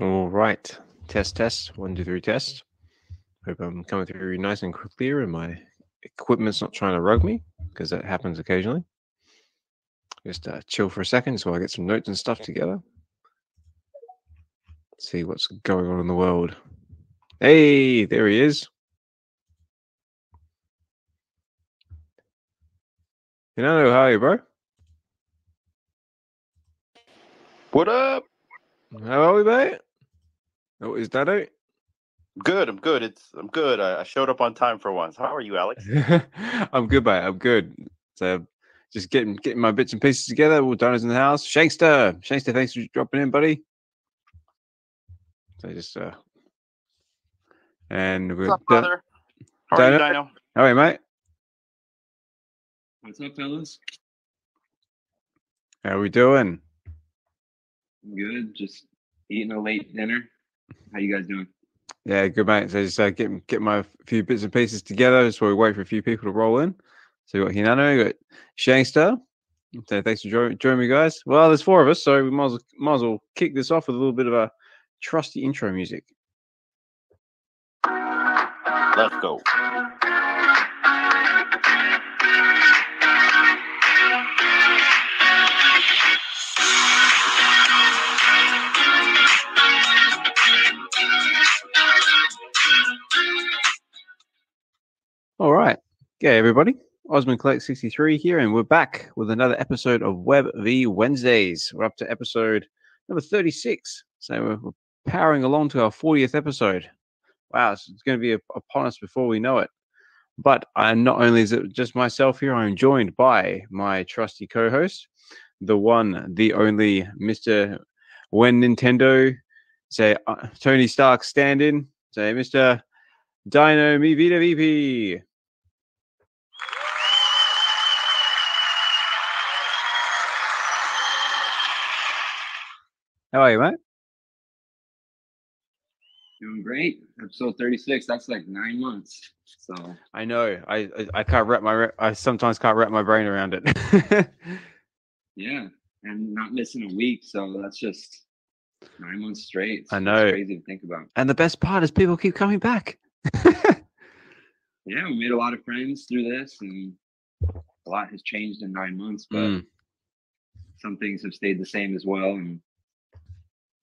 All right. Test, test. One, two, three, test. Hope I'm coming through nice and clear and my equipment's not trying to rug me because that happens occasionally. Just uh, chill for a second so I get some notes and stuff together. See what's going on in the world. Hey, there he is. You know, how are you, bro? What up? How are we, mate? Oh, is that it? Good. I'm good. It's I'm good. I, I showed up on time for once. How are you, Alex? I'm good, mate. I'm good. So just getting getting my bits and pieces together. All Donna's in the house. Shankster, Shankster, thanks for dropping in, buddy. So just uh, and we're What's up, done- brother? How are you, Dino? Dino? How are you, mate? What's up, fellas? How are we doing? Good. Just eating a late dinner. How you guys doing? Yeah, good, mate. So just uh, get get my few bits and pieces together. Just while we wait for a few people to roll in. So we got Hinano, we got Shankster. So thanks for joining, joining me, guys. Well, there's four of us, so we might as, well, might as well kick this off with a little bit of a trusty intro music. Let's go. All right. Yeah, everybody. Ozman Collect 63 here, and we're back with another episode of Web v Wednesdays. We're up to episode number 36. So we're, we're powering along to our 40th episode. Wow, it's, it's going to be up- upon us before we know it. But I'm not only is it just myself here, I'm joined by my trusty co-host, the one, the only Mr. When Nintendo, say uh, Tony Stark stand-in, say Mr. Dino Me Vida VP. How are you, mate? Doing great. Episode 36. That's like nine months. So I know. I I, I can't wrap my I sometimes can't wrap my brain around it. yeah, and not missing a week. So that's just nine months straight. I It's know. crazy to think about. and the best part is people keep coming back. Yeah, we made a lot of friends through this, and a lot has changed in nine months. But Mm. some things have stayed the same as well. And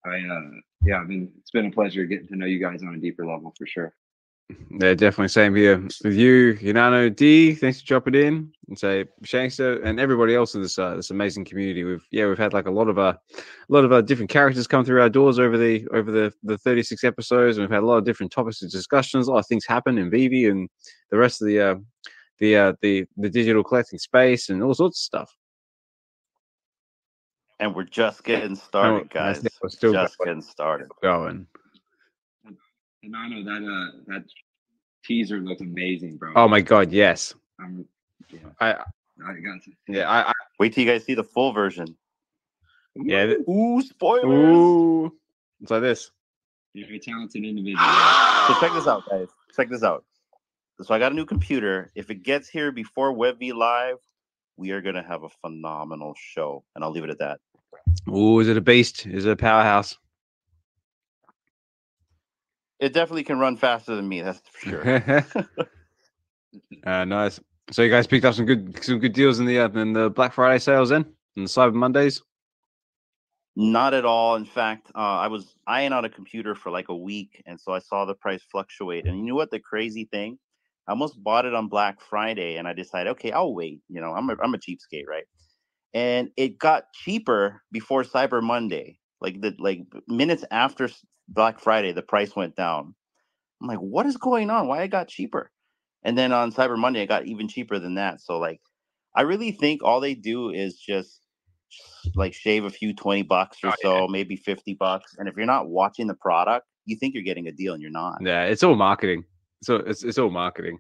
I, uh, yeah, I mean, it's been a pleasure getting to know you guys on a deeper level for sure. Yeah, definitely same here with you, Hinano D. Thanks for dropping in and say Shankster and everybody else in this uh, this amazing community. We've yeah, we've had like a lot of uh, a lot of uh, different characters come through our doors over the over the the 36 episodes, and we've had a lot of different topics of discussions. A lot of things happen in VeVe and the rest of the uh, the uh, the the digital collecting space and all sorts of stuff. And we're just getting started, Oh, that's- guys. we're still just going. getting started. Going. And I know that uh, that teaser looked amazing, bro. Oh my god, yes. I'm, yeah, I I got to. yeah I, I Wait till you guys see the full version. yeah. th- Ooh, spoilers. Ooh, it's like this. You're a talented individual. So check this out, guys. Check this out. So I got a new computer. If it gets here before WebV Live, we are gonna have a phenomenal show, and I'll leave it at that. Ooh, is it a beast? Is it a powerhouse? It definitely can run faster than me. That's for sure. uh, nice. So you guys picked up some good some good deals in the uh, in the Black Friday sales then, and the Cyber Mondays. Not at all. In fact, uh, I was eyeing on a computer for like a week, and so I saw the price fluctuate. And you know what? The crazy thing, I almost bought it on Black Friday, and I decided, okay, I'll wait. You know, I'm a, I'm a cheapskate, right? And it got cheaper before Cyber Monday. Like the like minutes after Black Friday, the price went down. I'm like, what is going on? Why it got cheaper? And then on Cyber Monday, it got even cheaper than that. So like, I really think all they do is just like shave a few 20 bucks or Oh, so, maybe 50 bucks. And if you're not watching the product, you think you're getting a deal and you're not. Yeah, it's all marketing. So it's it's all marketing.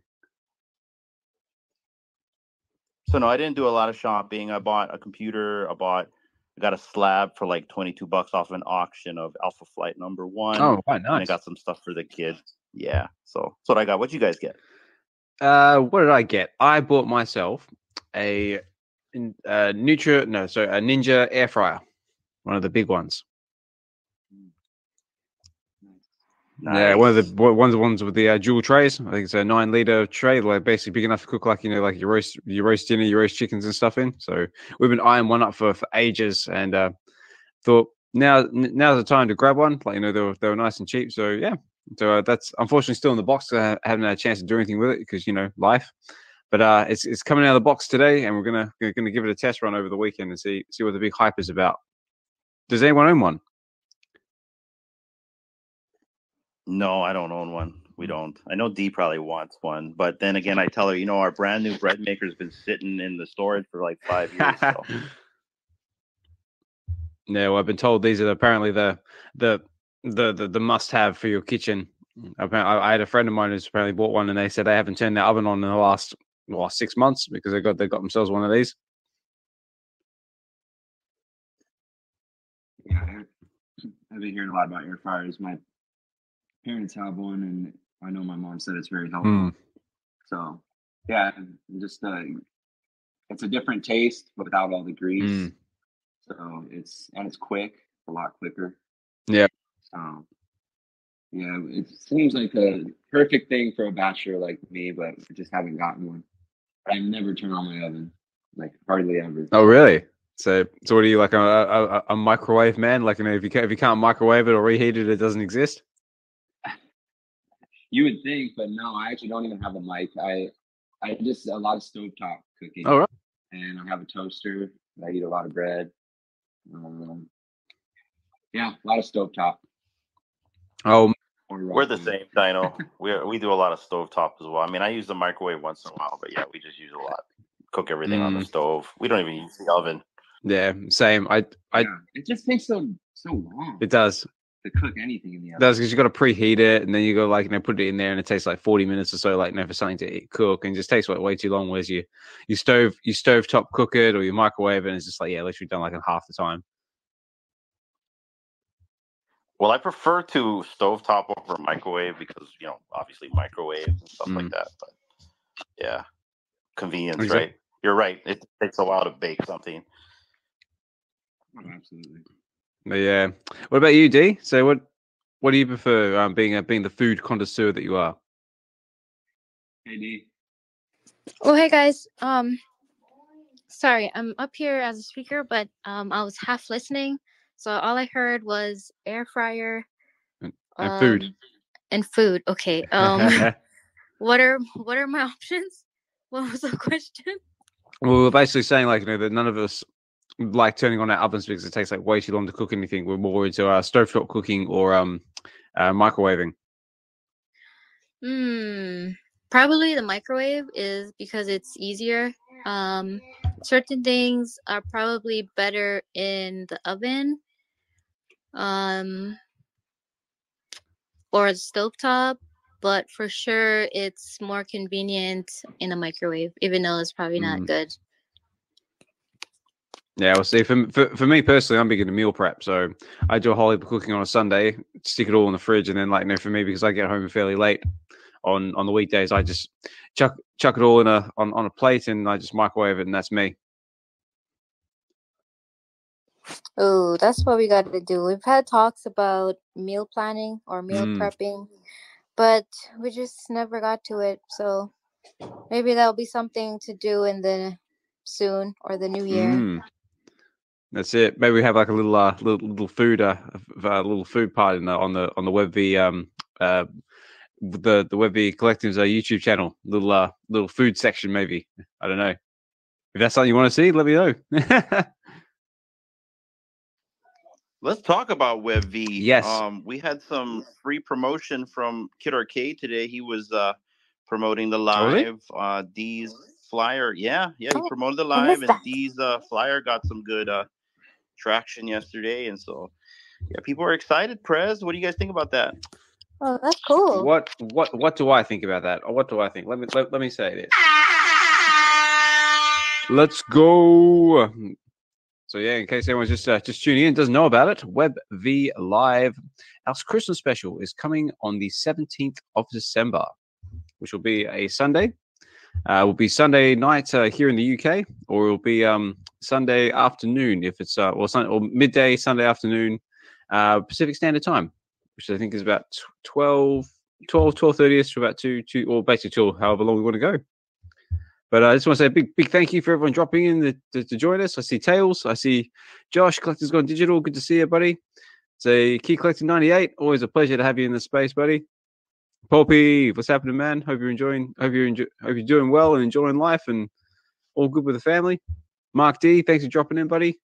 So no, I didn't do a lot of shopping. I bought a computer. I bought, I got a slab for like 22 bucks off an auction of Alpha Flight number one. Oh, quite And I got some stuff for the kids. Yeah. So that's what I got. What'd you guys get? Uh, what did I get? I bought myself a uh, Nutra, no, sorry, a Ninja air fryer, one of the big ones. Yeah, one of the one of the ones with the uh, dual trays. I think it's a nine liter tray, like basically big enough to cook like you know like your roast your roast dinner, your roast chickens and stuff in. So we've been eyeing one up for, for ages, and uh, thought now now's the time to grab one. Like you know they were they were nice and cheap. So yeah, so uh, that's unfortunately still in the box. I haven't had a chance to do anything with it because you know life. But uh, it's it's coming out of the box today, and we're gonna we're gonna give it a test run over the weekend and see see what the big hype is about. Does anyone own one? No, I don't own one. We don't. I know D probably wants one, but then again, I tell her, you know, our brand new bread maker's been sitting in the storage for like five years. So. yeah, well, I've been told these are apparently the the the the, the must have for your kitchen. I, I had a friend of mine who's apparently bought one, and they said they haven't turned their oven on in the last well six months because they got they got themselves one of these. Yeah, I've been hearing a lot about air fryers. My parents have one, and I know my mom said it's very helpful. Mm. So, yeah, just uh, it's a different taste, but without all the grease. Mm. So it's and it's quick, a lot quicker. Yeah. So, yeah, it seems like a perfect thing for a bachelor like me, but I just haven't gotten one. I never turn on my oven, like hardly ever. Oh, really? So, so what are you like a, a, a microwave man? Like, you know, if you can't, if you can't microwave it or reheat it, it doesn't exist. You would think, but no, I actually don't even have a mic. I, I just a lot of stovetop cooking. All right. And I have a toaster. I eat a lot of bread. Um, yeah, a lot of stovetop. Oh, we're the same, Dino. we we do a lot of stovetop as well. I mean, I use the microwave once in a while, but yeah, we just use a lot. Cook everything mm. on the Mm. stove. We don't even use the oven. yeah, same. I, I, yeah, it just takes so so long it does. To cook anything in the oven. does because you got to preheat it, and then you go like you know put it in there, and it takes like forty minutes or so, like you know, for something to eat, cook, and it just takes like way too long. Whereas you you stove you stove top cook it or you microwave it, and it's just like yeah, literally done like in half the time. Well, I prefer to stove top over microwave because you know, obviously microwaves and stuff like Mm. that. But yeah, convenience, Exact- right? You're right. It takes a while to bake something. Oh, absolutely. But yeah, what about you, D? So what what do you prefer, um, being a, being the food connoisseur that you are? Hey D. Oh, hey guys. Um, sorry, I'm up here as a speaker, but um, I was half listening, so all I heard was air fryer And- and food. um, and food. Okay. Um, what are what are my options? What was the question? well, we're basically saying like you know that none of us like turning on our ovens because it takes like way too long to cook anything. We're more into our stovetop cooking or um uh, microwaving. Hmm. Probably the microwave is because it's easier. Um, certain things are probably better in the oven. Um, or the stovetop, but for sure it's more convenient in a microwave, even though it's probably not Mm. good. Yeah, we'll see, for, for for me personally, I'm big into meal prep, so I do a whole heap of cooking on a Sunday, stick it all in the fridge, and then like, you know, for me because I get home fairly late on on the weekdays, I just chuck chuck it all in a on, on a plate and I just microwave it, and that's me. Oh, that's what we got to do. We've had talks about meal planning or meal Mm. prepping, but we just never got to it. So maybe that'll be something to do in the soon or the new year. Mm. That's it. Maybe we have like a little uh, little little food uh, uh little food part in the, on the on the WebV um uh the the WebV Collective's uh, YouTube channel. Little uh little food section maybe. I don't know. If that's something you want to see, let me know. Let's talk about WebV. Yes. Um, we had some free promotion from Kid Arcade today. He was uh, promoting the was he? live. Uh, D's flyer. Yeah, yeah, he Oh, promoted the live, and that. D's uh, flyer got some good uh, traction yesterday. And so, yeah, people are excited. Prez, what do you guys think about that? Oh, that's cool. What what what do I think about that? Or what do I think? Let me let, let me say this. Let's go. So yeah, in case anyone's just uh, just tuning in, doesn't know about it, Web V Live, our Christmas special is coming on the seventeenth of December, which will be a Sunday. Uh, will be Sunday night uh, here in the UK, or it will be um, Sunday afternoon if it's uh, or, sun- or midday Sunday afternoon uh, Pacific Standard Time. which I think is about tw- 12, 12, 12 30 to about two, two, or basically till however long we want to go. But uh, I just want to say a big, big thank you for everyone dropping in to, to, to join us. I see Tails, I see Josh, Collector's Gone Digital. Good to see you, buddy. Say Key Collector 98. Always a pleasure to have you in the space, buddy. Poppy, what's happening, man? Hope you're enjoying. Hope you're enjoy, hope you're doing well and enjoying life, and all good with the family. Mark D, thanks for dropping in, buddy.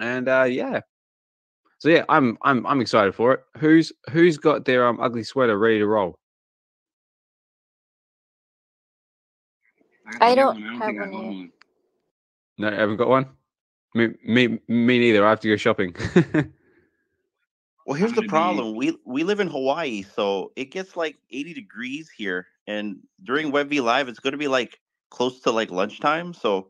And uh, yeah, so yeah, I'm I'm I'm excited for it. Who's who's got their um ugly sweater ready to roll? I gotta get don't one. have think I one own yet. one. No, I haven't got one. Me me me neither. I have to go shopping. Well, here's the gonna be- problem. We we live in Hawaii, so it gets like 80 degrees here, and during WebV Live, it's going to be like close to like lunchtime. So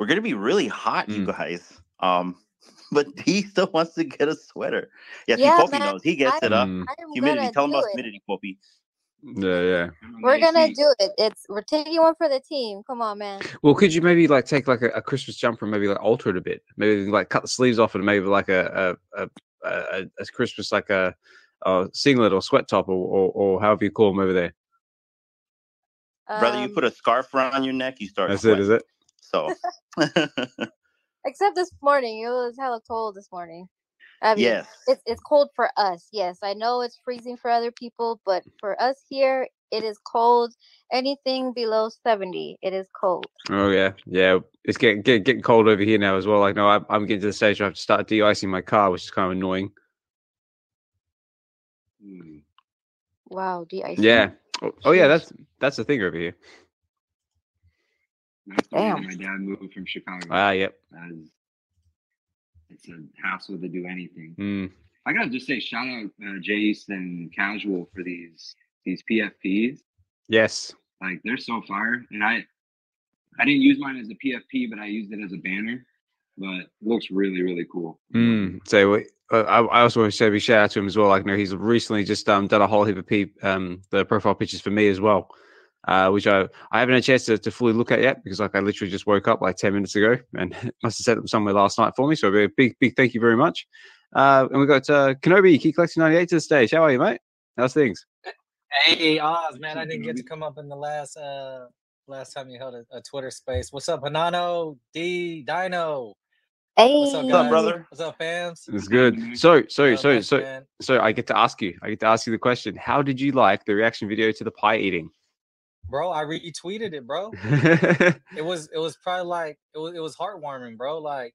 we're going to be really hot, you Mm. guys. Um, but he still wants to get a sweater. Yeah, see, Yeah, Poppy man, knows. He gets I- it up. Mm, I am Humidity. Tell him about it. humidity, Poppy. yeah, yeah. We're the gonna AC. do it. It's we're taking one for the team. Come on, man. Well, could you maybe like take like a, a Christmas jumper and maybe like alter it a bit? Maybe like cut the sleeves off and maybe like a a a, a, a Christmas like a, a singlet or sweat top or, or or however you call them over there. Brother, you put Um, a scarf around your neck, you start. That's it, is it? So, Except this morning, it was hella cold this morning. I mean, yes. it's it's cold for us. Yes, I know it's freezing for other people, but for us here, it is cold. Anything below seventy, it is cold. Oh yeah, yeah. It's getting get, getting cold over here now as well. Like no, I'm, I'm getting to the stage where I have to start de-icing my car, which is kind of annoying. Hmm. Wow, de-ice. Yeah. Oh, oh yeah, that's that's the thing over here. That's Damn. my dad moved from Chicago. Ah, yep. as it's a hassle to do anything. Mm. I gotta just say, shout out uh, Jace and Casual for these these PFPs. Yes. Like they're so fire, and I I didn't use mine as a PFP, but I used it as a banner. But it looks really really cool. Mm. So we- uh, I, I also want to say a big shout out to him as well. Like, no, he's recently just um done a whole heap of pe- um the profile pictures for me as well, uh, which I I haven't had a chance to, to fully look at yet because like I literally just woke up like ten minutes ago and must have set them somewhere last night for me. So a big big thank you very much. Uh, and we got uh, Kenobi Key Collector ninety eight to the stage. How are you, mate? How's things? Hey Oz, man, I didn't get to come up in the last uh last time you held a, a Twitter space. What's up, Hinano? D Dino. Hey, What's up, What's up, brother? What's up, fams? It's good. So so What's so so so I get to ask you. I get to ask you the question. How did you like the reaction video to the pie eating? Bro, I retweeted it, bro. It was it was probably like it was it was heartwarming, bro. Like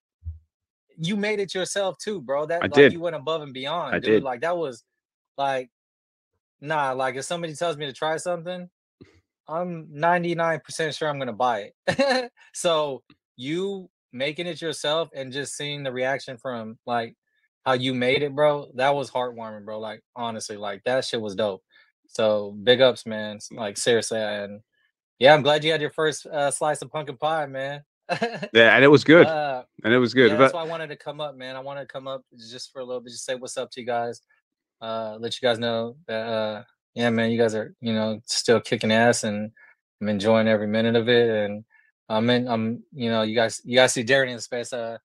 you made it yourself too, bro. That I like did. you went above and beyond, I dude. did. Like that was like nah, like if somebody tells me to try something, I'm 99% sure I'm gonna buy it. so you making it yourself and just seeing the reaction from like how you made it, bro, that was heartwarming, bro. Like honestly, like that shit was dope. So big ups, man. Like seriously, and yeah, I'm glad you had your first uh, slice of pumpkin pie, man. yeah, and it was good. Uh, and it was good. yeah, but that's why I wanted to come up, man. I wanted to come up just for a little bit, just say what's up to you guys. Uh, let you guys know that, uh, yeah, man, you guys are, you know, still kicking ass, and I'm enjoying every minute of it. And I'm in, I'm, you know, you guys, you guys see Darren in the space. Uh,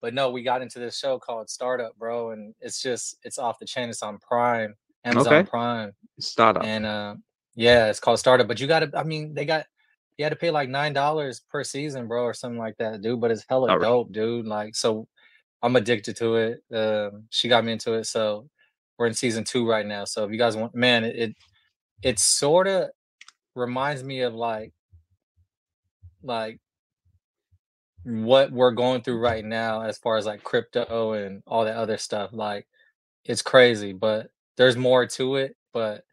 but no, we got into this show called Startup, bro, and it's just, it's off the chain. It's on Prime, Amazon Okay. Prime, startup. and uh, yeah, it's called Startup. But you got to, I mean, they got. You had to pay like nine dollars per season, bro, or something like that, dude. But it's hella Alright. dope, dude. Like, so I'm addicted to it. Um, she got me into it, so we're in season two right now. So if you guys want, man, it it, it sort of reminds me of like like what we're going through right now as far as like crypto and all that other stuff. Like, it's crazy, but there's more to it. But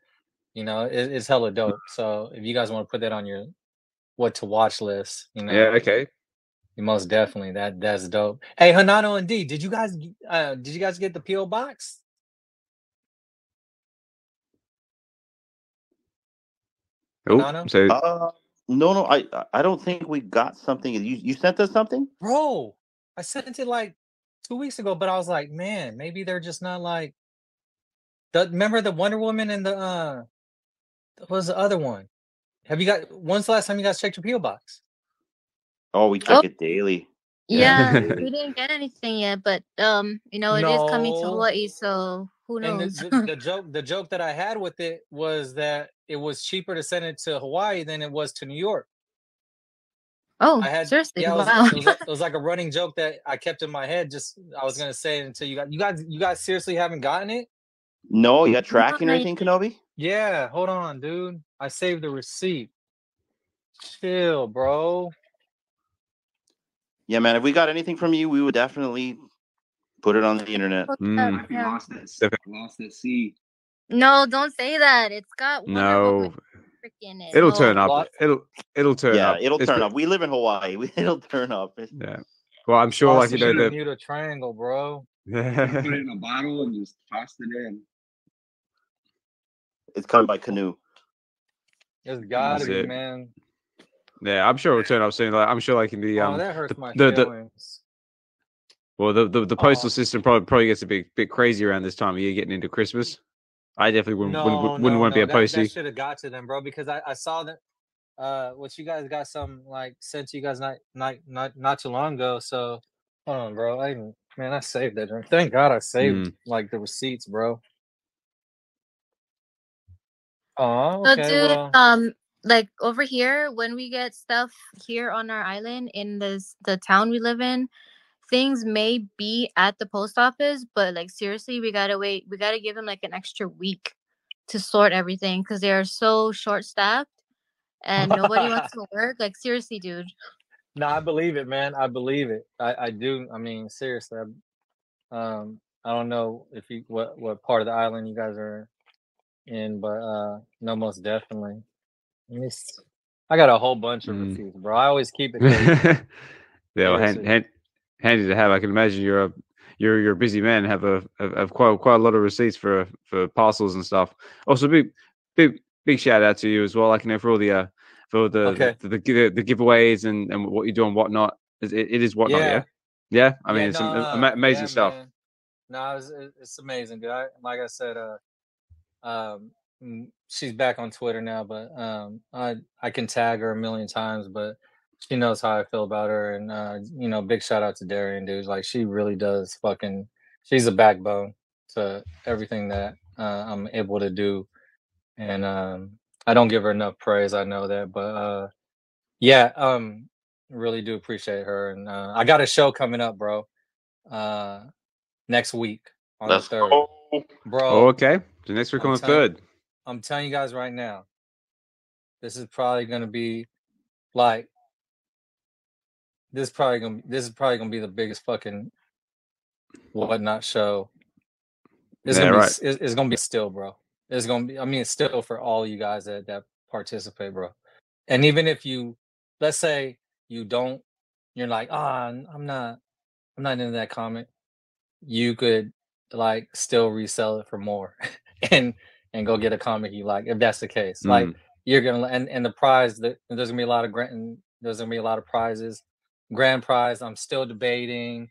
you know, it, it's hella dope. So if you guys want to put that on your what to watch list, you know, yeah, okay. most definitely that that's dope. Hey, Hinano and D, did you guys uh did you guys get the PO box? Oh, Nano? so Uh, no, no, I I- I don't think we got something. You you sent us something? Bro, I sent it like two weeks ago, but I was like, man, maybe they're just not like the remember the Wonder Woman and the uh what was the other one? Have you got when's the last time you guys checked your PO box? Oh, we check Oh. it daily. Yeah, Yeah. we didn't get anything yet, but um, you know, it is coming to No. Hawaii, so who And the, knows? the, the joke, the joke that I had with it was that it was cheaper to send it to Hawaii than it was to New York. oh, I had seriously, yeah, it was, wow. it, was like, it was like a running joke that I kept in my head. Just I was gonna say it until you got you guys you guys seriously haven't gotten it. No, you got tracking or anything, Kenobi? Yeah, hold on, dude. I saved the receipt. Chill, bro. Yeah, man. If we got anything from you, we would definitely put it on the internet. Mm. up, yeah. lost at lost at sea. No, don't say that. It's got No, it. it'll so- turn up. What? It'll it'll turn yeah, up. it'll It's turn pre- up. We live in Hawaii. We- It'll turn up. Yeah. Well, I'm sure, like you know, Boston the Bermuda Triangle, bro. Put it in a bottle and just toss it in. It's coming by canoe. It's gotta That's be, it. man. yeah, I'm sure it'll turn up soon. Like I'm sure, like in the oh, um, that hurts the- my the- the- feelings. well, the the, the postal Oh. system probably probably gets a bit bit crazy around this time of year, getting into Christmas. I definitely wouldn't no, wouldn't, wouldn't want to be a no, postie. That, that should have got to them, bro, because I, I saw that uh what you guys got some like sent to you guys not not not not too long ago. So hold on, bro. I even man, I saved that. drink. Thank God I saved Mm. like the receipts, bro. Oh, So, dude, well, um, like over here, when we get stuff here on our island in this the town we live in, things may be at the post office, but like seriously, we gotta wait. We gotta give them like an extra week to sort everything because they are so short staffed and nobody wants to work. Like seriously, dude. No, I believe it, man. I believe it. I, I do. I mean, seriously. I, um, I don't know if you what what part of the island you guys are in, but uh, no, most definitely. Let me s- I got a whole bunch of Mm. receipts, bro. I always keep it. yeah, well, hand, hand, handy to have. I can imagine you're a you're you're a busy man. Have a have, quite quite a lot of receipts for for parcels and stuff. Also, big big big shout out to you as well. Like you know for all the uh for the Okay. the, the, the, the giveaways and and what you do and whatnot. It, it is whatnot. Yeah. Yeah. Yeah. I mean, Yeah, it's no, am- amazing yeah, stuff. man. No, it's, it's amazing, dude. I, like I said, uh, um, she's back on Twitter now, but um, I I can tag her a million times, but she knows how I feel about her, and uh, you know, big shout out to Darian, dude. Like she really does fucking. She's a backbone to everything that uh, I'm able to do, and um, I don't give her enough praise. I know that, but uh, yeah, um, really do appreciate her, and uh, I got a show coming up, bro. Uh, next week on Let's the third, go. Bro. Oh, okay. The next week I'm on the telling- third. I'm telling you guys right now, this is probably gonna be like this is probably gonna this is probably gonna be the biggest fucking whatnot show. It's Yeah, gonna right. be it's, it's gonna be still, bro. It's gonna be I mean it's still for all you guys that that participate, bro. And even if you let's say you don't you're like, ah, I'm not I'm not into that comment, you could like still resell it for more and and go get a comic you like if that's the case. Like Mm. you're gonna and and the prize that there's gonna be a lot of grant and there's gonna be a lot of prizes grand prize i'm still debating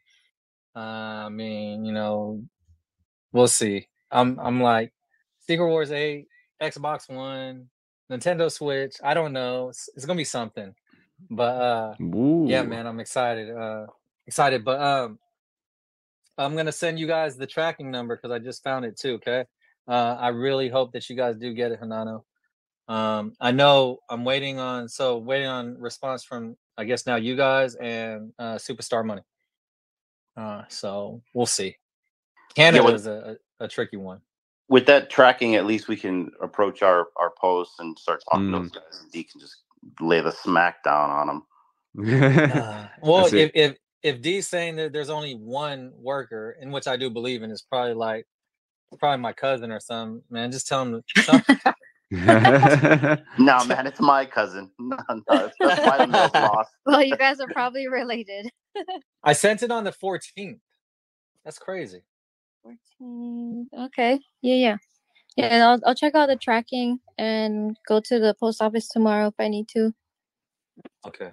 uh, i mean you know we'll see i'm i'm like secret wars 8 xbox one nintendo switch i don't know it's, it's gonna be something but uh Ooh. yeah man i'm excited uh excited but um i'm gonna send you guys the tracking number because i just found it too okay? Uh i really hope that you guys do get it hinano um i know i'm waiting on so waiting on response from i guess now you guys and uh superstar money. Uh so we'll see. Canada well- is a, a, a tricky one. With that tracking, at least we can approach our our posts and start talking to Mm. those guys, and D can just lay the smack down on them. Uh, well, if, if if D's saying that there's only one worker, in which I do believe in, is probably like probably my cousin or some man. Just tell him. To, tell, No, man, it's my cousin. No, no, it's that's why the lost. Well, you guys are probably related. I sent it on the 14th. That's crazy. 14. Okay. Yeah, yeah. Yeah, and I'll I'll check out the tracking and go to the post office tomorrow if I need to. Okay.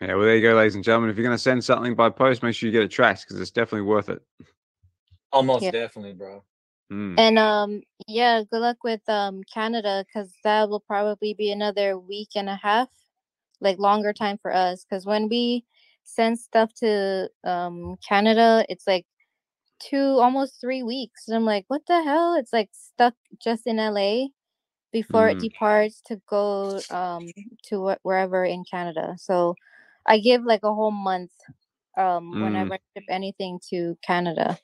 Yeah, well, there you go, ladies and gentlemen. If you're going to send something by post, make sure you get it tracked because it's definitely worth it. Almost Yeah. definitely, bro. Mm. And um yeah, good luck with um Canada cuz that will probably be another week and a half. like longer time for us because when we send stuff to um Canada, it's like two almost three weeks. And I'm like, what the hell? It's like stuck just in LA before it Mm. departs to go um to wh- wherever in Canada. So I give like a whole month um Mm. whenever I ship anything to Canada.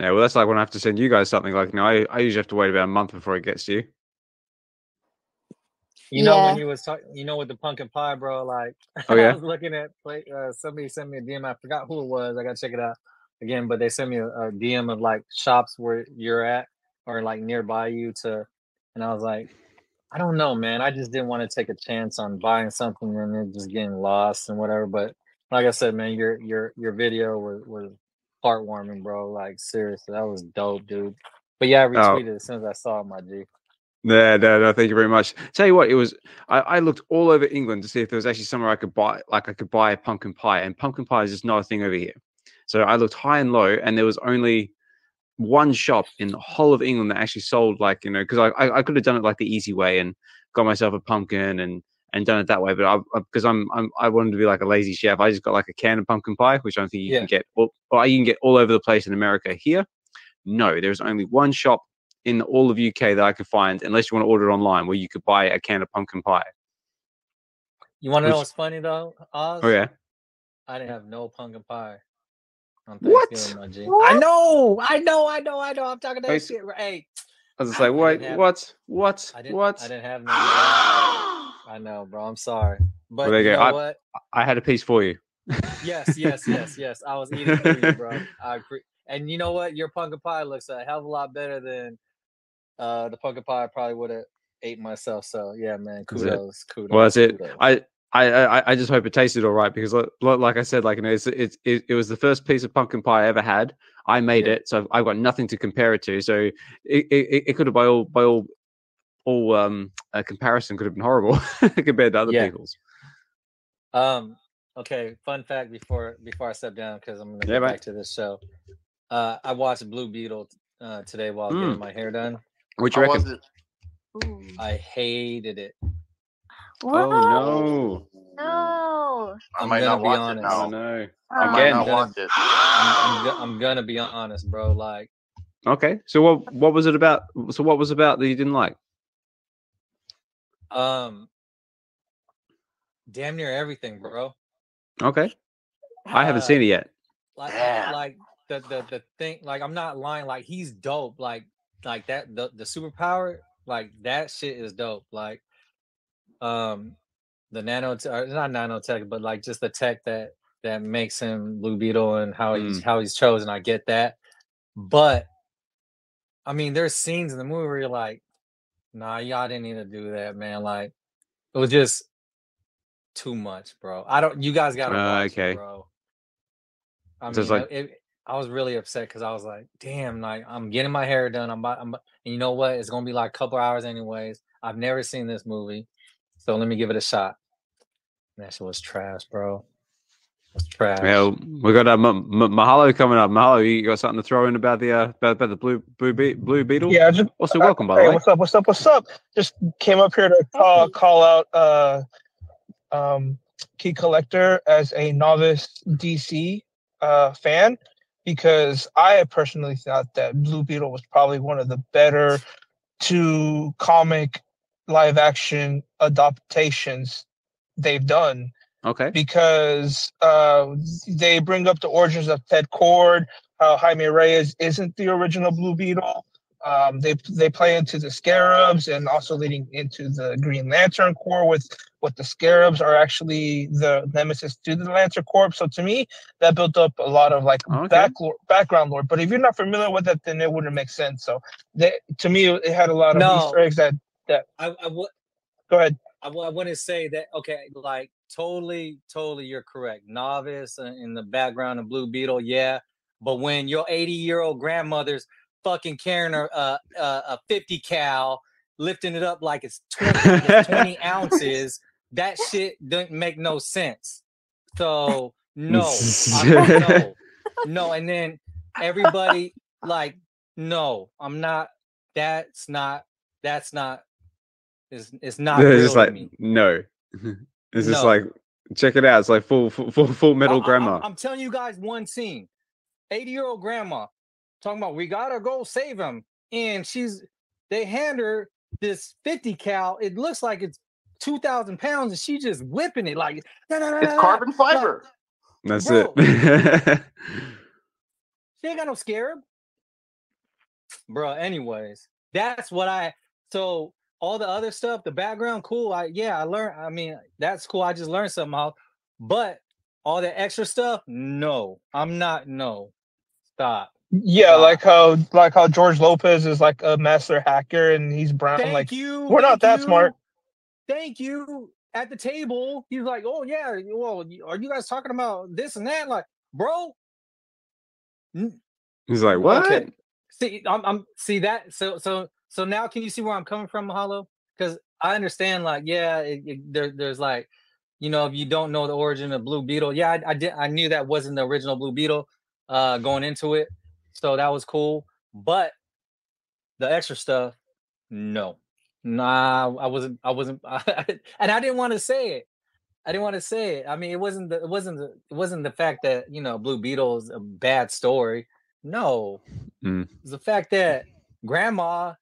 Yeah, well, that's like when I have to send you guys something. Like, you know, I, I usually have to wait about a month before it gets to you. You know when Yeah. you was talking, you know with the pumpkin pie, bro. Like Oh, yeah? I was looking at play. Uh, somebody sent me a DM. I forgot who it was. I gotta check it out again. But they sent me a, a DM of like shops where you're at or like nearby you to, and I was like, I don't know, man. I just didn't want to take a chance on buying something and then just getting lost and whatever. But like I said, man, your your your video was was heartwarming, bro. Like seriously, that was dope, dude. But yeah, I Oh. retweeted as soon as I saw it, my G. No, no, no. Thank you very much. Tell you what, it was. I, I looked all over England to see if there was actually somewhere I could buy, like I could buy a pumpkin pie, and pumpkin pie is just not a thing over here. So I looked high and low, and there was only one shop in the whole of England that actually sold, like you know, because I, I I could have done it like the easy way and got myself a pumpkin and and done it that way, but I because I'm I'm I wanted to be like a lazy chef, I just got like a can of pumpkin pie, which I don't think you Yeah. can get, or, or you can get all over the place in America. Here, no, there's only one shop in all of UK that I could find, unless you want to order it online, where you could buy a can of pumpkin pie. You want to know what's funny though, Oz? Oh yeah, I didn't have no pumpkin pie. On What? Thanksgiving, my G. I What? know, I know, I know, I know. I'm talking that Wait. shit. right- Hey, I was just like, I wait, have- what, what, I what? I didn't have no. I know, bro. I'm sorry, but Well, there you you know go. what? I had a piece for you. Yes, yes, yes, yes. I was eating for you, bro. I agree. And you know what? Your pumpkin pie looks a hell of a lot better than uh the pumpkin pie I probably would have ate myself. So yeah, man. Kudos, kudos. Well, that's it. kudos. I, I, I, I just hope it tasted all right because, like, like I said, like you know, it's, it's it, it was the first piece of pumpkin pie I ever had. I made Yeah. it, so I've got nothing to compare it to. So it, it, it could have by all by all all um a comparison could have been horrible compared to other Yeah. people's. Um. Okay. Fun fact before before I step down because I'm gonna Yeah, get man. back to this show. Uh, I watched Blue Beetle uh, today while Mm. getting my hair done. What you reckon? was it? Ooh. I hated it. What? Oh no! No. I I'm might gonna not be watch honest. it now. No! I might Again. not watch it. I'm, I'm, I'm gonna be honest, bro. Like, Okay, so what what was it about? So what was about that you didn't like? um, damn near everything, bro. Okay, I haven't Uh, seen it yet. like Damn. like the the the thing like i'm not lying like he's dope like like that the the superpower like that shit is dope like um the nano or not nanotech but like just the tech that that makes him blue beetle and how he's how he's chosen i get that but i mean there's scenes in the movie where you're like nah y'all didn't need to do that man like it was just too much bro i don't you guys gotta Uh, watch okay. it, bro I So mean, like- it, I was really upset because I was like, "Damn! Like, I'm getting my hair done. I'm about, I'm, and you know what? It's gonna be like a couple hours anyways. I've never seen this movie, so let me give it a shot." And that shit was trash, bro. It's trash. Well, we got uh, M- M- Mahalo coming up. Mahalo, you got something to throw in about the uh, about, about the blue blue, be- blue beetle? Yeah, just Also, uh, welcome by the way. what's up? What's up? What's up? Just came up here to call call out uh um Key Collector as a novice DC uh fan because I personally thought that Blue Beetle was probably one of the better two comic live action adaptations they've done Okay. because uh, they bring up the origins of Ted Kord, how Jaime Reyes isn't the original Blue Beetle. Um, they they play into the Scarabs and also leading into the Green Lantern Corps with what the Scarabs are actually the nemesis to the Lantern Corps. So to me, that built up a lot of like Okay. back lore, background lore. But if you're not familiar with that, then it wouldn't make sense. So they, to me, it had a lot of No. Easter eggs that. I, I would. Go ahead. I, want to say that okay, like totally, totally, you're correct. Novice uh, in the background of Blue Beetle, yeah. But when your 80 year old grandmother's fucking carrying a a, a, a 50 cal, lifting it up like it's 20, 20 ounces, that shit doesn't make no sense. So no, no, no. And then everybody like, no, I'm not. That's not. That's not is it's not It's real just like me. no. It's just like check it out. It's like full full full, full metal I- I- grandma. I'm, I'm telling you guys one scene. 80 year old grandma talking about we gotta go save him. And she's they hand her this 50 cal. It looks like it's 2,000 pounds, and she just whipping it like It's it's carbon fiber. That's bro. it. She ain't got no scarab. Bro, anyways, that's what I so all the other stuff, the background, cool. I yeah, I learned. I mean, that's cool. I just learned something out. But all the extra stuff, no, I'm not. No, stop. Yeah, Wow. like how like how George Lopez is like a master hacker and he's brown. Thank like you. we're not that you, smart. Thank you. At the table, he's like, "Oh yeah, well, are you guys talking about this and that?" Like, bro, He's like, what? Okay. See, I'm, I'm see that. So, so, so now, can you see where I'm coming from, Mahalo? Because I understand, like, yeah, it, it- there, there's like, you know, if you don't know the origin of Blue Beetle, yeah, I, I did, I knew that wasn't the original Blue Beetle, uh, going into it, so that was cool. But the extra stuff, no, nah, I wasn't, I wasn't, and I didn't want to say it. I didn't want to say it. I mean, it wasn't the, it wasn't the, it wasn't the fact that you know Blue Beetle is a bad story. No, Mm. it's the fact that grandma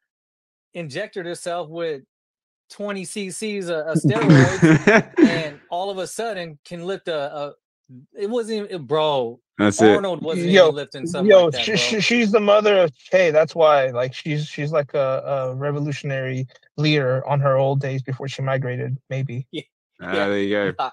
injected herself with 20 cc's of, of steroids and all of a sudden can lift a, a it wasn't even bro That's it. arnold wasn't Yo, even lifting something Yo, like that she, she's the mother of Che. That's why, like, she's she's like a, a revolutionary leader on her old days before she migrated. Maybe. Ah, Yeah. there you go.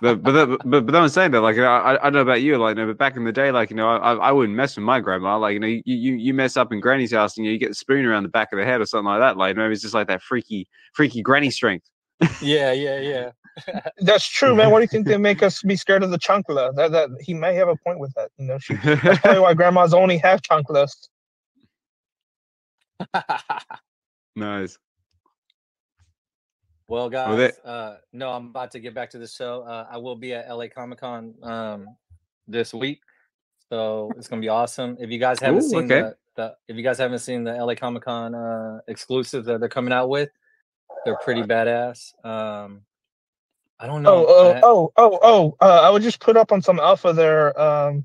But but that, but but I'm saying that like I I I don't know about you like you know, but back in the day like you know I I wouldn't mess with my grandma like you know you you, you mess up in granny's house and you, get the spoon around the back of the head or something like that like maybe it's just like that freaky freaky granny strength. yeah yeah yeah That's true, man. Why do you think they make us be scared of the chancla? That that he may have a point with that. You know, she, that's probably why grandmas only have chanclas. nice. Well guys uh no i'm about to get back to the show uh i will be at la comic-con um this week so it's gonna be awesome if you guys haven't Ooh, seen okay. the, the if you guys haven't seen the la comic-con uh exclusives that they're coming out with they're pretty badass um i don't know Oh, oh, I- oh, oh, oh! Uh, I would just put up on some alpha there. Um,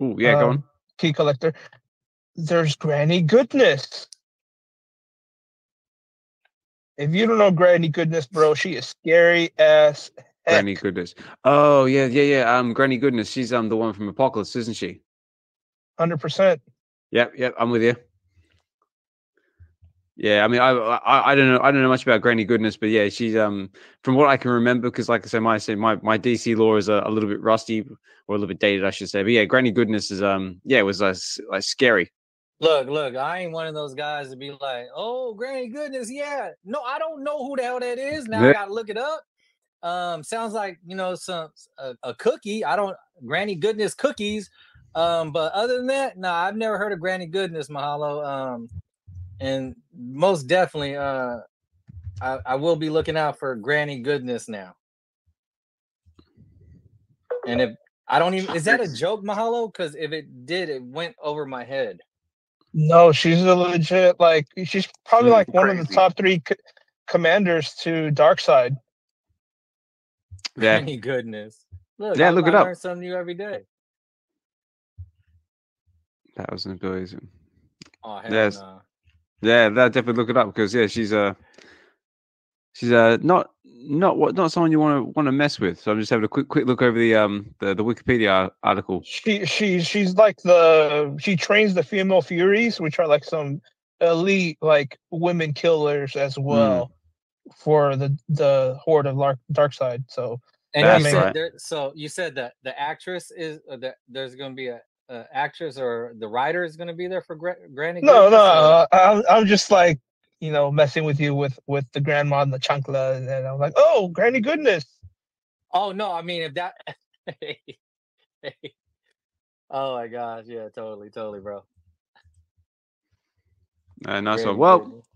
Oh yeah, go Um, on. key collector. There's Granny Goodness. If you don't know Granny Goodness, bro, she is scary as heck. Granny Goodness. Oh yeah, yeah, yeah. Um, Granny Goodness. She's um the one from Apokolips, isn't she? Hundred percent. Yep, yep. I'm with you. Yeah, I mean, I, I I don't know I don't know much about Granny Goodness, but yeah, she's um from what I can remember, because like I said, my my my DC lore is a, a little bit rusty or a little bit dated, I should say. But yeah, Granny Goodness is um yeah, it was uh, like scary. Look, look, I ain't one of those guys to be like, oh, granny goodness, yeah. No, I don't know who the hell that is. Now Yeah. I gotta look it up. Um, sounds like you know some a, a cookie. I don't granny goodness cookies. Um, but other than that, no, I've never heard of granny goodness, Mahalo. Um, and most definitely, uh, I, I will be looking out for granny goodness now. And if I don't even is that a joke, Mahalo? Because if it did, it went over my head. No, she's a legit like she's probably like one of the top three c- commanders to Darkseid. Yeah, Granny goodness. Look, Yeah, I, look it up. learn something new every day. thousand abilities. Oh Yes. no. Yeah, that definitely look it up because yeah, she's uh she's uh not not what not someone you want to want to mess with. So I'm just having a quick quick look over the um the, the Wikipedia article. She she she's like the she trains the female Furies, which are like some elite like women killers as well for the the horde of Darkseid. So And That's you said right. there, so you said that the actress is uh, that there's going to be a, a actress or the writer is going to be there for Gra- Granny. no, Goodness, no, or- uh, I'm I'm just like you know messing with you with with the grandma and the chancla, and I'm like, oh, Granny Goodness. Oh no, I mean if that. oh my gosh! Yeah, totally, totally, bro. Uh, nice Granny one. Well, Goodness.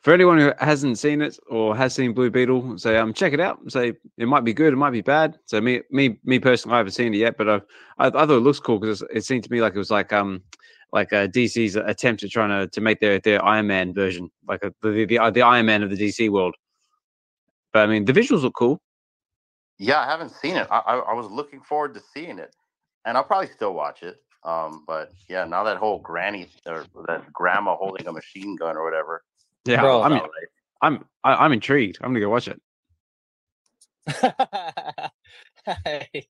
for anyone who hasn't seen it or has seen Blue Beetle, say um check it out. Say it might be good, it might be bad. So me me me personally, I haven't seen it yet, but I've, I I thought it looks cool because it seemed to me like it was like um like uh, DC's attempt at trying to to make their their Iron Man version, like a, the, the the Iron Man of the DC world. But I mean, the visuals look cool. Yeah, I haven't seen it. I, I, I was looking forward to seeing it, and I'll probably still watch it. Um, but yeah, now that whole granny or that grandma holding a machine gun or whatever. Yeah, Bro, I'm about right. I'm I, I'm intrigued. I'm gonna go watch it. hey.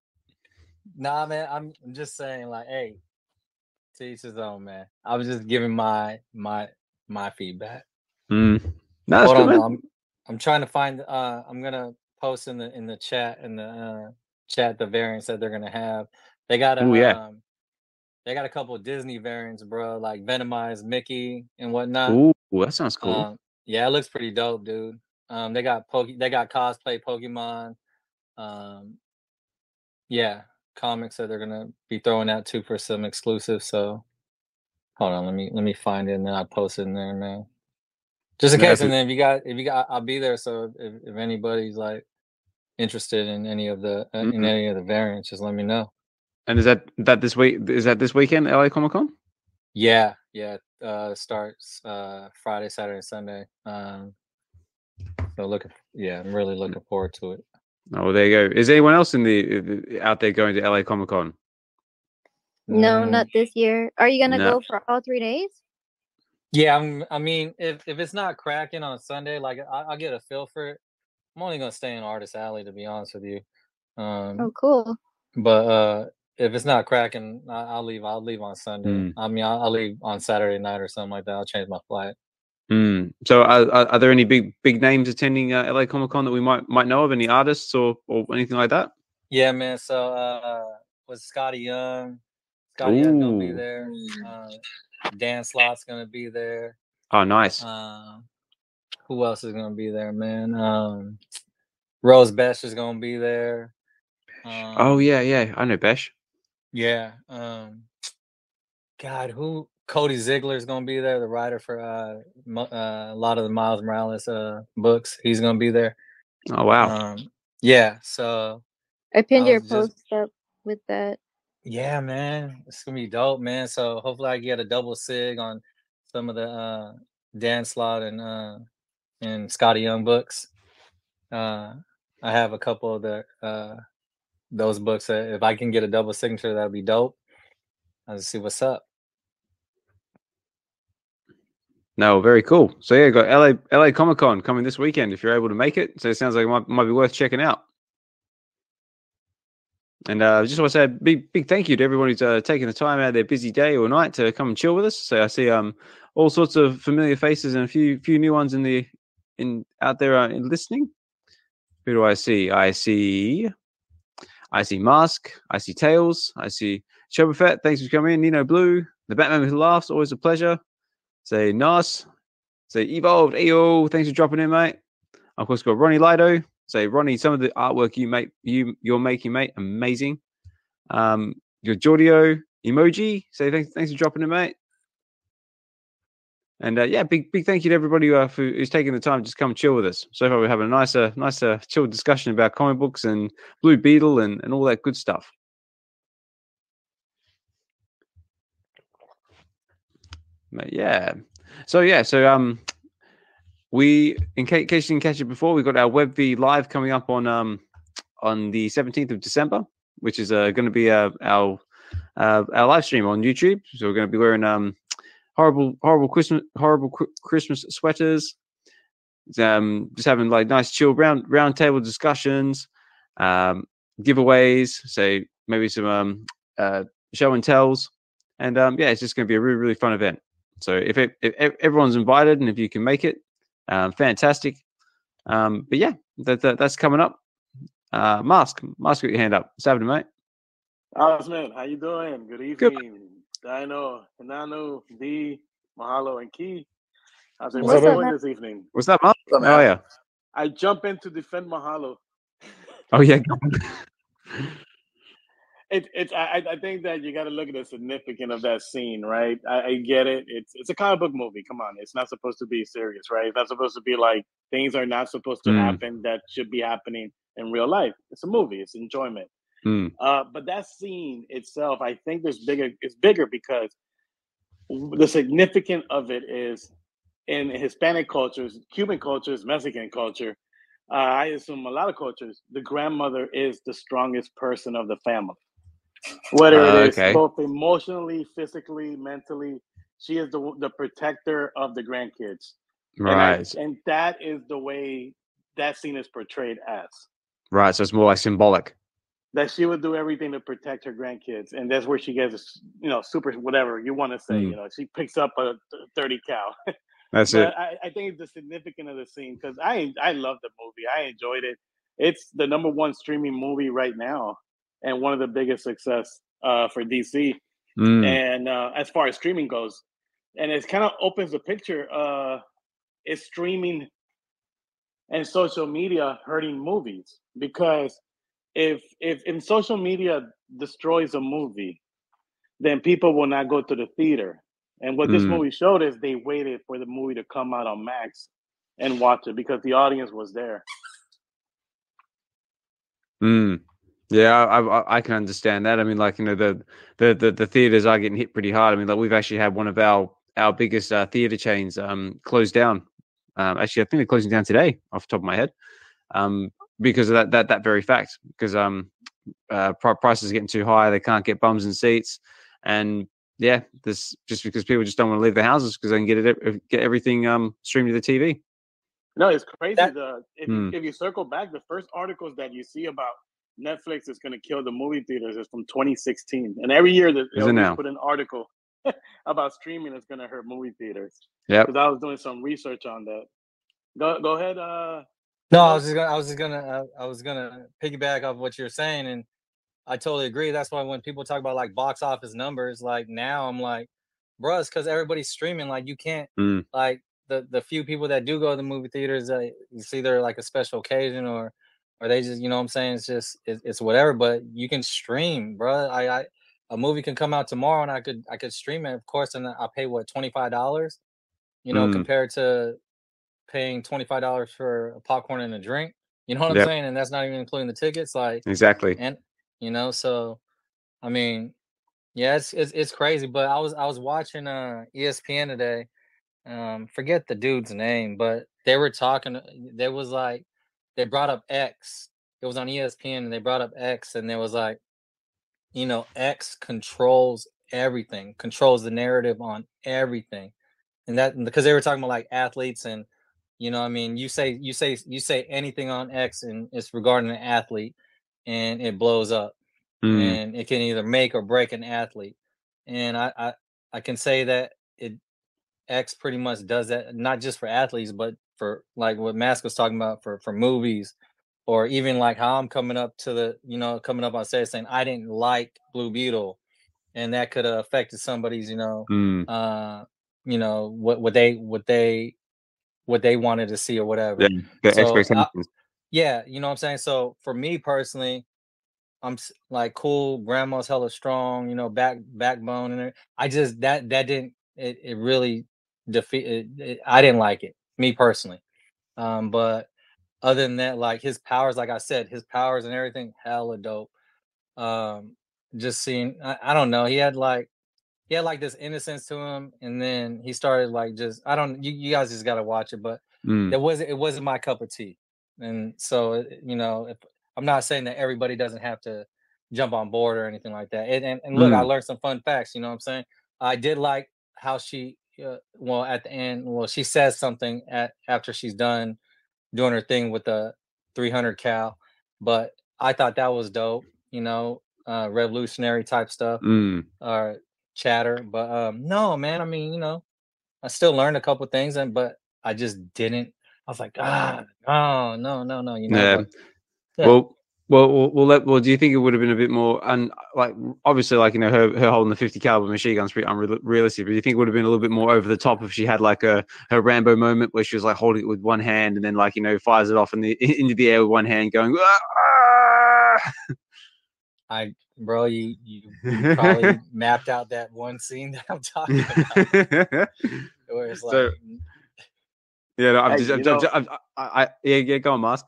Nah, man, I'm I'm just saying, like, hey, to each his own, man. I was just giving my my my feedback. Mm. No, that's Hold on, I'm I'm trying to find. Uh, I'm gonna post in the in the chat in the uh, chat the variants that they're gonna have. They got a Ooh, yeah. um, they got a couple of Disney variants, bro, like Venomized Mickey and whatnot. Ooh, that sounds cool. Um, yeah, it looks pretty dope, dude. Um, they got poke, they got cosplay Pokemon. Um, yeah, comics that they're gonna be throwing out too for some exclusives. So, hold on, let me let me find it and then I'll post it in there, man. Just in case, and then if you got if you got, I'll be there. So if if anybody's like interested in any of the uh, in Mhm. any of the variants, just let me know. and is that that this week? Is that this weekend? LA Comic Con? Yeah, yeah. Uh starts uh Friday, Saturday, Sunday. Um so looking yeah, I'm really looking forward to it. Oh, well, there you go. Is anyone else in the out there going to LA Comic Con? No, Mm, not this year. Are you gonna No. go for all three days? Yeah, I'm I mean if if it's not cracking on Sunday, like I I'll get a feel for it. I'm only gonna stay in Artist Alley to be honest with you. Um Oh, cool. but uh if it's not cracking, I, I'll leave. I'll leave on Sunday. Mm. I mean, I'll, I'll leave on Saturday night or something like that. I'll change my flight. Hmm. So, are, are, are there any big big names attending uh, LA Comic Con that we might might know of? Any artists or or anything like that? Yeah, man. So uh was Skottie Young? Skottie Young gonna be there. Uh, Dan Slott's gonna be there. Oh, nice. Um, who else is gonna be there, man? Um, Rose Besch is gonna be there. Um, oh yeah, yeah. I know Besch. yeah. Um, God, who? Cody Ziglar is gonna be there, the writer for uh, uh, a lot of the Miles Morales uh books. He's gonna be there. Oh wow. Um, yeah. So I pinned I your was just- post up with that. Yeah, man, it's gonna be dope, man. So hopefully I get a double sig on some of the uh Dan Slott and uh and Skottie Young books. Uh I have a couple of the uh those books that if I can get a double signature, that'd be dope. I'll see what's up. No, very cool. So yeah, got LA LA Comic Con coming this weekend if you're able to make it. So it sounds like it might, might be worth checking out. And uh, just want to say a big big thank you to everyone who's uh, taking the time out of their busy day or night to come and chill with us. So I see um all sorts of familiar faces and a few few new ones in the in out there uh, in listening. Who do I see? I see I see MASC. I see Tails. I see Shobafet. Thanks for coming in. Nino Blue. The Batman who laughs. Always a pleasure. Say Nas. Say Evolved. Ayo. Thanks for dropping in, mate. Of course, got Ronnie Lido. Say Ronnie, some of the artwork you make you you're making, mate, amazing. Um, your Jordio emoji. Say thanks thanks for dropping in, mate. And uh, yeah, big big thank you to everybody uh, for, who's taking the time to just come chill with us. So far, we're having a nicer, nicer, nice, uh, chill discussion about comic books and Blue Beetle and, and all that good stuff. Yeah. So yeah, so um we in case you didn't catch it before, we've got our WebV live coming up on um on the 17th of December, which is uh, going to be uh, our uh, our live stream on YouTube. So we're going to be wearing um horrible horrible Christmas horrible Christmas sweaters. Um, just having like nice chill round round table discussions, um, giveaways. So maybe some um uh show and tells, and um yeah, it's just going to be a really really fun event. So if, it, if everyone's invited and if you can make it, um, fantastic. Um, but yeah, that, that that's coming up. Uh, MASC, MASC, got your hand up. What's happening, mate? Ozman, how you doing? Good evening. Good. evening. Dyno, Nanu, D, Mahalo, and Key. How's What's everybody up, doing man? this evening? What's up, MASC? What's up, Oh yeah, I jump in to defend Mahalo. oh yeah. it, it's I, I think that you got to look at the significance of that scene, right? I, I get it. It's it's a comic book movie. Come on, it's not supposed to be serious, right? It's not supposed to be like things are not supposed to Mm. happen that should be happening in real life. It's a movie. It's enjoyment. Mm. Uh, but that scene itself, I think there's bigger. It's bigger because the significance of it is in Hispanic cultures, Cuban cultures, Mexican culture. Uh, I assume a lot of cultures, the grandmother is the strongest person of the family. Whether Uh, it is okay. both emotionally, physically, mentally, she is the the protector of the grandkids. And, I- Right. and that is the way that scene is portrayed as Right. So it's more like symbolic. that she would do everything to protect her grandkids, and that's where she gets, you know, super whatever you want to say. Mm. You know, she picks up a thirty cow. That's it. I, I think it's the significance of the scene because I I love the movie. I enjoyed it. It's the number one streaming movie right now, and one of the biggest success uh, for DC. Mm. And uh, as far as streaming goes, and it kind of opens the picture. Uh, is streaming and social media hurting movies because if if in social media destroys a movie, then people will not go to the theater. And what this Mm. movie showed is they waited for the movie to come out on Max and watch it because the audience was there. Mm. Yeah, I, I I can understand that. I mean, like you know, the the the, the theaters are getting hit pretty hard. I mean, like we've actually had one of our our biggest uh, theater chains um closed down. Um, actually, I think they're closing down today, off the top of my head, um, because of that that that very fact. Because um, uh, prices are getting too high, they can't get bums and seats, and yeah, this just because people just don't want to leave their houses because they can get it get everything um streamed to the TV. No, it's crazy. That- the if, Hmm. if you circle back, the first articles that you see about Netflix is going to kill the movie theaters is from 2016, and every year that they Is it always now? put an article about streaming is going to hurt movie theaters. Yeah, Because I was doing some research on that. Go go ahead. Uh, No, I was just gonna, I was just gonna, uh, I was gonna piggyback off what you're saying, and I totally agree. That's why when people talk about like box office numbers, like now I'm like, bruh, it's because everybody's streaming. Like you can't, Mm. like the the few people that do go to the movie theaters, uh, it's either like a special occasion or, or they just, you know, what I'm saying it's just it's, it's whatever. But you can stream, bruh. I, I a movie can come out tomorrow and I could I could stream it, of course, and I pay what twenty five dollars, you know, Mm. compared to paying twenty five dollars for a popcorn and a drink. You know what Yep. I'm saying? And that's not even including the tickets. Like, Exactly. and you know, so I mean, yeah, it's it's, it's crazy. But I was I was watching uh ESPN today. Um, forget the dude's name, but they were talking. There was like they brought up X. It was on ESPN, and they brought up X, and there was like, you know, X controls everything, controls the narrative on everything, and that because they were talking about like athletes and you know, I mean, you say you say you say anything on X and it's regarding an athlete, and it blows up Mm. and it can either make or break an athlete. And I, I I can say that it X pretty much does that not just for athletes, but for like what MASC was talking about for for movies, or even like how I'm coming up to the you know coming up on stage saying I didn't like Blue Beetle, and that could have affected somebody's you know Mm. uh you know what what they what they what they wanted to see or whatever. Yeah. The So. Yeah, you know what I'm saying? So for me personally, I'm like cool, grandma's hella strong, you know, back backbone and I just that that didn't it, it really defeat it, it, I didn't like it, me personally. Um but other than that, like his powers, like I said, his powers and everything, hella dope. Um just seeing I, I don't know, he had like he had like this innocence to him, and then he started like just I don't you, you guys just gotta watch it, but Mm. it wasn't it wasn't my cup of tea and so you know if i'm not saying that everybody doesn't have to jump on board or anything like that and and, and look i Mm. learned some fun facts you know what i'm saying i did like how she uh, well at the end well she says something at after she's done doing her thing with the 300 cal but i thought that was dope you know uh revolutionary type stuff Mm. or chatter but um no man i mean you know i still learned a couple things and but i just didn't i was like ah no no no no you know Yeah. but, yeah. Well, well, well, well, let, well, do you think it would have been a bit more, and like, obviously, like, you know, her, her holding the 50 caliber machine gun's pretty unrealistic, but do you think it would have been a little bit more over the top if she had like a, her Rambo moment where she was like holding it with one hand and then like, you know, fires it off in the, into the air with one hand going, "Ah, ah!" I, bro, you you, you probably mapped out that one scene that I'm talking about, where it's like, So- yeah, no, I'm just, I'm, know- I'm, I'm, I, I, yeah, yeah, go on, MASC.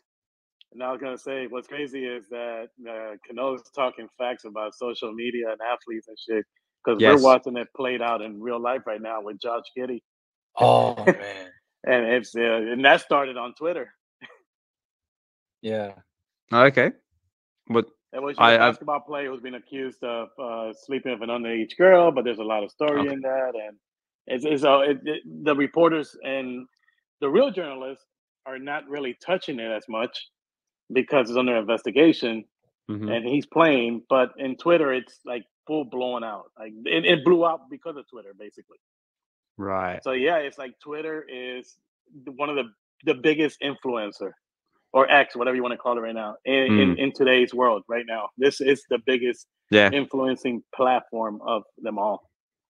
And I was gonna say, what's crazy is that uh, Cano's talking facts about social media and athletes and shit because Yes. we're watching it played out in real life right now with Josh Giddey, oh man, and it's uh, and that started on Twitter. yeah, Okay, but It was I- a I've- basketball player who's been accused of uh, sleeping with an underage girl, but there's a lot of story Okay. in that, and it's, it's uh, it, it, the reporters and the real journalists are not really touching it as much because it's under investigation mhm. and he's playing. But in Twitter, it's like full blown out. Like it, it blew out because of Twitter, basically. right, So yeah, it's like Twitter is one of the the biggest influencer or X, whatever you want to call it right now, in, in, in today's world right now. This is the biggest yeah, influencing platform of them all.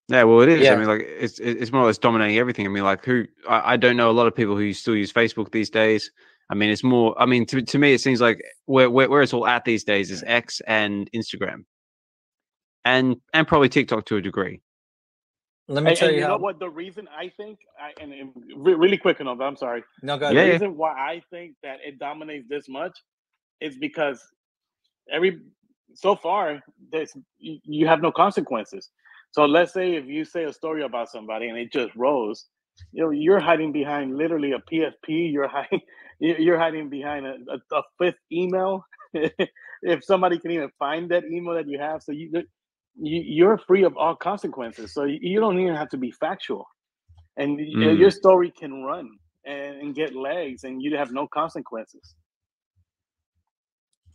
yeah. Well, it is. I mean, like, it's it's more or less dominating everything. I mean, like, who? I, I don't know a lot of people who still use Facebook these days. I mean, it's more. I mean, to to me, it seems like where where, where it's all at these days is X and Instagram, and and probably TikTok to a degree. let me And, tell and you you know what? The reason I think, I, and, and re- really quick enough, I'm sorry. No, go The ahead. Yeah, yeah. reason why I think that it dominates this much is because every so far there's you, you have no consequences. So let's say if you say a story about somebody and it just rose, you know you're hiding behind literally a PFP. You're hiding you- you're hiding behind a, a, a fifth email. if somebody can even find that email that you have, so you you you're free of all consequences. So you, don't even have to be factual, and Mm. your story can run and, and get legs, and you have no consequences.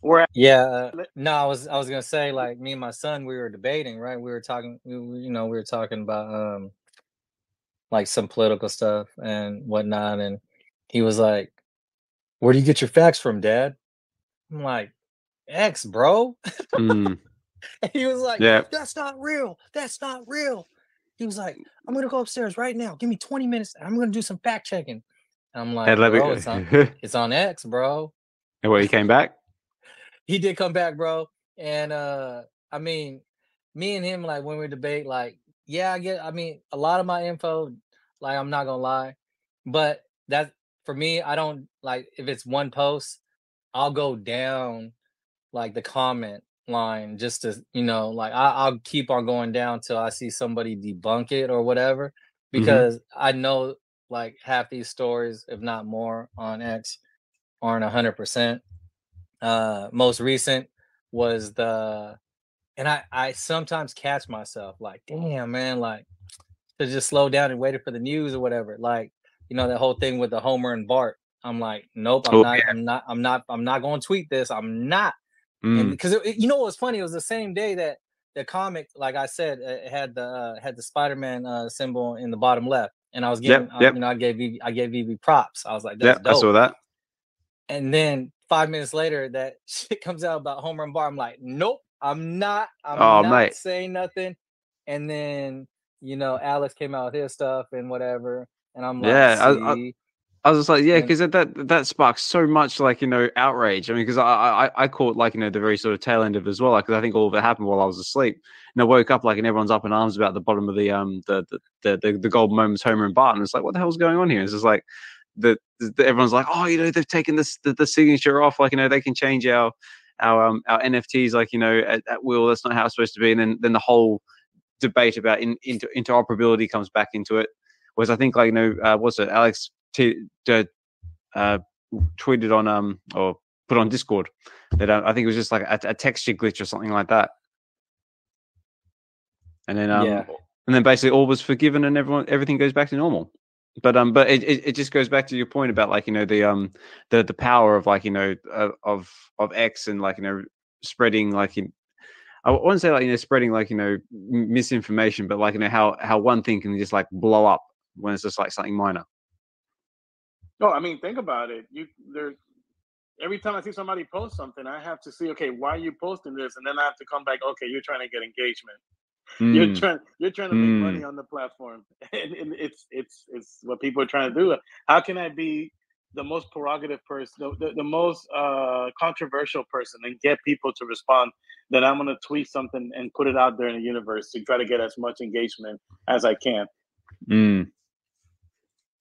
Whereas Yeah, uh, no, I was I was gonna say like me and my son we were debating right. We were talking, we- you know, we were talking about um like some political stuff and whatnot, and he was like, "Where do you get your facts from, Dad?" I'm like, "X, bro." Mm, And he was like, Yeah. "That's not real. That's not real." He was like, "I'm gonna go upstairs right now. Give me 20 minutes. I'm gonna do some fact checking." I'm like, and let me- "Bro, it's on, it's on X, bro." and where he came back. he did come back, bro. And uh I mean, me and him, like when we debate, like, yeah, I get I mean, a lot of my info, like I'm not gonna lie, but that for me, I don't like if it's one post, I'll go down like the comment line just to, you know, like I, I'll keep on going down till I see somebody debunk it or whatever. Because I know like half these stories, if not more, on X aren't hundred percent uh most recent was the and i i sometimes catch myself like damn man like to just slow down and waited for the news or whatever like you know that whole thing with the homer and bart i'm like nope i'm Oh, not i'm not i'm not i'm not going to tweet this i'm not Mm, because you know what was funny it was the same day that the comic like i said uh, it had the uh, had the spider-man uh symbol in the bottom left and i was Yep, giving uh, yep. you know i gave VeVe, i gave VeVe props i was like that's I dope saw that. and then five minutes later, that shit comes out about Homer and Bart. I'm like, nope, I'm not. I'm Oh, not mate. saying nothing. And then you know, Alex came out with his stuff and whatever, and I'm like, Yeah, I- I- I was just like, yeah, because that, that sparks so much like you know outrage. I mean, because I, I I caught like you know the very sort of tail end of it as well, because I think all of it happened while I was asleep, and I woke up like and everyone's up in arms about the bottom of the um the the the, the, the golden moments Homer and Barton. it's like what the hell's going on here? It's just like the, the everyone's like, oh, you know, they've taken this the, the signature off, like you know they can change our our um our NFTs like you know at, at will. That's not how it's supposed to be, and then then the whole debate about in, inter, interoperability comes back into it. Whereas I think like you know uh, what's it Alex t- d- uh, tweeted on um or put on Discord that uh, I think it was just like a, a texture glitch or something like that. And then um Yeah. and then basically all was forgiven and everyone everything goes back to normal. But um but it, it, it just goes back to your point about like you know the um the the power of like you know uh, of of X and like you know spreading like in I wouldn't say like you know spreading like you know misinformation, but like you know how how one thing can just like blow up when it's just like something minor. No, I mean, think about it. You there. Every time I see somebody post something, I have to see, okay, why are you posting this? And then I have to come back, okay, you're trying to get engagement. You're Mm, trying, you're trying to make money on the platform, and, and it's it's it's what people are trying to do. How can I be the most prerogative person, the, the, the most uh, controversial person, and get people to respond, then I'm gonna tweet something and put it out there in the universe to try to get as much engagement as I can. Mm.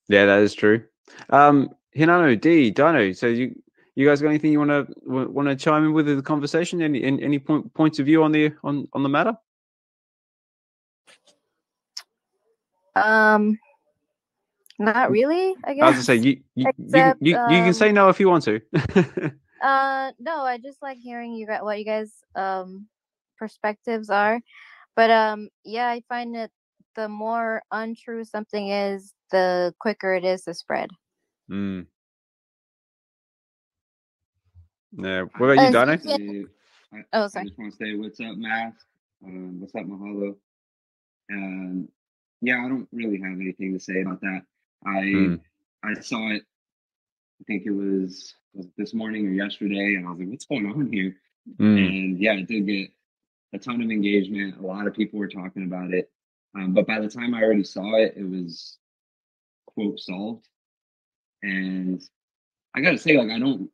Yeah, that is true. Um, Hinano D Dyno. So you you guys got anything you want to want to chime in with the conversation? Any any, point, points of view on the on on the matter? Um, not really. I guess. I was to say you you, Except, you, you, you can say um, no if you want to. Uh, no, I just like hearing you got what you guys um perspectives are, but um, yeah, I find that the more untrue something is, the quicker it is to spread. mm. Yeah. What about you, speaking- I, Oh, I sorry. just want to say what's up, MASC. Um, what's up, Mahalo? And yeah, I don't really have anything to say about that. I Mm. I saw it. I think it was was it this morning or yesterday, and I was like, "What's going on here?" Mm. And yeah, it did get a ton of engagement. A lot of people were talking about it. Um, but by the time I already saw it, it was quote solved. And I gotta say, like, I don't,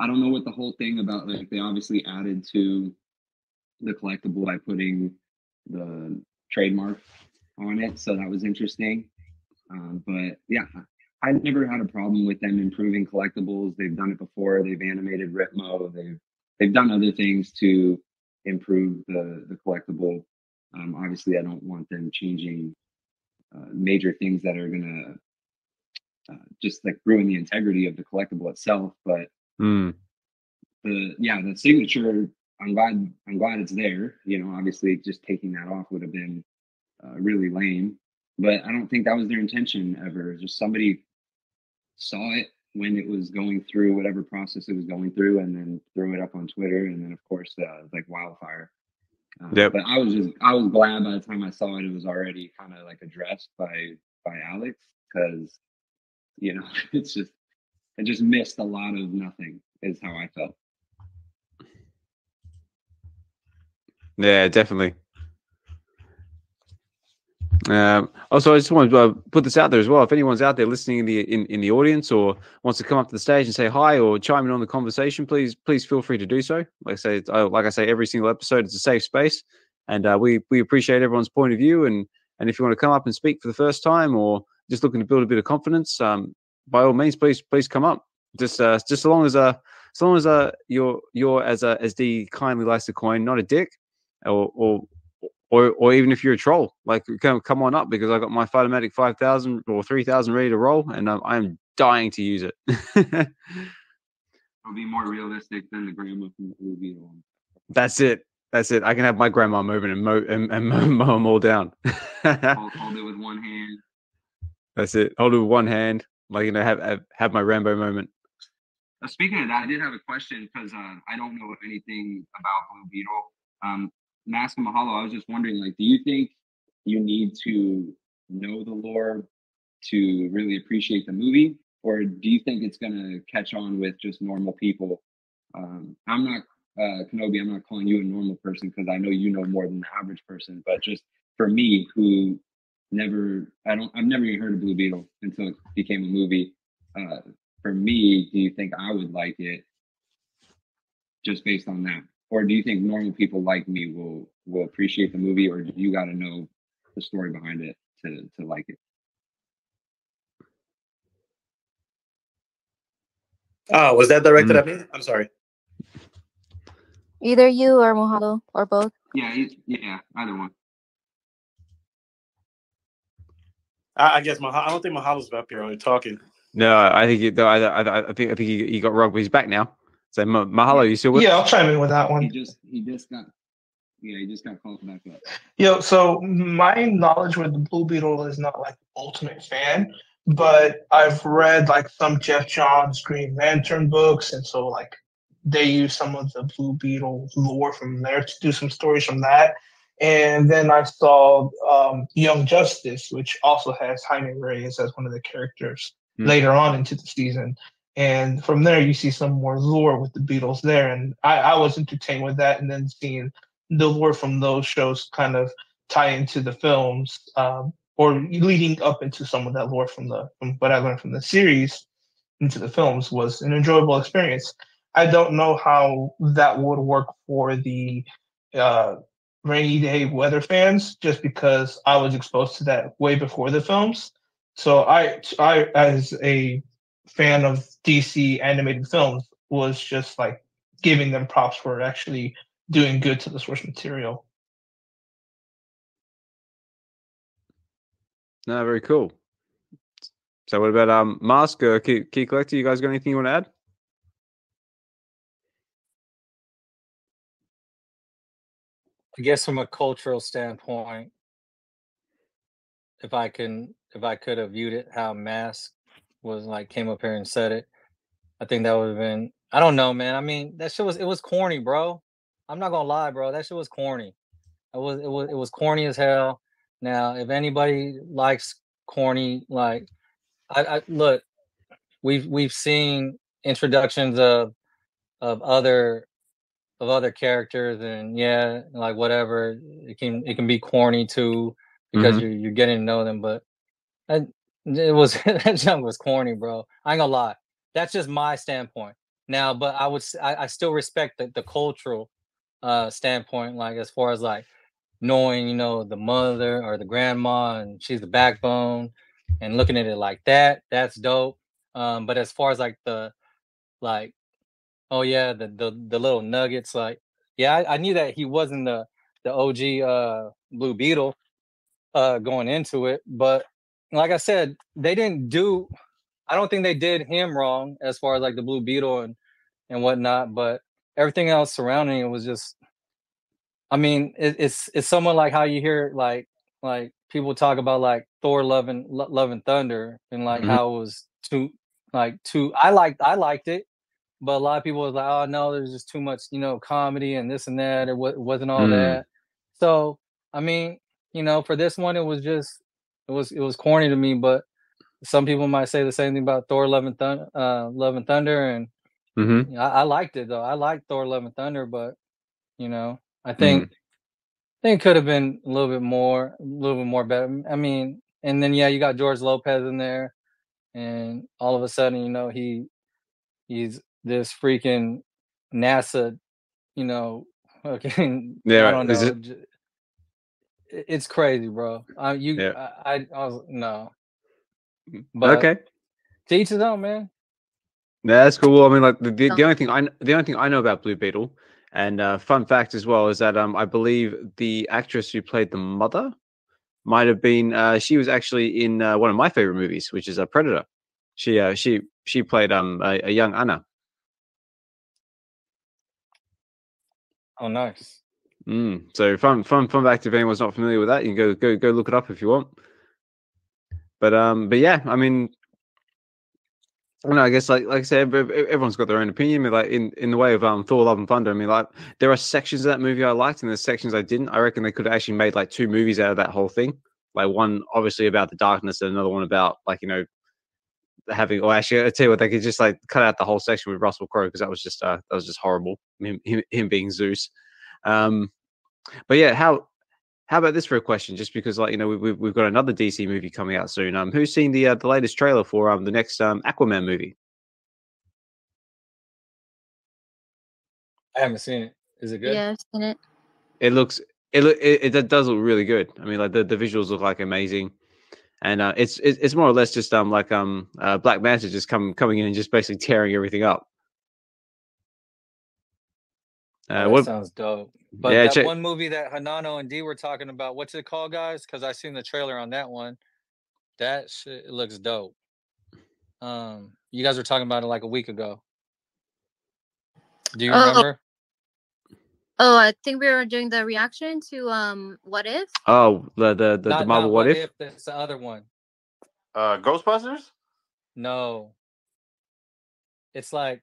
I don't know what the whole thing about. Like, they obviously added to the collectible by putting the trademark on it, so that was interesting. Um, but yeah, I never had a problem with them improving collectibles. They've done it before. They've animated Ritmo. They've they've done other things to improve the the collectible. Um, obviously, I don't want them changing uh, major things that are gonna uh, just like ruin the integrity of the collectible itself. But Mm. the yeah, the signature. I'm glad. I'm glad it's there. You know, obviously, just taking that off would have been uh, really lame. But I don't think that was their intention ever. Just somebody saw it when it was going through whatever process it was going through, and then threw it up on Twitter, and then of course, uh, like wildfire. Uh, Yep. But I was just I was glad by the time I saw it, it was already kind of like addressed by by Alex because you know it's just it just missed a lot of nothing is how I felt. Yeah, definitely. Um, also, I just want to uh, put this out there as well. If anyone's out there listening in the in, in the audience or wants to come up to the stage and say hi or chime in on the conversation, please please feel free to do so. Like I say, it's- uh, like I say, every single episode is a safe space, and uh, we we appreciate everyone's point of view. And and if you want to come up and speak for the first time or just looking to build a bit of confidence, um, by all means, please please come up. Just uh, just as long as uh, as long as uh, you're you're as uh, as D kindly likes to coin, not a dick, or or or or even if you're a troll, like come come on up because I got my Phytomatic five thousand or three thousand ready to roll, and I'm, I'm dying to use it. It'll be more realistic than the grandma from the Blue Beetle. one. That's it. That's it. I can have my grandma moving and mow and, and mow, mow them all down. Hold, hold it with one hand. That's it. Hold it with one hand, like you know, have have, have my Rambo moment. Uh, speaking of that, I did have a question because uh, I don't know anything about Blue Beetle. Um, MASC Mahalo, I was just wondering, like, do you think you need to know the lore to really appreciate the movie, or do you think it's gonna catch on with just normal people? Um, I'm not uh, Kenobi. I'm not calling you a normal person because I know you know more than the average person. But just for me, who never, I don't, I've never even heard of Blue Beetle until it became a movie. Uh, for me, do you think I would like it just based on that? Or do you think normal people like me will will appreciate the movie or do you gotta know the story behind it to to like it? Oh, was that directed at me? I'm sorry. Either you or Mahalo or both. Yeah, yeah, either one. I, I guess Mah- I don't think Mahalo's up here only talking. No, I think it, I, I, I think I think he, he got robbed, but he's back now. So Mahalo, you still with? Yeah, I'll chime in with that one. He just he just got yeah, he just got called back up. Yo, so my knowledge with the Blue Beetle is not like ultimate fan, but I've read like some Geoff Johns Green Lantern books, and so like they use some of the Blue Beetle lore from there to do some stories from that. And then I saw um, Young Justice, which also has Jaime Reyes as one of the characters Hmm. later on into the season. And from there, you see some more lore with the Beetles there. And I, I was entertained with that. And then seeing the lore from those shows kind of tie into the films um, or leading up into some of that lore from the from what I learned from the series into the films was an enjoyable experience. I don't know how that would work for the uh, rainy day weather fans, just because I was exposed to that way before the films. So I, I as a fan of DC animated films, was just like giving them props for actually doing good to the source material. No, very cool. So, what about um MASC uh, key, key collector? You guys got anything you want to add? I guess from a cultural standpoint, if I can, if I could have viewed it how MASC was like came up here and said it, I think that would have been. I don't know, man. I mean, that shit was it was corny, bro. I'm not gonna lie, bro. That shit was corny. It was it was it was corny as hell. Now, if anybody likes corny, like I, I look, we've we've seen introductions of of other of other characters and yeah, like whatever. It can it can be corny too because Mhm. you're you're getting to know them, but that, it was that junk was corny, bro. I ain't gonna lie. That's just my standpoint. Now, but I would I, I still respect the, the cultural uh standpoint, like as far as like knowing, you know, the mother or the grandma and she's the backbone and looking at it like that, that's dope. Um, but as far as like the like oh yeah, the the, the little nuggets, like yeah, I, I knew that he wasn't the the OG uh Blue Beetle uh going into it, but like I said, they didn't do I don't think they did him wrong as far as like the Blue Beetle and and whatnot, but everything else surrounding it was just I mean, it, it's it's somewhat like how you hear like like people talk about like Thor Love and Lo- Love and Thunder and like Mhm. how it was too like too I liked I liked it, but a lot of people was like, oh no, there's just too much, you know, comedy and this and that. It wa- wasn't all Mm. that. So I mean, you know, for this one, it was just it was it was corny to me. But some people might say the same thing about Thor Love and Thunder, uh, Love and Thunder, and Mm-hmm. I, I liked it though. I liked Thor: Love and Thunder, but you know, I think I think it could have been a little bit more, a little bit more better. I mean, and then yeah, you got George Lopez in there, and all of a sudden, you know, he he's this freaking NASA, you know, fucking Yeah, right. know. it- It's crazy, bro. I you Yeah. I, I I was no. But okay. to each his own, man. Yeah, that's cool. I mean, like the, the, the only thing I the only thing I know about Blue Beetle, and uh, fun fact as well is that um I believe the actress who played the mother might have been uh she was actually in uh, one of my favorite movies, which is a Predator. She uh she she played um a, a young Anna. Oh, nice. Mm. So fun fun fun fact if anyone's not familiar with that, you can go go go look it up if you want. But um but yeah, I mean I don't know, I guess like like I said, ev- ev- everyone's got their own opinion. Like in, in the way of um Thor: Love and Thunder, I mean, like there are sections of that movie I liked, and there's sections I didn't. I reckon they could have actually made like two movies out of that whole thing. Like one obviously about the darkness, and another one about like you know having. Or actually, I tell you what, they could just like cut out the whole section with Russell Crowe because that was just uh that was just horrible. Him him, him being Zeus. Um, but yeah, how how about this for a question? Just because like you know we, we've we've got another DC movie coming out soon. Um, who's seen the uh, the latest trailer for um the next um Aquaman movie? I haven't seen it. Is it good? Yeah, I've seen it. It looks it look it, it does look really good. I mean, like the, the visuals look like amazing, and uh, it's it's more or less just um like um uh, Black Manta just come coming in and just basically tearing everything up. Oh, Uh, that what? sounds dope. But Yeah, that check- one movie that Hinano and D were talking about, what's it called, guys? Because I seen the trailer on that one. That shit looks dope. Um, you guys were talking about it like a week ago. Do you Oh. remember? Oh, I think we were doing the reaction to um what if? Oh, the the the, Not- the Marvel not What If? That's the other one. Uh, Ghostbusters. No. It's like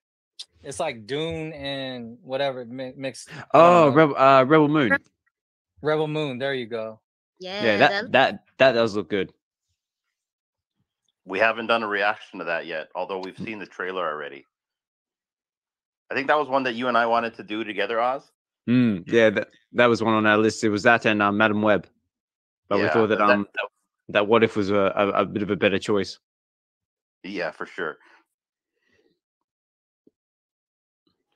it's like Dune and whatever mi- mixed. Oh, uh, Rebel, uh, Rebel Moon. Rebel Moon. There you go. Yeah, Yeah, that that that does look good. We haven't done a reaction to that yet, although we've seen the trailer already. I think that was one that you and I wanted to do together, Oz. Mm, yeah, that that was one on our list. It was that and um, Madame Web, but we thought that that- um that, that What If was a, a, a bit of a better choice. Yeah, for sure.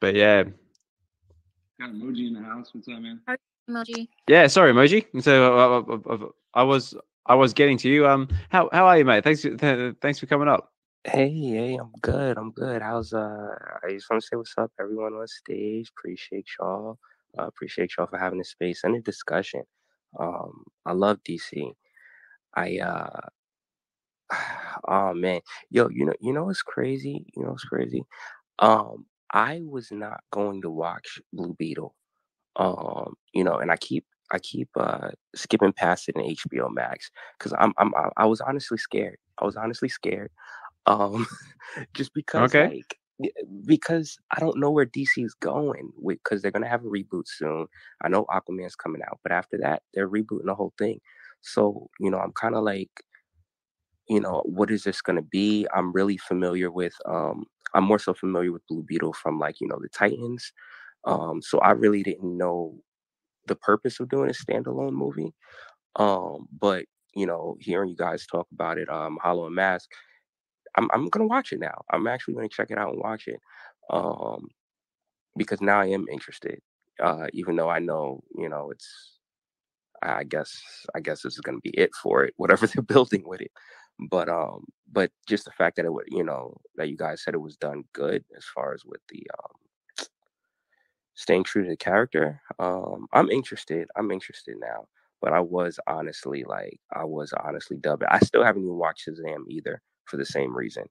But yeah, Got emoji in the house. What's up, man? Emoji. yeah. Sorry, emoji. So uh, uh, uh, I was I was getting to you. Um, how how are you, mate? Thanks th- thanks for coming up. Hey, hey, I'm good. I'm good. How's uh? I just want to say what's up, everyone on stage. Appreciate y'all. Uh, appreciate y'all for having the space and the discussion. Um, I love DC. I uh, oh man, yo, you know, you know what's crazy? You know what's crazy? Um, I was not going to watch Blue Beetle. Um, you know, and I keep I keep uh skipping past it in HBO Max because I'm I'm I I was honestly scared. I was honestly scared. Um, just because Okay. like because I don't know where DC is going with because they're gonna have a reboot soon. I know Aquaman's coming out, but after that, they're rebooting the whole thing. So you know, I'm kind of like, you know, what is this gonna be? I'm really familiar with. Um, I'm more so familiar with Blue Beetle from like you know the Titans. Um, so I really didn't know the purpose of doing a standalone movie. Um, but you know, hearing you guys talk about it, um, Hollow and MASC, I'm I'm gonna watch it now. I'm actually gonna check it out and watch it. Um, because now I am interested. Uh, even though I know, you know, it's I guess I guess this is gonna be it for it, whatever they're building with it. But um, but just the fact that it would, you know, that you guys said it was done good as far as with the um staying true to the character. Um, I'm interested. I'm interested now. But I was honestly like I was honestly dubbing. I still haven't even watched Shazam either for the same reason.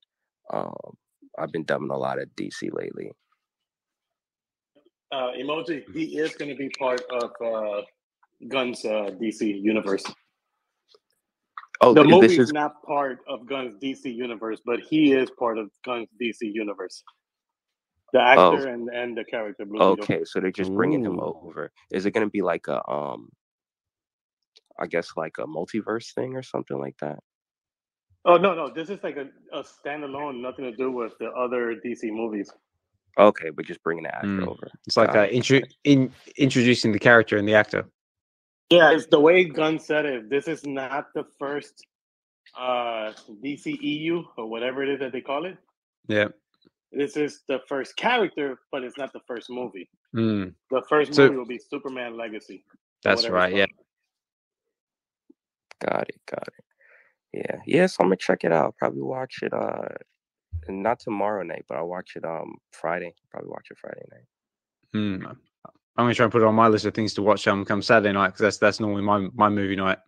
Um, I've been dubbing a lot of DC lately. Uh, emoji. He is going to be part of uh, Gunn's uh, DC universe. Oh, the this movie's is not part of Gunn's DC universe, but he is part of Gunn's DC universe. The Oh. actor and and the character. Blue Beetle. okay. So they're just bringing him over. Is it going to be like a um, I guess like a multiverse thing or something like that? Oh no, no, this is like a, a standalone, nothing to do with the other DC movies. Okay, but just bringing the actor Mm. over. It's like Got uh, it, intro- got it. in introducing the character and the actor. Yeah, it's the way Gunn said it. This is not the first uh DCEU or whatever it is that they call it. Yeah. This is the first character, but it's not the first movie. Mm, The first So- movie will be Superman Legacy. that's right. Yeah. Got it. Got it. Yeah. Yes, I'm gonna check it out. Probably watch it. Uh, not tomorrow night, but I'll watch it um Friday. Probably watch it Friday night. Mm. I'm gonna try and put it on my list of things to watch um come Saturday night because that's that's normally my my movie night.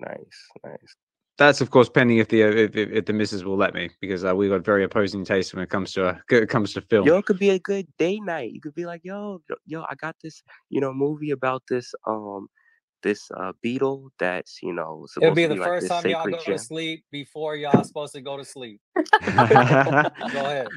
Nice. Nice. That's of course pending if the uh, if, if, if the missus will let me because uh, we got very opposing tastes when it comes to uh, it comes to film. Yo, it could be a good day night. You could be like, yo, yo- yo, I got this, you know, movie about this um this uh beetle that's, you know, It'll be to the be like first this time y'all go gem. to sleep before y'all supposed to go to sleep. Go ahead.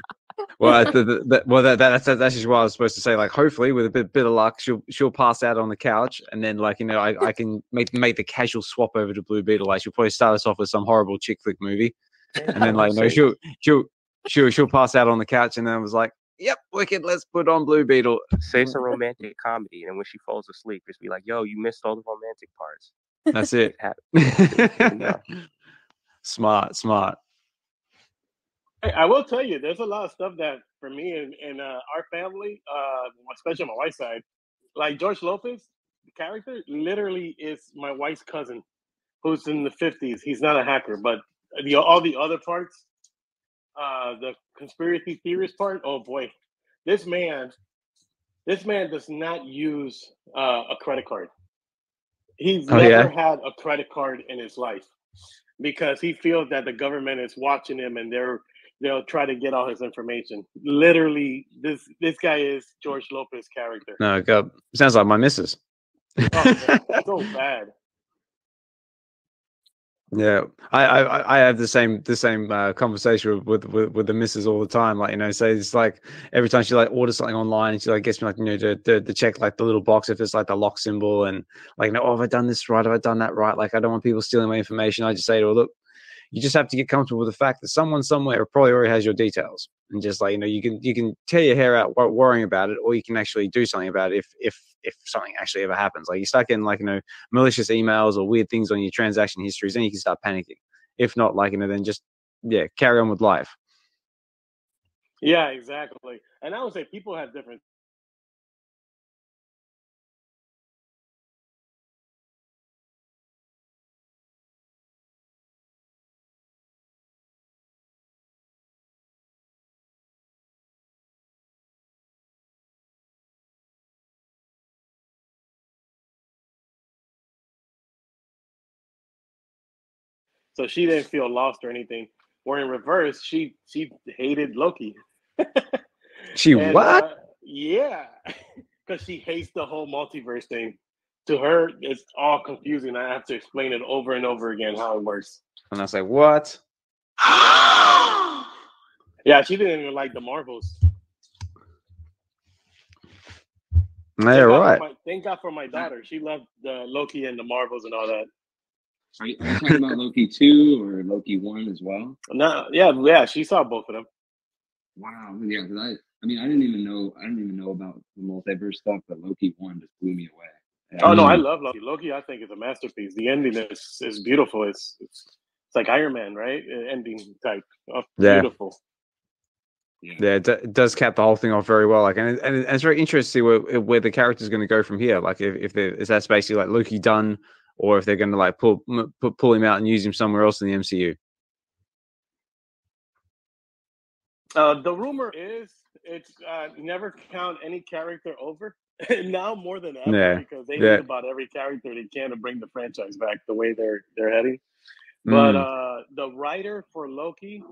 Well, the, the, the, well, that, that's that's just what I was supposed to say. Like, hopefully, with a bit bit of luck, she'll she'll pass out on the couch, and then like you know, I, I can make make the casual swap over to Blue Beetle. Like, she'll probably start us off with some horrible chick flick movie, and then like, no, Say- she'll she'll she'll she'll pass out on the couch, and then I was like, "Yep, wicked. Let's put on Blue Beetle." say some romantic comedy, and when she falls asleep, just be like, "Yo, you missed all the romantic parts." That's it. It smart, smart. Hey, I will tell you, there's a lot of stuff that for me and, and uh, our family, uh, especially on my wife's side, like George Lopez, the character, literally is my wife's cousin, who's in the fifties. He's not a hacker, but the all the other parts, uh, the conspiracy theorist part. Oh boy, this man, this man does not use uh, a credit card. He's Oh, never yeah? had a credit card in his life because he feels that the government is watching him and they're they'll try to get all his information. Literally, this this guy is George Lopez character. No, God, sounds like my missus. Oh, so bad. Yeah, I, I I have the same the same uh, conversation with, with with the missus all the time. Like you know, so it's like every time she like orders something online, and she like gets me like you know to, to to check like the little box if it's like the lock symbol and like you know, oh, have I done this right? Have I done that right? Like I don't want people stealing my information. I just say to her, look, you just have to get comfortable with the fact that someone somewhere probably already has your details, and just like you know, you can you can tear your hair out wor- worrying about it, or you can actually do something about it if if if something actually ever happens. Like you start getting like you know malicious emails or weird things on your transaction histories, then you can start panicking. If not, like you know, then just yeah, carry on with life. Yeah, exactly. And I would say people have different. So she didn't feel lost or anything. Where in reverse, she she hated Loki. She And, what? uh, yeah, because she hates the whole multiverse thing. To her, it's all confusing. I have to explain it over and over again how it works. And I was like, what? Yeah, she didn't even like the Marvels. Yeah, Thank God for right. my- thank God for my daughter. She loved the Loki and the Marvels and all that. Are you, are you talking about Loki two or Loki one as well? No, yeah, yeah, she saw both of them. Wow, yeah, because I, I mean, I didn't even know, I didn't even know about the multiverse stuff, but Loki one just blew me away. And Oh no, I Mm. love Loki. Loki, I think is a masterpiece. The ending is is beautiful. It's it's, it's like Iron Man, right? Uh, Ending type. Oh, Yeah. Beautiful. Yeah, it, d- it does cap the whole thing off very well. Like, and, it- and it's very interesting where where the character's going to go from here. Like, if if they is that's basically like Loki done, or if they're going to like pull m- pull him out and use him somewhere else in the MCU. Uh, the rumor is it's uh, never count any character over. now more than ever Yeah, because they yeah. need about every character they can to bring the franchise back the way they're they're heading. But Mm. uh, the writer for Loki,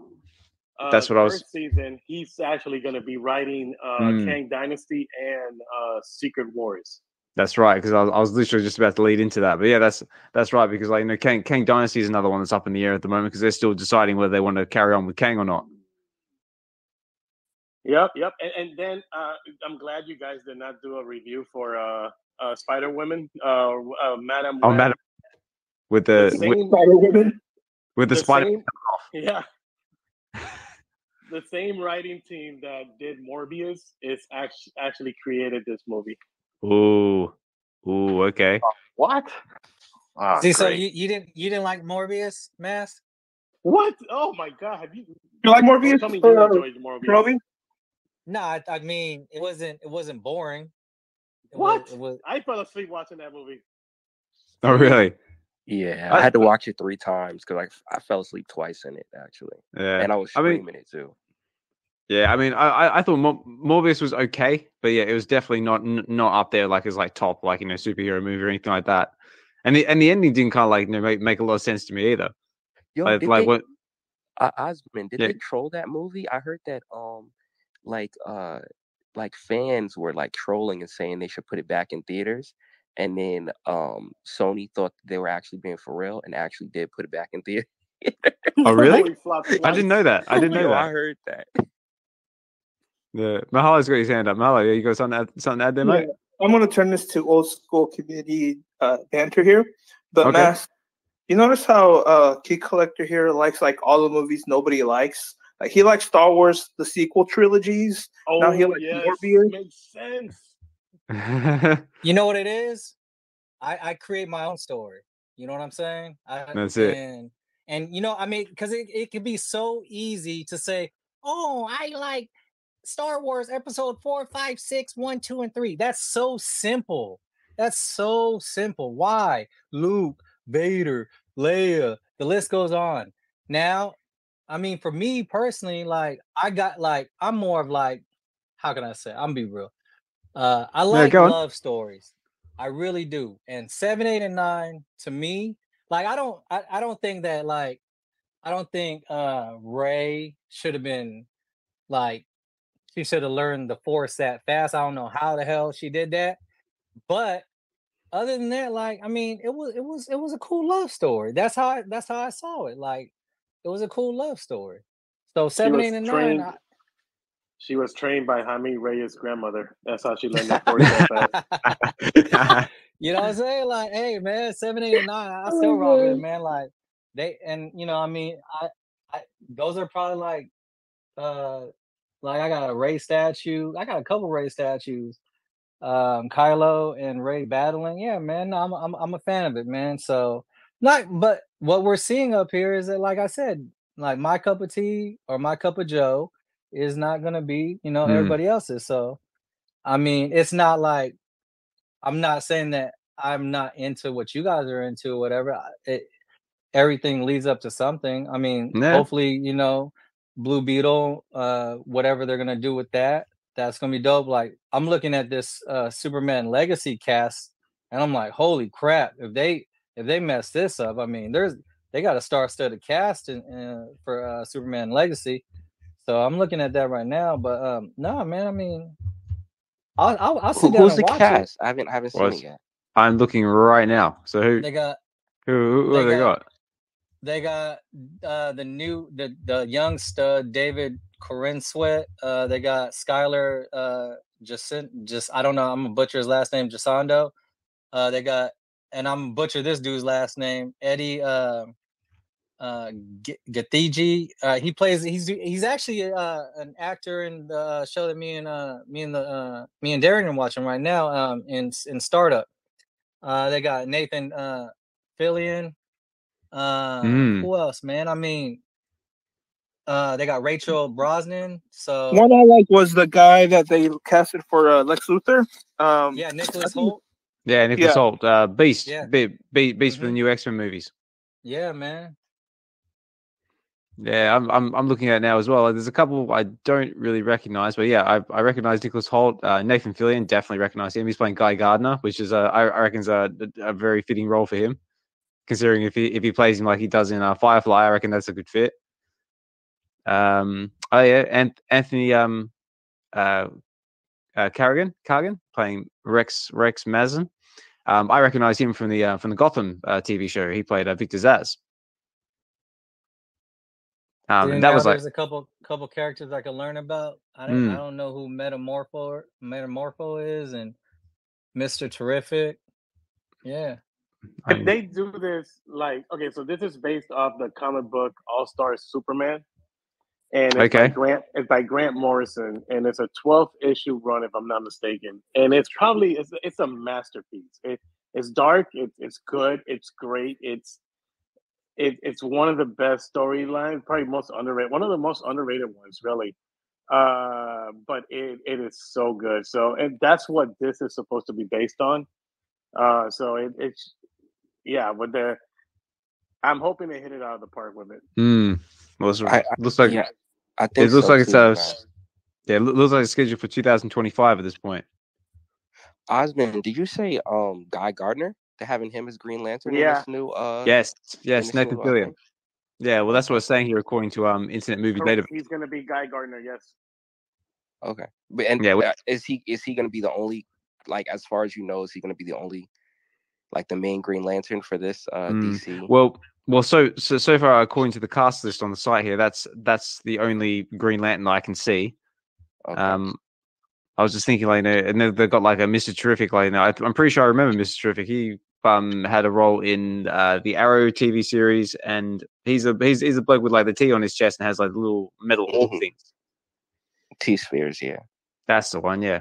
uh, That's what I was- first season, he's actually going to be writing uh, Mm. Kang Dynasty and uh, Secret Wars. That's right, because I, was- I was literally just about to lead into that. But yeah, that's that's right because like you know, Kang, Kang Dynasty is another one that's up in the air at the moment because they're still deciding whether they want to carry on with Kang or not. Yep, yep. And, and then uh, I'm glad you guys did not do a review for uh, uh, Spider Woman, uh, uh, Madame. Oh, Web. Madame, with The the same- with, Spider Woman. with the, the spider. same- Yeah. the same writing team that did Morbius is actually actually created this movie. Ooh, ooh, okay. What? Ah, See, so you, you didn't you didn't like Morbius, MASC? What? Oh my god! Have you? You like Morbius? Tell me you Uh, enjoyed Morbius. Kenobi? No, I, I mean it wasn't it wasn't boring. It What? Was, it was I fell asleep watching that movie. Oh, really? Yeah, I- I had to watch it three times because I I fell asleep twice in it actually, Yeah. and I was I mean- it too. Yeah, I mean, I I, I thought Mor- Morbius was okay, but yeah, it was definitely not n- not up there like as like top like you know superhero movie or anything like that. And the and the ending didn't kind of like you know make, make a lot of sense to me either. Yo, Like, like they, what? uh, Ozman, did Yeah. they troll that movie? I heard that um, like uh, like fans were like trolling and saying they should put it back in theaters, and then um, Sony thought they were actually being for real and actually did put it back in theaters. Oh, really? Flopped I didn't know that. I didn't know Yo, I heard that. Yeah, Mahalo's got his hand up. Mahalo, yeah, you got something to add, something to add there, mate? Yeah, I'm gonna turn this to old school community uh, banter here. But Okay. MASC, you notice how uh, Key Collector here likes like all the movies nobody likes. Like he likes Star Wars, the sequel trilogies. Oh Now he likes yes, Morbius. makes sense. you know what it is? I, I create my own story. You know what I'm saying? I, That's it. And, and you know, I mean, because it, it can be so easy to say, oh, I like Star Wars episode four, five, six, one, two, and three. That's so simple. That's so simple. Why? Luke, Vader, Leia, the list goes on. Now, I mean, for me personally, like I got like I'm more of like, how can I say? I'm be real. Uh I like on. love stories. I really do. And seven, eight, and nine to me, like I don't I, I don't think that like I don't think uh Ray should have been like she should have learned the force that fast. I don't know how the hell she did that. But other than that, like I mean, it was it was it was a cool love story. That's how I, that's how I saw it. Like it was a cool love story. So seven, was eight, and nine. I- She was trained by Jaime Reyes' grandmother. That's how she learned the force you know what I'm saying? Like, hey man, seven, eight, and nine, I still rock it, man. Like they and you know, I mean, I, I those are probably like uh like I got a Rey statue. I got a couple Rey statues. Um Kylo and Rey battling. Yeah, man. I'm I'm I'm a fan of it, man. So not but what we're seeing up here is that like I said, like my cup of tea or my cup of Joe. is not gonna be, you know, Mm. everybody else's. So I mean, it's not like I'm not saying that I'm not into what you guys are into, or whatever. It everything leads up to something. I mean, Yeah. hopefully, you know, Blue Beetle, uh, whatever they're gonna do with that, that's gonna be dope. Like I'm looking at this uh Superman Legacy cast, and I'm like, holy crap! If they if they mess this up, I mean, there's they got a star-studded cast in, uh, for uh, Superman Legacy. So I'm looking at that right now. But um, no, man, I mean, I'll I'll, I'll Who, sit down who's and the watch cast? I haven't I haven't seen Was- it yet. I'm looking right now. So who. They got who, who, who they have they got- got? They got uh the new the the young stud David Corenswet. Uh they got Skyler uh Jacin just I don't know, I'm gonna butcher his last name, Jasando. Uh they got and I'm gonna butcher this dude's last name, Eddie uh uh G- Gathegi. Uh he plays he's he's actually uh an actor in the uh, show that me and uh me and the uh me and Darren are watching right now um in in startup. Uh they got Nathan uh Fillion. Uh, Mm. who else, man? I mean, uh, they got Rachel Brosnahan. So One I like was the guy that they casted for uh, Lex Luthor. Um, yeah, Nicholas Hoult. Yeah, Nicholas Yeah. Hoult, uh, Beast, Yeah. Be- Be- Beast for the Mhm. new X Men movies. Yeah, man. Yeah, I'm, I'm I'm looking at it now as well. There's a couple I don't really recognize, but yeah, I, I recognize Nicholas Hoult, uh, Nathan Fillion, definitely recognize him. He's playing Guy Gardner, which is uh, I, I reckon is a, a very fitting role for him, considering if he if he plays him like he does in uh, Firefly, I reckon that's a good fit. Um, oh yeah, and Anthony um, uh, uh, Carrigan, Carrigan playing Rex Rex Mason. Um, I recognize him from the uh, from the Gotham uh, TV show. He played uh, Victor Zsasz. Um, and that was like there's a couple couple characters I can learn about. I don't Mm. I don't know who Metamorpho Metamorpho is and Mister Terrific. Yeah. If they do this, like, okay, so this is based off the comic book All Star Superman, and it's by Okay. Grant. It's by Grant Morrison, and it's a 12th issue run, if I'm not mistaken. And it's probably it's it's a masterpiece. It it's dark. It, it's good. It's great. It's it, it's one of the best storylines, probably most underrated, one of the most underrated ones, really. Uh, but it, it is so good. So, and that's what this is supposed to be based on. Uh, so it, it's yeah, but they're. I'm hoping they hit it out of the park with it. Mm. Well, it's- I- I- looks like yeah, I think it looks so like it's too, uh, man. yeah, it looks like it's scheduled for 2025 at this point. Ozman, did you say um Guy Gardner? They're having him as Green Lantern in this new uh Yes, yes, Nathan new, uh, Fillion. thing? Yeah, well, that's what it's saying here, according to um Internet Movie Correct. Database. He's going to be Guy Gardner. Yes. Okay, but and Yeah, uh, is he is he gonna be the only like as far as you know is he gonna be the only like the main Green Lantern for this uh Mm, DC? Well, well, so so so far, according to the cast list on the site here, that's that's the only Green Lantern I can see. Okay. Um, I was just thinking, like, you know, and then they've got like a Mister Terrific, like, you know, I, I'm pretty sure I remember Mister Terrific. He um had a role in uh the Arrow TV series, and he's a he's he's a bloke with like the T on his chest and has like little metal Mhm. things. T spheres, yeah. That's the one, yeah.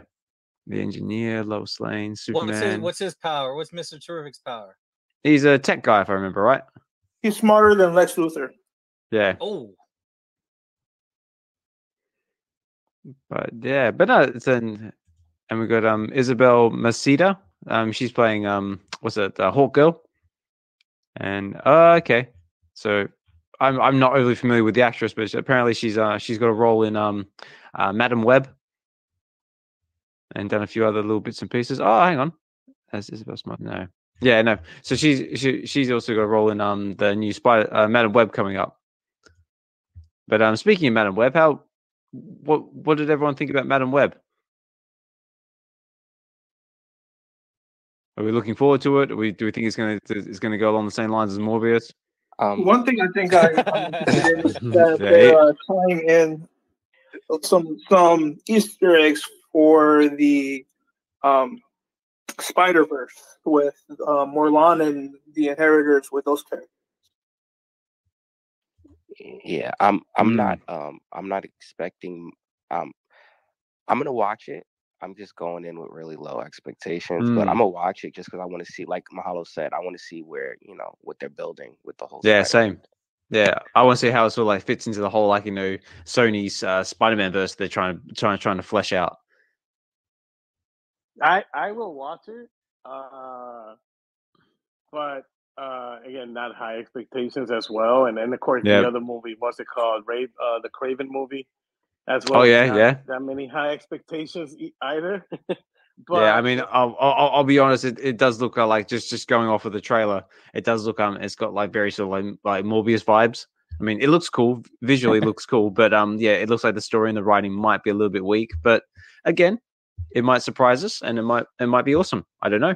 The engineer, Lois Lane, What's his Superman. what's his power? What's Mister Terrific's power? He's a tech guy, if I remember right. He's smarter than Lex Luthor. Yeah, Oh, but yeah, but no, it's an and we got um Isabel Maceda. Um, she's playing um what's it, uh, Hawk Girl. And uh, okay, so I'm I'm not overly familiar with the actress, but apparently she's uh she's got a role in um uh, Madame Web and done a few other little bits and pieces. Oh, hang on, that's Isabel Smart. No, yeah, no. So she's she, she's also got a role in um the new Spider uh, Madame Web coming up. But um, speaking of Madame Web, how what what did everyone think about Madame Web? Are we looking forward to it? Are we, do we think it's going to it's going to go along the same lines as Morbius? Um One thing I think I I'm is that Yeah, they're uh, tying in some some Easter eggs for the um, Spider Verse with uh, Morlun and the Inheritors with those characters. yeah, I'm I'm not um I'm not expecting um I'm gonna watch it. I'm just going in with really low expectations, but Mm. I'm gonna watch it just because I want to see, like Mahalo said, I want to see where you know what they're building with the whole. Yeah, Spider-Man. same. Yeah, I want to see how it sort of like fits into the whole like you know Sony's uh, Spider-Man verse they're trying to trying trying to flesh out. I I will watch it, uh, but uh, again, not high expectations as well. And then of course Yeah. the other movie, what's it called? Rave, uh, the Kraven movie, as well. Oh, yeah, not yeah. That many high expectations either. but yeah, I mean, I'll, I'll, I'll be honest. It, it does look uh, like just just going off of the trailer. It does look um, it's got like very sort of like, like Morbius vibes. I mean, it looks cool visually, looks cool, but um, yeah, it looks like the story and the writing might be a little bit weak. But again, it might surprise us, and it might it might be awesome. I don't know.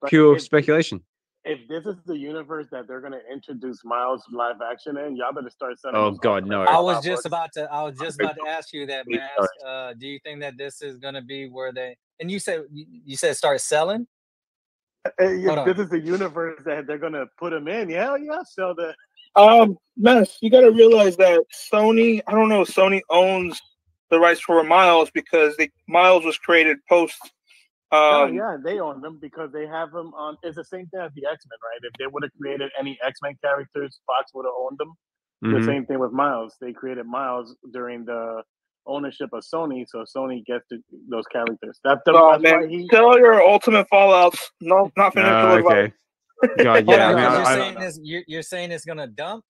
but Pure if, speculation. if this is the universe that they're going to introduce Miles live action in, y'all better start sending. Oh God, no! I was just books. about to. I was just about to ask you that, Please MASC. Uh, do you think that this is gonna be where they? And you said you you said start selling. Hey, if this is the universe that they're going to put him in, yeah, yeah, sell the. Um, Mess, you got to realize that Sony, I don't know, Sony owns the rights for Miles because they, Miles was created post. Oh Um, yeah, they own them because they have them on. It's the same thing as the X Men, right? If they would have created any X Men characters, Fox would have owned them. The Mhm. same thing with Miles. They created Miles during the ownership of Sony, so Sony gets to, those characters. That's the Oh that's why man, he. tell your ultimate fallouts. No, not finished. Uh, with okay. God, yeah. I mean, I, you're I, saying this. You're, you're saying it's gonna dump.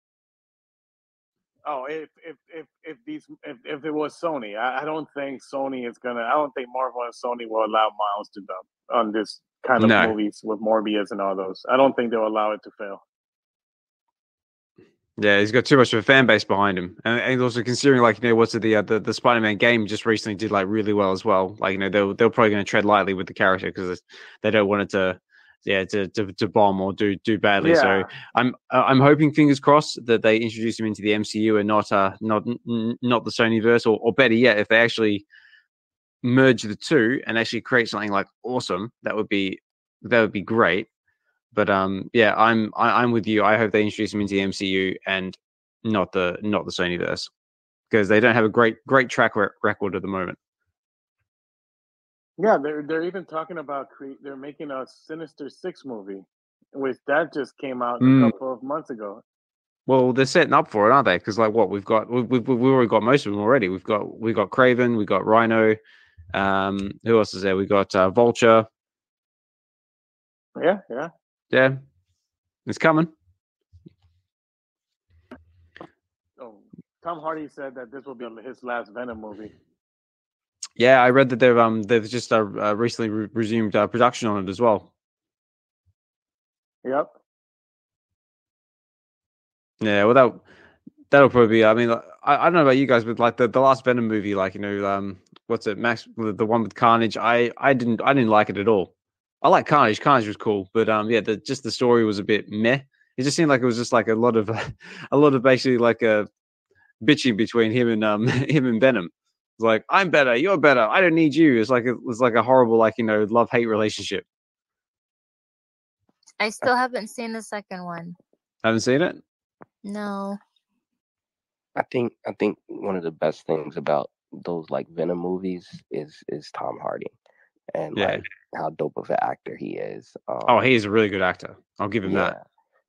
Oh, if if if if these if, if it was Sony, I, I don't think Sony is gonna. I don't think Marvel and Sony will allow Miles to dump on this kind of No. movies with Morbius and all those. I don't think they'll allow it to fail. Yeah, he's got too much of a fan base behind him, and, and also considering like you know what's the uh, the the Spider Man game just recently did like really well as well. Like you know they're they're probably going to tread lightly with the character because they don't want it to yeah to, to to bomb or do do badly. So I'm uh, I'm hoping fingers crossed that they introduce him into the MCU and not uh not n- not the Sony verse or, or better yet if they actually merge the two and actually create something like awesome that would be that would be great. But um, yeah, I'm I, I'm with you. I hope they introduce him into the MCU and not the not the Sonyverse because they don't have a great great track re- record at the moment. Yeah, they're they're even talking about cre- they're making a Sinister Six movie, which that just came out Mm. a couple of months ago. Well, they're setting up for it, aren't they? Because like what we've got, we've, we've we've already got most of them already. We've got we've got Kraven, we've got Rhino. Um, who else is there? We got uh, Vulture. Yeah, yeah. Yeah, it's coming. Oh, Tom Hardy said that this will be his last Venom movie. Yeah, I read that they've um they've just uh, uh, recently re- resumed uh, production on it as well. Yep. Yeah, well that that'll probably be. I mean, I, I don't know about you guys, but like the, the last Venom movie, like you know, um, what's it, Max, the, the one with Carnage. I I didn't I didn't like it at all. I like Carnage. Carnage was cool, but um, yeah, the just the story was a bit meh. It just seemed like it was just like a lot of a lot of basically like a bitching between him and um him and Venom. It's like I'm better, you're better. I don't need you. It's like a, it's like a horrible like you know love hate relationship. I still haven't seen the second one. Haven't seen it. No. I think I think one of the best things about those like Venom movies is is Tom Hardy and Yeah. like how dope of an actor he is. Um, Oh, he is a really good actor. I'll give him that.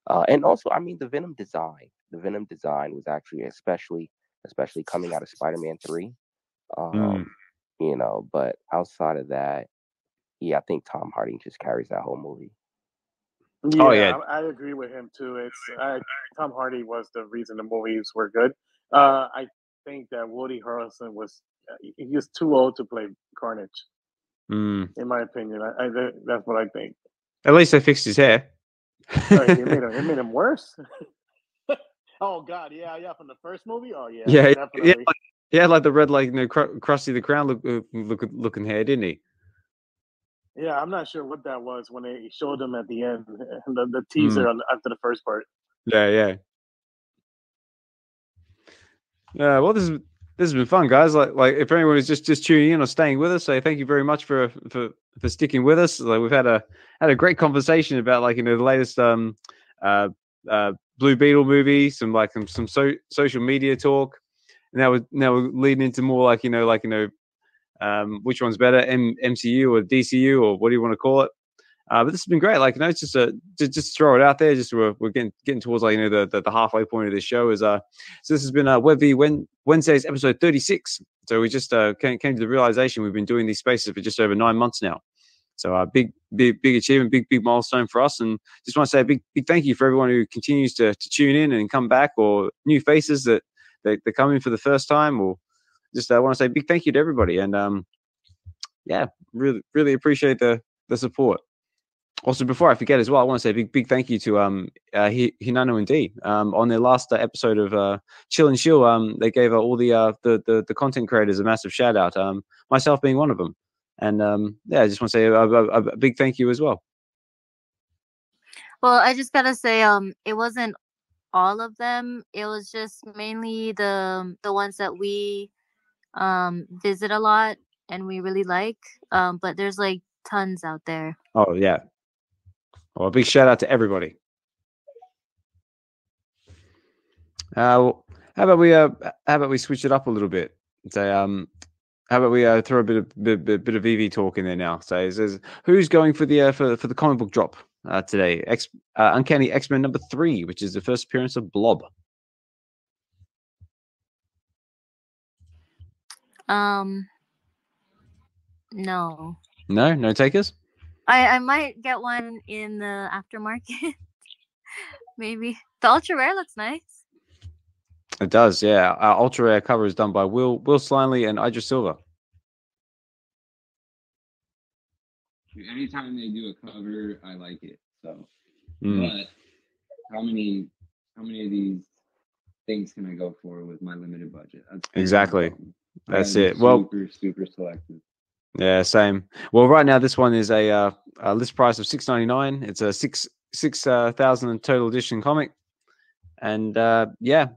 Uh, and also, I mean, the Venom design, the Venom design was actually especially, especially coming out of Spider-Man Three. Um, Mm. You know, but outside of that, yeah, I think Tom Hardy just carries that whole movie. Oh, yeah. I, I agree with him too. It's I, Tom Hardy was the reason the movies were good. Uh, I think that Woody Harrelson was he was too old to play Carnage, Mm. in my opinion. I, I that's what I think. At least they fixed his hair. Sorry, it made him it made him worse. oh God, yeah, yeah, from the first movie. Oh yeah, Yeah, yeah, definitely. Like, yeah, like the red, like you know, Cru- Krusty the Crown look, uh, look, looking hair, didn't he? Yeah, I'm not sure what that was when they showed him at the end, the, the teaser on, after the first part. Yeah, yeah. Yeah, well, this is this has been fun, guys. Like, like if anyone is just just tuning in or staying with us, say thank you very much for for for sticking with us. Like, we've had a had a great conversation about like you know the latest um uh uh Blue Beetle movie, some like some some so, social media talk. Now we're now we're leading into more like you know like you know um which one's better, M- MCU or DCU or what do you want to call it? Uh, but this has been great. Like, you know, it's just a just, just throw it out there. Just we're, we're getting getting towards like you know the, the, the halfway point of this show. Is uh, so this has been uh Web V Wednesdays episode thirty six. So we just uh came, came to the realization we've been doing these spaces for just over nine months now. So a uh, big, big, big achievement, big, big milestone for us. And just want to say a big, big thank you for everyone who continues to, to tune in and come back, or new faces that they, they come in for the first time, or just I uh, want to say big thank you to everybody. And um, yeah, really, really appreciate the the support. Also, before I forget as well, I want to say big, big thank you to um uh, Hinano and D. Um, on their last uh, episode of uh, Chill and Chill, um, they gave uh, all the, uh, the the the content creators a massive shout out. Um, myself being one of them. And um, yeah, I just want to say a, a, a big thank you as well. Well, I just gotta say, um, it wasn't all of them. It was just mainly the the ones that we um visit a lot and we really like. Um, but there's like tons out there. Oh yeah. Well, a big shout out to everybody. Uh, how about we uh, how about we switch it up a little bit? Say, um, how about we uh, throw a bit of bit, bit, bit of EV talk in there now? So, who's going for the uh, for for the comic book drop uh, today? X, uh, Uncanny X Men number three, which is the first appearance of Blob. Um, no. No, no takers. I I might get one in the aftermarket. Maybe the ultra rare looks nice. It does, yeah. Our ultra rare cover is done by Will Will Sliney and Idris Silva. Anytime they do a cover, I like it. So, mm. but how many how many of these things can I go for with my limited budget? That's exactly. That's it. Super, well, super super selective. Yeah, same. Well, right now this one is a, uh, a list price of six ninety nine. It's a six six uh, thousand total edition comic, and uh, yeah,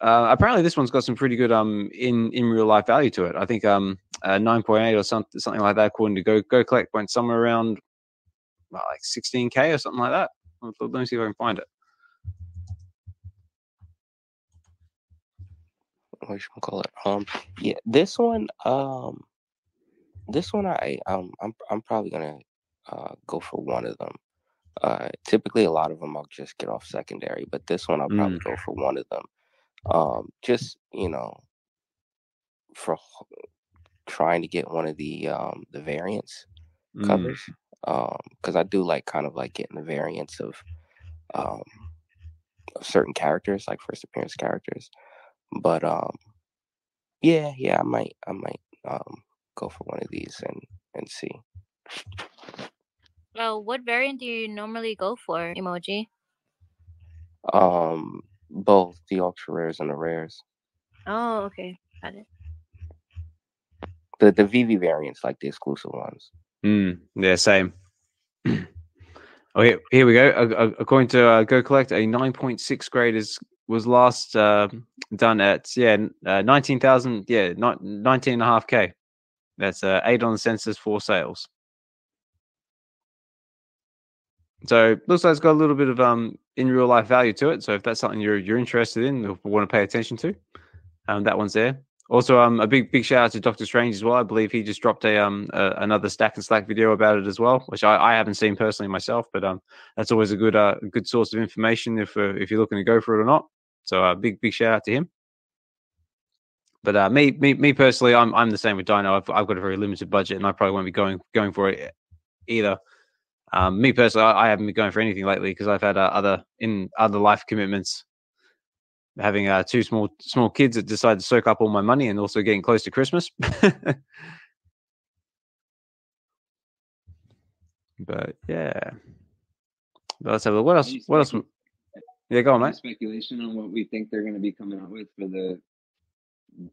uh, apparently, this one's got some pretty good um in in real life value to it. I think um uh, nine point eight or something something like that. According to Go Go Collect, went somewhere around well, like sixteen k or something like that. Let me see if I can find it. What should call it? Um, yeah, this one, um, this one, I um, I'm I'm probably gonna uh go for one of them. Uh, typically a lot of them I'll just get off secondary, but this one I'll probably mm. go for one of them um, just you know for trying to get one of the um, the variants mm. covers because um, I do like kind of like getting the variants of um, of certain characters like first appearance characters but um yeah yeah I might I might um go for one of these and and see Oh, what variant do you normally go for, emoji? Um, both the ultra rares and the rares. Oh, okay. Got it. The the VeVe variants, like the exclusive ones. Mm, yeah, same. oh, here, we go. According to uh, Go Collect, a 9.6 grade is, was last uh, done at yeah uh, 19,000 yeah not 19 and a half k. That's uh, eight on the census, four sales. So looks like it's got a little bit of um in real life value to it. So if that's something you're you're interested in or want to pay attention to, um, that one's there. Also, um, a big big shout out to Doctor Strange as well. I believe he just dropped a um a, another Stack and Slack video about it as well, which I, I haven't seen personally myself, but um that's always a good uh good source of information if uh, if you're looking to go for it or not. So uh, big big shout out to him. But uh, me me me personally, I'm I'm the same with Dyno. I've I've got a very limited budget, and I probably won't be going going for it either. Um, me personally, I, I, haven't been going for anything lately because I've had uh, other in other life commitments. Having uh, two small small kids that decide to soak up all my money, and also getting close to Christmas. but yeah, but let's have a what else? What else? Yeah, go on, mate. Speculation on what we think they're going to be coming out with for the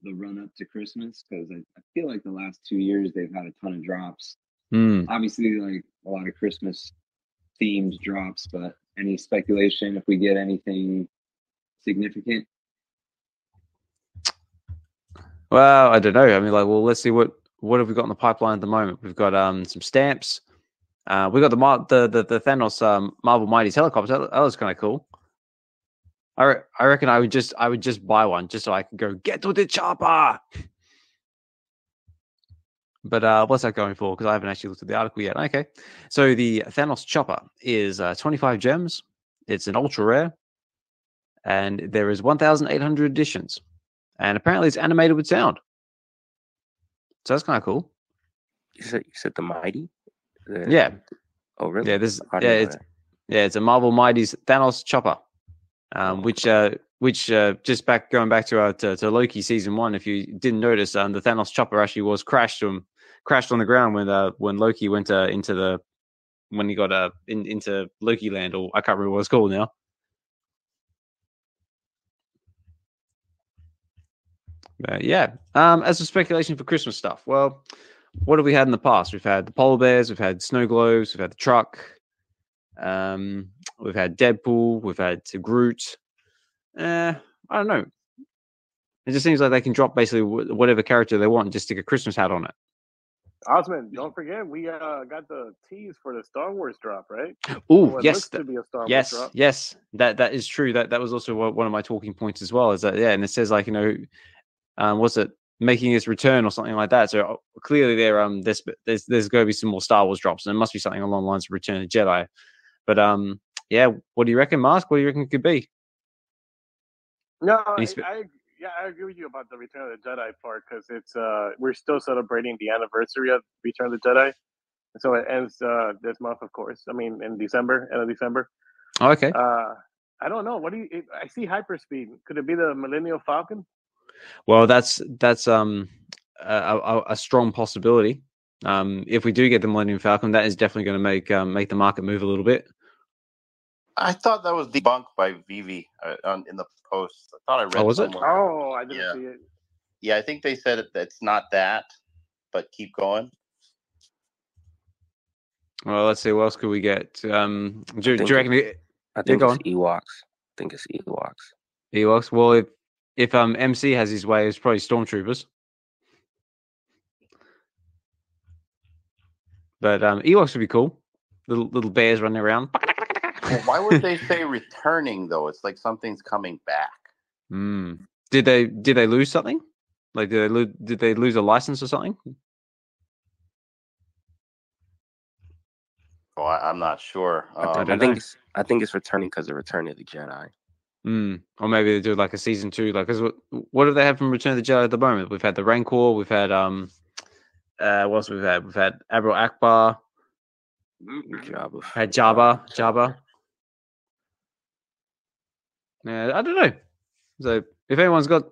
the run up to Christmas because I, I feel like the last two years they've had a ton of drops Mm. Obviously, like a lot of Christmas themed drops, but any speculation if we get anything significant? Well, I don't know. I mean, like, well, let's see what what have we got in the pipeline at the moment. We've got um some stamps. Uh, we got the the the, the Thanos um, Marvel Mighty helicopter. That, that was kind of cool. I re- I reckon I would just I would just buy one just so I could go get to the chopper. But uh, what's that going for? Because I haven't actually looked at the article yet. Okay, so the Thanos chopper is uh, 25 gems. It's an ultra rare, and there is 1,800 editions, and apparently it's animated with sound. So that's kind of cool. You said you said the mighty. The- Yeah. Oh really? Yeah, this yeah, it's that. yeah, it's a Marvel Mighty's Thanos chopper, um, which uh, which uh, just back going back to, uh, to to Loki season one. If you didn't notice, um, the Thanos chopper actually was crashed um crashed on the ground when uh, when Loki went uh, into the when he got uh, in, into Loki land, or I can't remember what it's called now. But yeah, um, as a speculation for Christmas stuff, well, what have we had in the past? We've had the polar bears, we've had snow globes, we've had the truck, um, we've had Deadpool, we've had Groot. Uh, I don't know. It just seems like they can drop basically whatever character they want and just stick a Christmas hat on it. Ozman, don't forget we uh got the tease for the Star Wars drop, right? Oh, yes, looks th- to be a Star yes, yes. That that is true. That that was also one one of my talking points as well. Is that yeah? And it says like you know, um, what's it making its return or something like that. So uh, clearly there um there's there's there's going to be some more Star Wars drops, and it must be something along the lines of Return of Jedi. But um yeah, what do you reckon, MASC? What do you reckon it could be? No, Any I, I yeah, I agree with you about the Return of the Jedi part because it's uh we're still celebrating the anniversary of Return of the Jedi, so it ends uh this month, of course. I mean, in December, end of December. Oh, okay. Uh, I don't know. What do you? I see hyperspeed. Could it be the Millennial Falcon? Well, that's that's um a, a, a strong possibility. Um, if we do get the Millennium Falcon, that is definitely going to make um, make the market move a little bit. I thought that was debunked by VeVe uh, on, in the post. I thought I read. Oh, was it? Oh, I didn't Yeah. see it. Yeah, I think they said it, it's not that, but keep going. Well, let's see. What else could we get? Um, do, do you reckon it, I think it's Ewoks. I think it's Ewoks. Ewoks? Well, if if um MC has his way, it's probably stormtroopers. But um, Ewoks would be cool. Little little bears running around. Well, why would they say returning though? It's like something's coming back. Hmm. Did they did they lose something? Like did they lose did they lose a license or something? Oh, I, I'm not sure. I, Um, think- don't I think know. it's I think it's returning because of Return of the Jedi. Hmm. Or maybe they do like a season two. Like, 'cause what what do they have from Return of the Jedi at the moment? We've had the Rancor. We've had um. Uh, what else we've had? We've had Admiral Ackbar. Jabba. Had Jabba. Jabba. Yeah, I don't know. So if anyone's got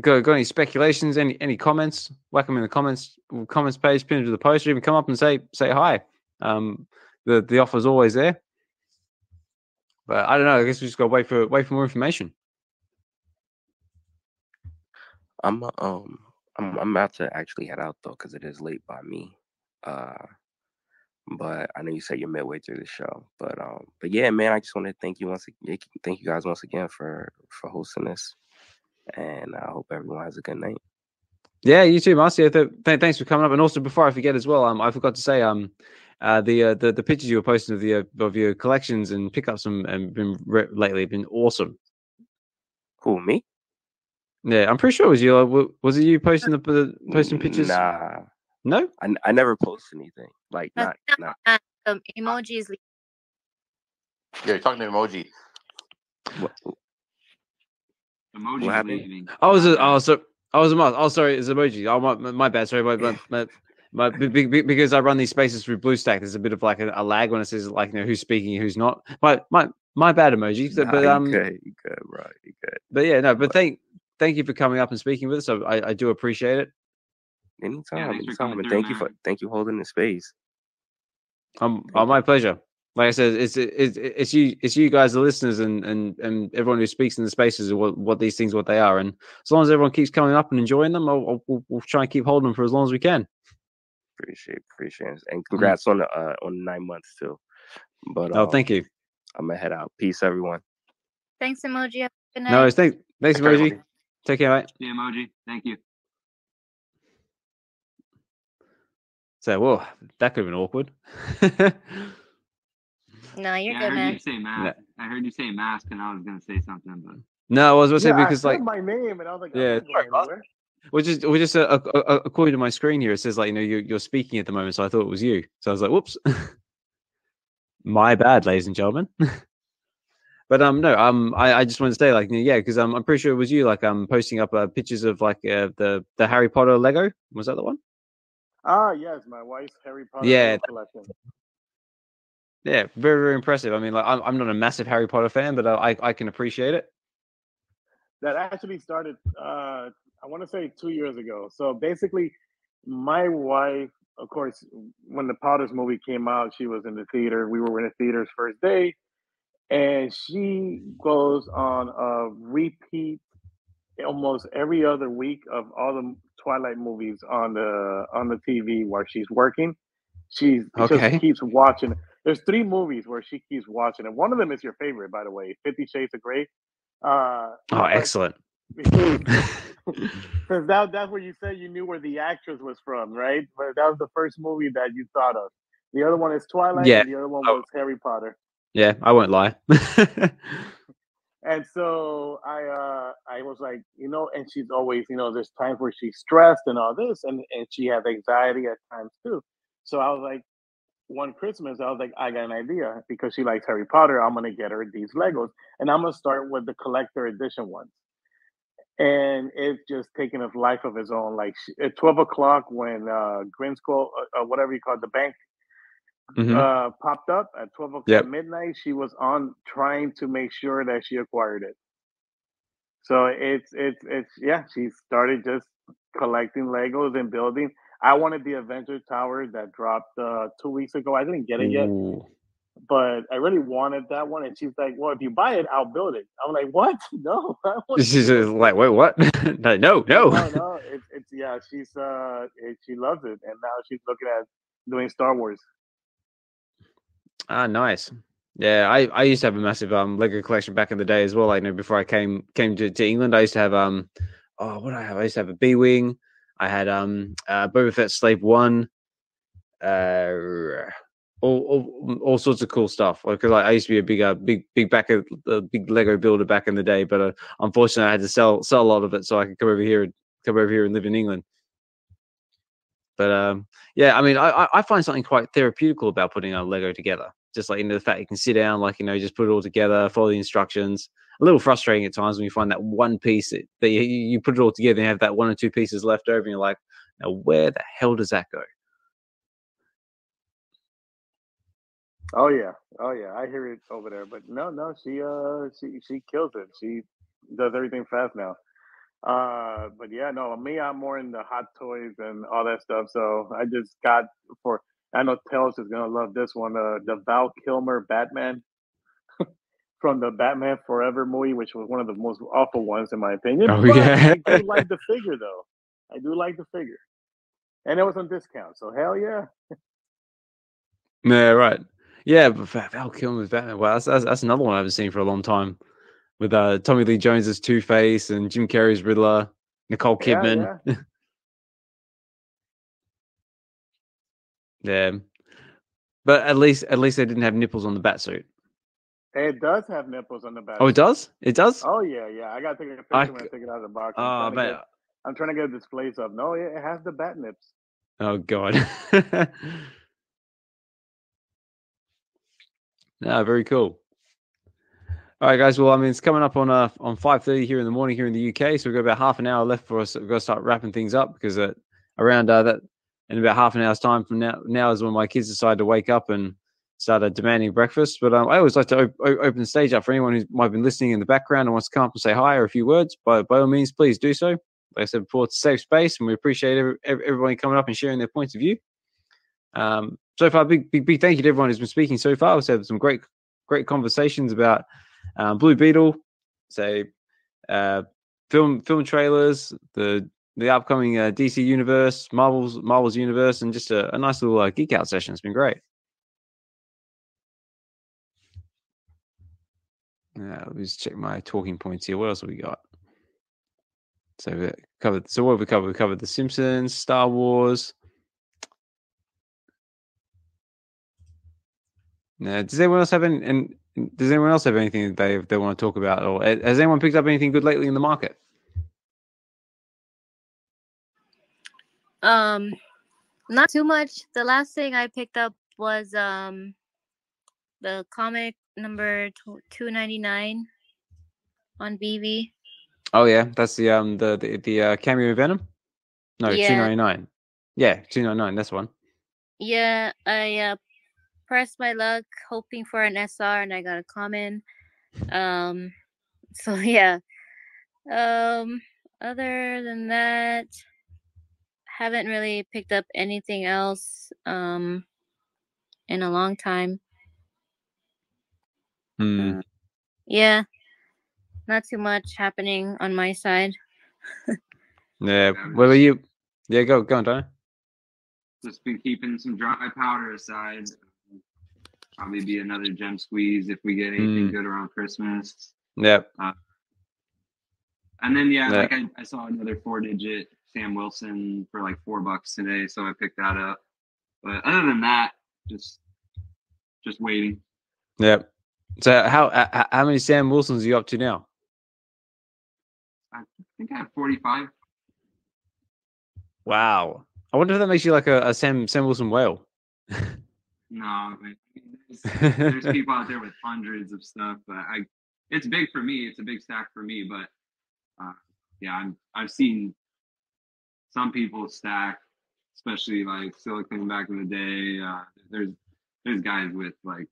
got, got any speculations, any any comments, whack them in the comments comments page, pin it to the post, or even come up and say say hi. Um, the the offer's always there. But I don't know. I guess we just got to wait for wait for more information. I'm um I'm I'm about to actually head out though because it is late by me. Uh, but I know you said you're midway through the show. But um, but yeah, man, I just want to thank you once again. Thank you guys once again for for hosting this, and I hope everyone has a good night. Yeah, you too, Marcia. Th- th- thanks for coming up. And also, before I forget as well, um, I forgot to say, um, uh, the uh, the the pictures you were posting of the uh, of your collections and pickups and, and been re- lately have been awesome. Who me? Yeah, I'm pretty sure it was you. uh, Was it you posting the, the posting pictures? Nah, No. I, I never post anything. Like not That's not. not um, emojis. yeah, you're talking to emoji. What, Emoji What happened? I was. A, oh, so I was a mouse. Oh, sorry, it's emoji. Oh, my, my, my bad. Sorry, my, my, my, because I run these spaces through BlueStack. There's a bit of like a, a lag when it says like you know who's speaking, who's not. My my my bad emoji. So- nah, but you um, good, you good, bro, you good. but yeah, no. But thank thank you for coming up and speaking with us. I I, I do appreciate it. Anytime, thanks for anytime, coming and thank you for man. thank you for holding the space. Um, oh, my pleasure. Like I said, it's it's it's you it's you guys, the listeners, and and and everyone who speaks in the spaces of what what these things what they are. And as long as everyone keeps coming up and enjoying them, I'll, I'll, we'll, we'll try and keep holding them for as long as we can. Appreciate, appreciate, it. and Mm. congrats on the uh, on the nine months too. But Oh, um, thank you. I'm gonna head out. Peace, everyone. Thanks, emoji. Have a Good night. No, thanks, thanks, Take care, emoji. emoji. Take care, mate. The emoji. Thank you. So, whoa, that could have been awkward. no, you're yeah, I good, heard man. you say MASC. I heard you say MASC, and I was gonna say something, but no, I was going to say Yeah, I because said like my name, and I was like, Yeah. I'm not going anywhere. Well, just, well, just uh, uh, uh, according to my screen here, it says like you know you're, you're speaking at the moment, so I thought it was you. So I was like, "Whoops, my bad, ladies and gentlemen." but um, no, um, I, I just want to say like yeah, because um, I'm pretty sure it was you like um posting up uh, pictures of like uh, the the Harry Potter Lego. Was that the one? Ah, yes, my wife's Harry Potter Yeah. Collection. Yeah, very very impressive. I mean, like I'm I'm not a massive Harry Potter fan, but uh, I I can appreciate it. that actually started uh i want to say two years ago. So basically my wife of course when the potters movie came out she was in the theater. We were in the theaters first day and she goes on a repeat almost every other week of all the twilight movies on the on the tv while she's working. She's Okay. just keeps watching. There's three movies where she keeps watching and one of them is your favorite by the way 50 shades of gray uh Oh, excellent. Because that, that's where you said you knew where the actress was from, right? But that was the first movie that you thought of. The other one is Twilight, Yeah. and the other one was Harry Potter. yeah, I won't lie. And so I, uh, I was like, you know, and she's always, you know, there's times where she's stressed and all this, and and she has anxiety at times too. So I was like, one Christmas, I was like, I got an idea because she likes Harry Potter. I'm gonna get her these Legos, and I'm gonna start with the collector edition ones. And it's just taking a life of its own. Like at 12 o'clock, when uh, Grinskull, uh, uh, whatever you call it, the bank Mhm. uh, popped up at 12 o'clock Yep. midnight, she was on trying to make sure that she acquired it. So it's it's it's yeah, she started just collecting Legos and building. I wanted the Avenger Tower that dropped uh, two weeks ago. I didn't get it yet, Ooh. But I really wanted that one. And she's like, "Well, if you buy it, I'll build it." I'm like, "What? No, She's want This is like, wait, what? no, no, no. no, no. It's it's yeah. She's uh, it, she loves it, and now she's looking at doing Star Wars. Ah, nice. Yeah, I, I used to have a massive um Lego collection back in the day as well. Like, you know, before I came came to, to England, I used to have um oh what I have? I used to have a B wing. I had um uh Boba Fett Slave One, uh all all, all sorts of cool stuff. Because like, I used to be a big uh, big big back of a big Lego builder back in the day, but uh, unfortunately I had to sell sell a lot of it so I could come over here come over here and live in England. But um, yeah, I mean, I, I- find something quite therapeutical about putting a Lego together. Just like you know, the fact you can sit down, like you know, just put it all together, follow the instructions. A little frustrating at times when you find that one piece that, that you, you put it all together and have that one or two pieces left over, and you're like, now where the hell does that go? Oh yeah, oh yeah, I hear it over there. But no, no, she uh, she she kills it. She does everything fast now. Uh, but yeah, no, me, I'm more in the hot toys and all that stuff. So I just got for. I know Tails is gonna love this one. Uh, the Val Kilmer Batman from the Batman Forever movie, which was one of the most awful ones in my opinion. Oh, but yeah. I do like the figure though. I do like the figure, and it was on discount. So hell yeah. Yeah, right. Yeah, but Va- Val Kilmer's Batman. Wow, that's, that's that's another one I haven't seen for a long time. With uh, Tommy Lee Jones's Two Face and Jim Carrey's Riddler, Nicole Kidman. yeah. Yeah. But at least at least they didn't have nipples on the bat suit. It does have nipples on the back. Oh, it does? It does? Oh yeah, yeah. I gotta take a picture I when I take it out of the box. Oh, I'm, trying to get, I'm trying to get displays up. No, it it has the bat nips. Oh god. no, very cool. All right, guys. Well, I mean, it's coming up on uh on five thirty here in the morning here in the UK, so we've got about half an hour left for us. We've got to start wrapping things up because uh, around uh, that in about half an hour's time from now now is when my kids decide to wake up and start uh, demanding breakfast. But um, I always like to op- open the stage up for anyone who might have been listening in the background and wants to come up and say hi or a few words. By by all means, please do so. Like I said before, it's a safe space, and we appreciate every, ev- everybody coming up and sharing their points of view. Um, so far, big, big, big thank you to everyone who's been speaking so far. We've had some great, great conversations about um, Blue Beetle, say, uh, film, film trailers, the the upcoming uh, DC universe, Marvel's Marvel's universe, and just a, a nice little uh, geek out session. It's been great. Yeah, let me just check my talking points here. What else have we got? So we covered. So what have we covered? We covered The Simpsons, Star Wars. Now, does anyone else have any? And does anyone else have anything that they they want to talk about, or has anyone picked up anything good lately in the market? Um, not too much. The last thing I picked up was um the comic number two ninety nine on VeVe. Oh yeah, that's the um the the, the uh, cameo Venom. No, Yeah. two ninety nine. Yeah, two ninety nine. That's one. Yeah, I uh, pressed my luck hoping for an SR and I got a common. Um, so yeah. Um, other than that, haven't really picked up anything else um in a long time. Hmm. Yeah, not too much happening on my side. Yeah. What about you? Yeah, go go on, Donna. Just been keeping some dry powder aside. Probably be another gem squeeze if we get anything Mm. good around Christmas. Yeah. And then yeah, Yeah. like I, I saw another four digit Sam Wilson for like four bucks today, so I picked that up. But other than that, just just waiting. Yep. So how how, how many Sam Wilsons are you up to now? I think I have forty five. Wow. I wonder if that makes you like a, a Sam Sam Wilson whale. No, I mean, there's, people out there with hundreds of stuff, but I it's big for me. It's a big stack for me, but uh, yeah, I'm I've seen some people stack, especially like Silicon back in the day. Uh, there's there's guys with like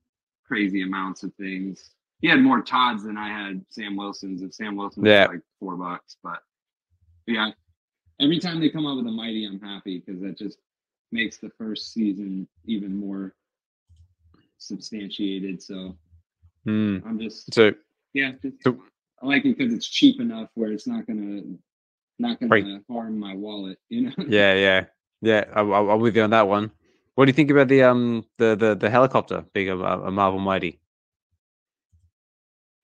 crazy amounts of things. He had more Todds than I had Sam Wilson's. If Sam Wilson was Yeah. like four bucks, but yeah, every time they come out with a mighty, I'm happy because that just makes the first season even more substantiated. So Hmm. I'm just So yeah, just, So- I like it because it's cheap enough where it's not gonna not gonna Right. harm my wallet. You know. yeah, yeah, yeah. I, I, I'm with you on that one. What do you think about the um the the, the helicopter being a, a Marvel Mighty?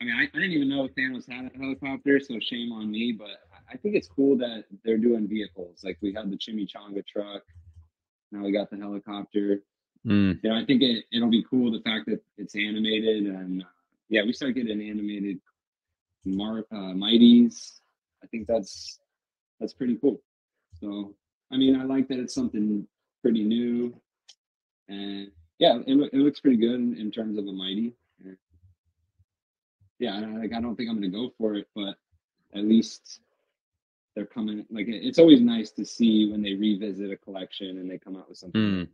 I mean, I, I didn't even know if Thanos had a helicopter, so shame on me. But I- I think it's cool that they're doing vehicles. Like we had the chimichanga truck, now we got the helicopter. Mm. You know, I think it it'll be cool the fact that it's animated and uh, yeah, we start getting animated Mar uh, Mighties. I think that's that's pretty cool. So I mean, I like that it's something pretty new, and yeah, it, it looks pretty good in, in terms of a Mighty. Yeah, I, like I don't think I'm gonna go for it, but at least they're coming. Like it- it's always nice to see when they revisit a collection and they come out with something. Mm.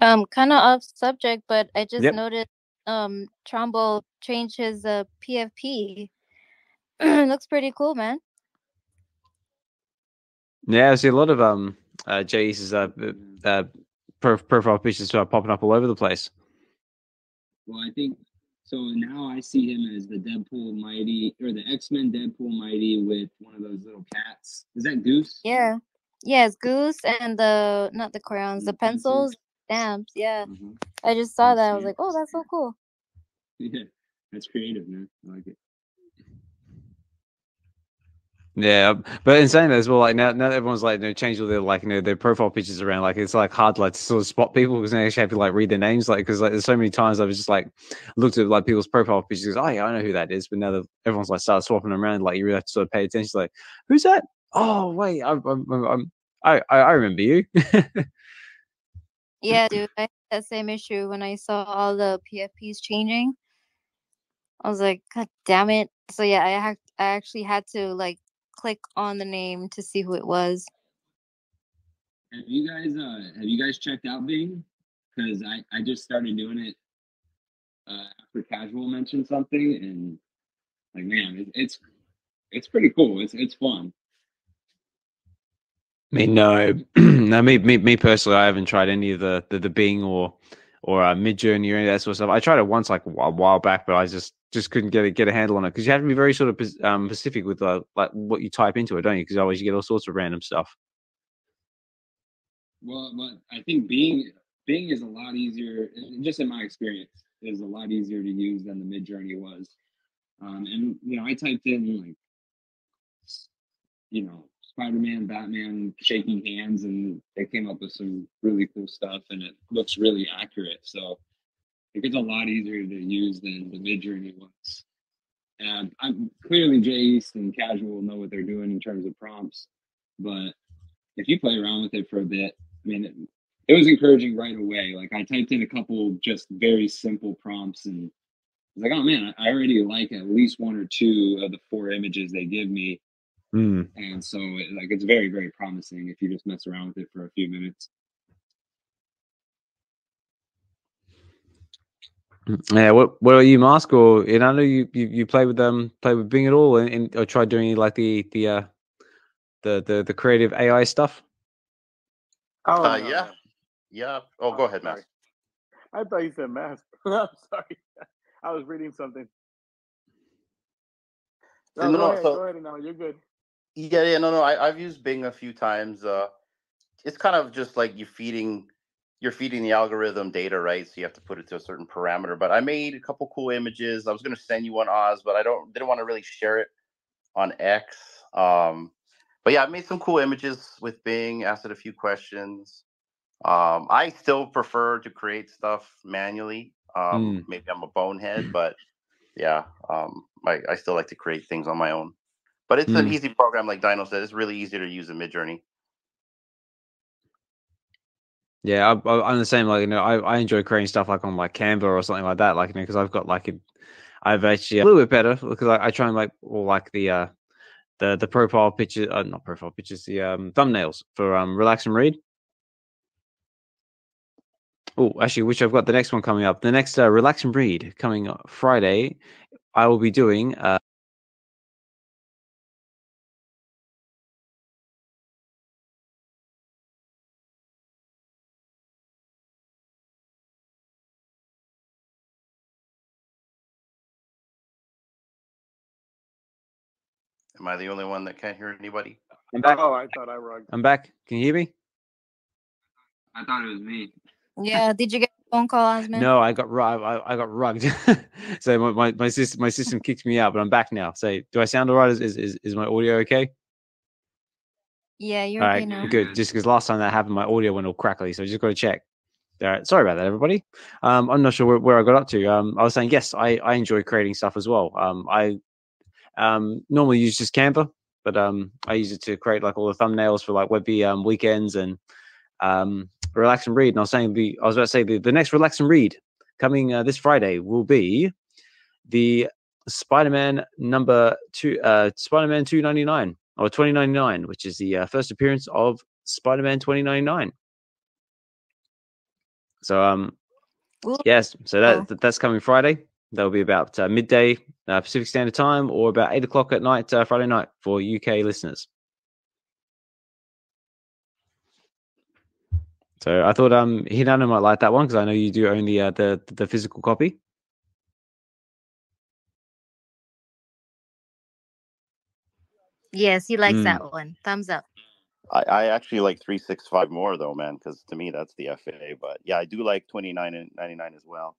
Um, kind of off subject, but I just Yep. noticed um Trumbo changed his uh PFP. Looks pretty cool, man. Yeah, I see a lot of um uh Jace's uh, uh profile pictures are popping up all over the place. Well, I think so. Now I see him as the Deadpool Mighty or the X Men Deadpool Mighty with one of those little cats. Is that Goose? Yeah. Yeah, it's Goose and the not the crayons, the The pencils. pencils, stamps. Yeah. Mhm. I just saw And that. I was like, oh, that's so cool. Yeah, that's creative, man. I like it. Yeah, but in saying that as well, like now, now everyone's like, you know, changed all their like, you know, their profile pictures around. Like, it's like hard, like to sort of spot people because they actually have to like read their names, like, because like there's so many times I've just like looked at like people's profile pictures. Oh yeah, I know who that is. But now that everyone's like started swapping them around, like you really have to sort of pay attention. Like, who's that? Oh wait, I'm, I'm, I'm, I'm I, I I remember you. Yeah, dude. I had that same issue when I saw all the PFPs changing. I was like, God damn it. So yeah, I had I actually had to like click on the name to see who it was. Have you guys uh have you guys checked out Bing? Because I I just started doing it uh, after Casual mentioned something, and like man, it, it's it's pretty cool. It's it's fun. Me no, no. Me, me, me personally, I haven't tried any of the the, the Bing or or uh, Midjourney or any of that sort of stuff. I tried it once, like a while, back, but I just just couldn't get a, get a handle on it because you have to be very sort of um, specific with uh, like what you type into it, don't you? Because otherwise you get all sorts of random stuff. Well, I think Bing Bing is a lot easier, just in my experience, is a lot easier to use than the Midjourney was. Um, and you know, I typed in like, you know, Spider Man, Batman shaking hands, and they came up with some really cool stuff, and it looks really accurate. So it gets a lot easier to use than the Midjourney was. And I'm clearly Jay East and Casual know what they're doing in terms of prompts, but if you play around with it for a bit, I mean, it, it was encouraging right away. Like I typed in a couple just very simple prompts and I was like, oh man, I already like at least one or two of the four images they give me. Mm. And so it, like it's very, very promising if you just mess around with it for a few minutes. Yeah, what what are you, MASC? Or and I know you you, you play with them, play with Bing at all, and, and or try doing like the the uh the the the creative AI stuff. Oh, Uh, no, yeah, yeah. Oh, Oh, go ahead, sorry. Matt. I thought you said mask. I'm sorry. I was reading something. No, No, go no, ahead. so- Go ahead. No, you're good. Yeah, yeah, no, no. I, I've used Bing a few times. Uh, it's kind of just like you feeding, you're feeding the algorithm data, right? So you have to put it to a certain parameter. But I made a couple cool images. I was going to send you one, Oz, but I don't didn't want to really share it on X. Um, but yeah, I made some cool images with Bing. Asked it a few questions. Um, I still prefer to create stuff manually. Um, Maybe I'm a bonehead, but yeah, um, I, I still like to create things on my own. But it's an Mm. easy program, like Dyno said. It's really easy to use in Midjourney. Yeah, I, I, I'm the same. Like you know, I, I enjoy creating stuff like on like Canva or something like that. Like you know, because I've got like a, I've actually a little bit better because I, I try and like all like the uh the the profile picture, uh, not profile pictures, the um thumbnails for um relax and read. Oh, actually, which I've got the next one coming up. The next uh, relax and read coming Friday. I will be doing uh. Am I the only one that can't hear anybody? I'm back. Oh, I thought I rugged. I'm back. Can you hear me? I thought it was me. Yeah. Did you get a phone call, Ozman? No, I got ru- I, I got rugged. so my, my my system my system kicked me out, but I'm back now. So do I sound alright? Is, is is my audio okay? Yeah, you're All okay right, now. good. Just because last time that happened, my audio went all crackly, so I just got to check. All right, sorry about that, everybody. Um, I'm not sure where, where I got up to. Um, I was saying yes, I I enjoy creating stuff as well. Um, I um normally use just Canva, but um I use it to create like all the thumbnails for like Web V um weekends and um relax and read. And I was saying the I was about to say the, the next relax and read coming uh, this Friday will be the Spider-Man number two, uh, Spider-Man two ninety nine or twenty ninety nine, which is the uh, first appearance of Spider-Man twenty ninety nine. So um yes, so that- that's coming Friday. That'll be about uh, midday uh, Pacific Standard Time or about eight o'clock at night uh, Friday night for UK listeners. So I thought um Hinano might like that one because I know you do own the uh, the the physical copy. Yes, he likes Mm. that one. Thumbs up. I, I actually like three six five more though, man, because to me that's the FA. But yeah, I do like twenty nine and ninety nine as well.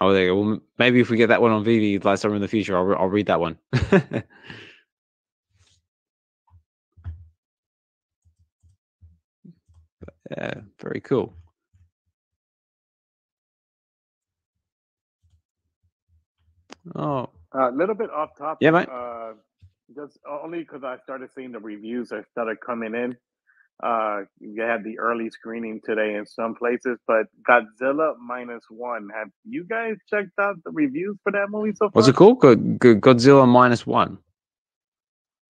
Oh, there you go. Well, maybe if we get that one on VeVe like somewhere in the future, I'll re- I'll read that one. yeah, very cool. Oh, A little bit off topic. Yeah, mate. Uh, just only because I started seeing the reviews that started coming in. Uh, you had the early screening today in some places, but Godzilla minus one. Have you guys checked out the reviews for that movie so far? what's it called? God, God- Godzilla minus one.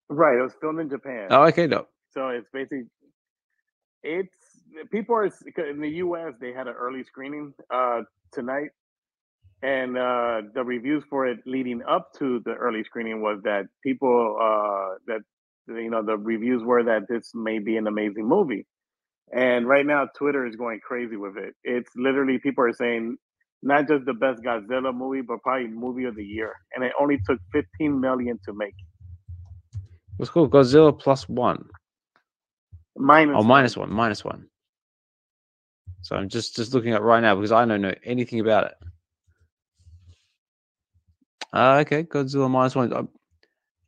Right, it was filmed in Japan. Oh, okay, no. So it's basically it's people are in the U.S. They had an early screening uh, tonight, and uh, the reviews for it leading up to the early screening was that people uh, that you know the reviews were that this may be an amazing movie, and right now Twitter is going crazy with it. It's literally people are saying not just the best Godzilla movie, but probably movie of the year, and it only took 15 million to make. What's called? Godzilla plus one. Minus Oh, minus one, minus one. So I'm just just looking at right now because I don't know anything about it. Uh, okay, Godzilla minus one.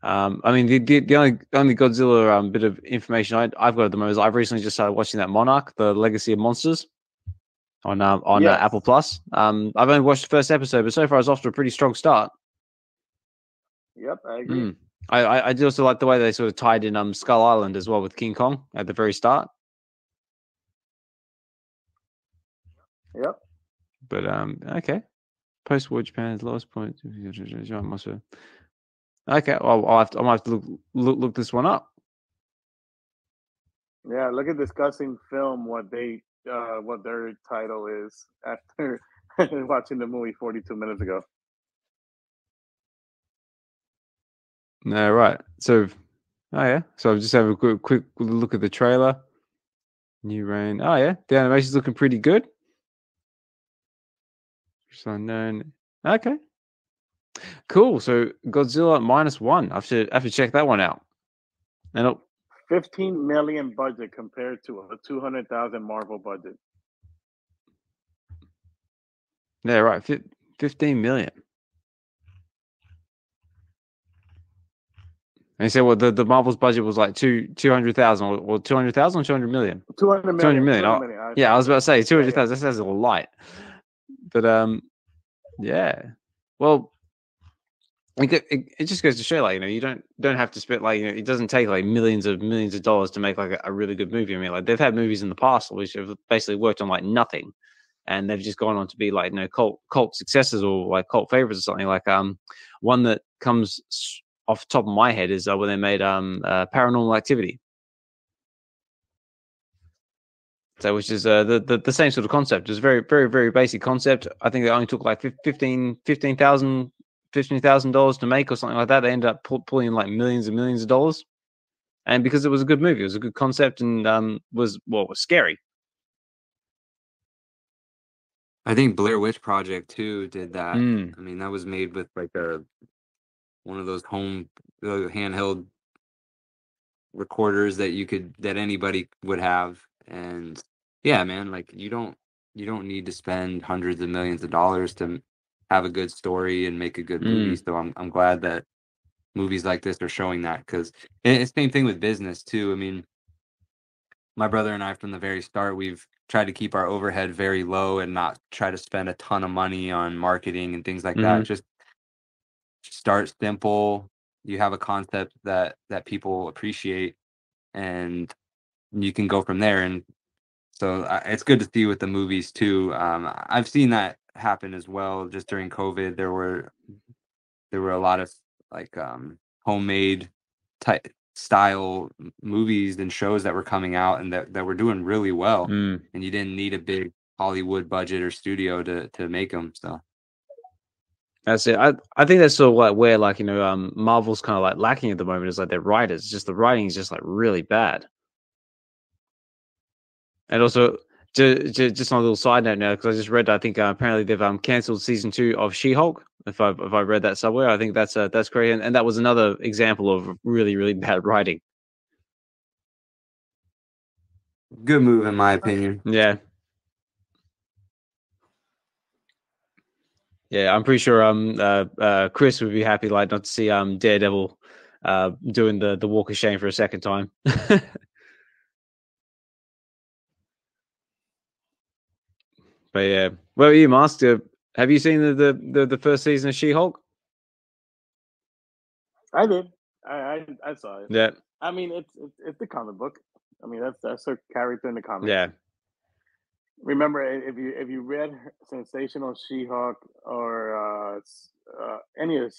Um, I mean, the, the, the only only Godzilla um, bit of information I, I've got at the moment is I've recently just started watching that Monarch, the Legacy of Monsters, on um, on uh, Apple Plus. Um, I've only watched the first episode, but so far it's off to a pretty strong start. Yep, I agree. Mm. I, I I do also like the way they sort of tied in um Skull Island as well with King Kong at the very start. Yep. But um, okay. Post-war Japan's lowest point. Okay, well, I'll have to, I might have to look, look look this one up. Yeah, look at discussing film what they uh what their title is after watching the movie 42 minutes ago. No, right. So, oh yeah. So I'll just have a quick, quick look at the trailer. New Rain. Oh yeah, the animation's looking pretty good. Just unknown. Okay. Cool. So Godzilla minus one. I have to I have to check that one out. And it, 15 million budget compared to a 200,000 Marvel budget. yeah, right. Fif- Fifteen million. And you said, well, the, the Marvel's budget was like two two hundred thousand, or, or two hundred thousand, or two hundred million. 200 million. 200 million. 200 Oh, million. I- Yeah, I was about to say two hundred thousand. Yeah, hundred thousand. That sounds a little light, but um, yeah. Well, it, it, it just goes to show, like you know, you don't don't have to spend like you know, it doesn't take like millions of millions of dollars to make like a, a really good movie. I mean, like they've had movies in the past which have basically worked on like nothing, and they've just gone on to be like you know cult cult successes or like cult favorites or something. Like um, one that comes off top of my head is uh, when they made um uh, Paranormal Activity. So, which is uh, the, the the same sort of concept. It's very, very, very basic concept. I think they only took like fif- 15 $15,000 $15,000 to make or something like that. They ended up pull, pulling like millions and millions of dollars. And because it was a good movie, it was a good concept and um, was, well, was scary. I think Blair Witch Project too did that. Mm. I mean, that was made with like a one of those home uh, handheld recorders that you could that anybody would have, and yeah, man, like you don't you don't need to spend hundreds of millions of dollars to have a good story and make a good movie. So I'm I'm glad that movies like this are showing that because it's the same thing with business too. I mean, my brother and I from the very start we've tried to keep our overhead very low and not try to spend a ton of money on marketing and things like that. Mhm. Just start simple. You have a concept that that people appreciate, and you can go from there. And so uh, it's good to see with the movies too. Um, I've seen that happen as well. Just during COVID, there were there were a lot of like um, homemade type style movies and shows that were coming out and that, that were doing really well Mm. and you didn't need a big hollywood budget or studio to to make them so That's it. I, I think that's sort of like where like, you know, um, Marvel's kind of like lacking at the moment is like their writers. Just the writing is just like really bad. And also, ju- ju- just on a little side note now, because I just read, I think uh, apparently they've um, cancelled season two of She-Hulk. If I if I read that somewhere, I think that's uh, that's correct, and, and that was another example of really really bad writing. good move in my opinion Yeah, yeah, I'm pretty sure um uh, uh Chris would be happy like not to see um Daredevil uh doing the the Walk of Shame for a second time. but yeah, about you, Master? Have you seen the the the, the first season of She-Hulk? I did. I, I I saw it. Yeah, I mean, it's it's, it's the comic book. I mean, that's that's her character in the comic. yeah, Remember, if you if you read Sensational She-Hulk or uh, uh, any of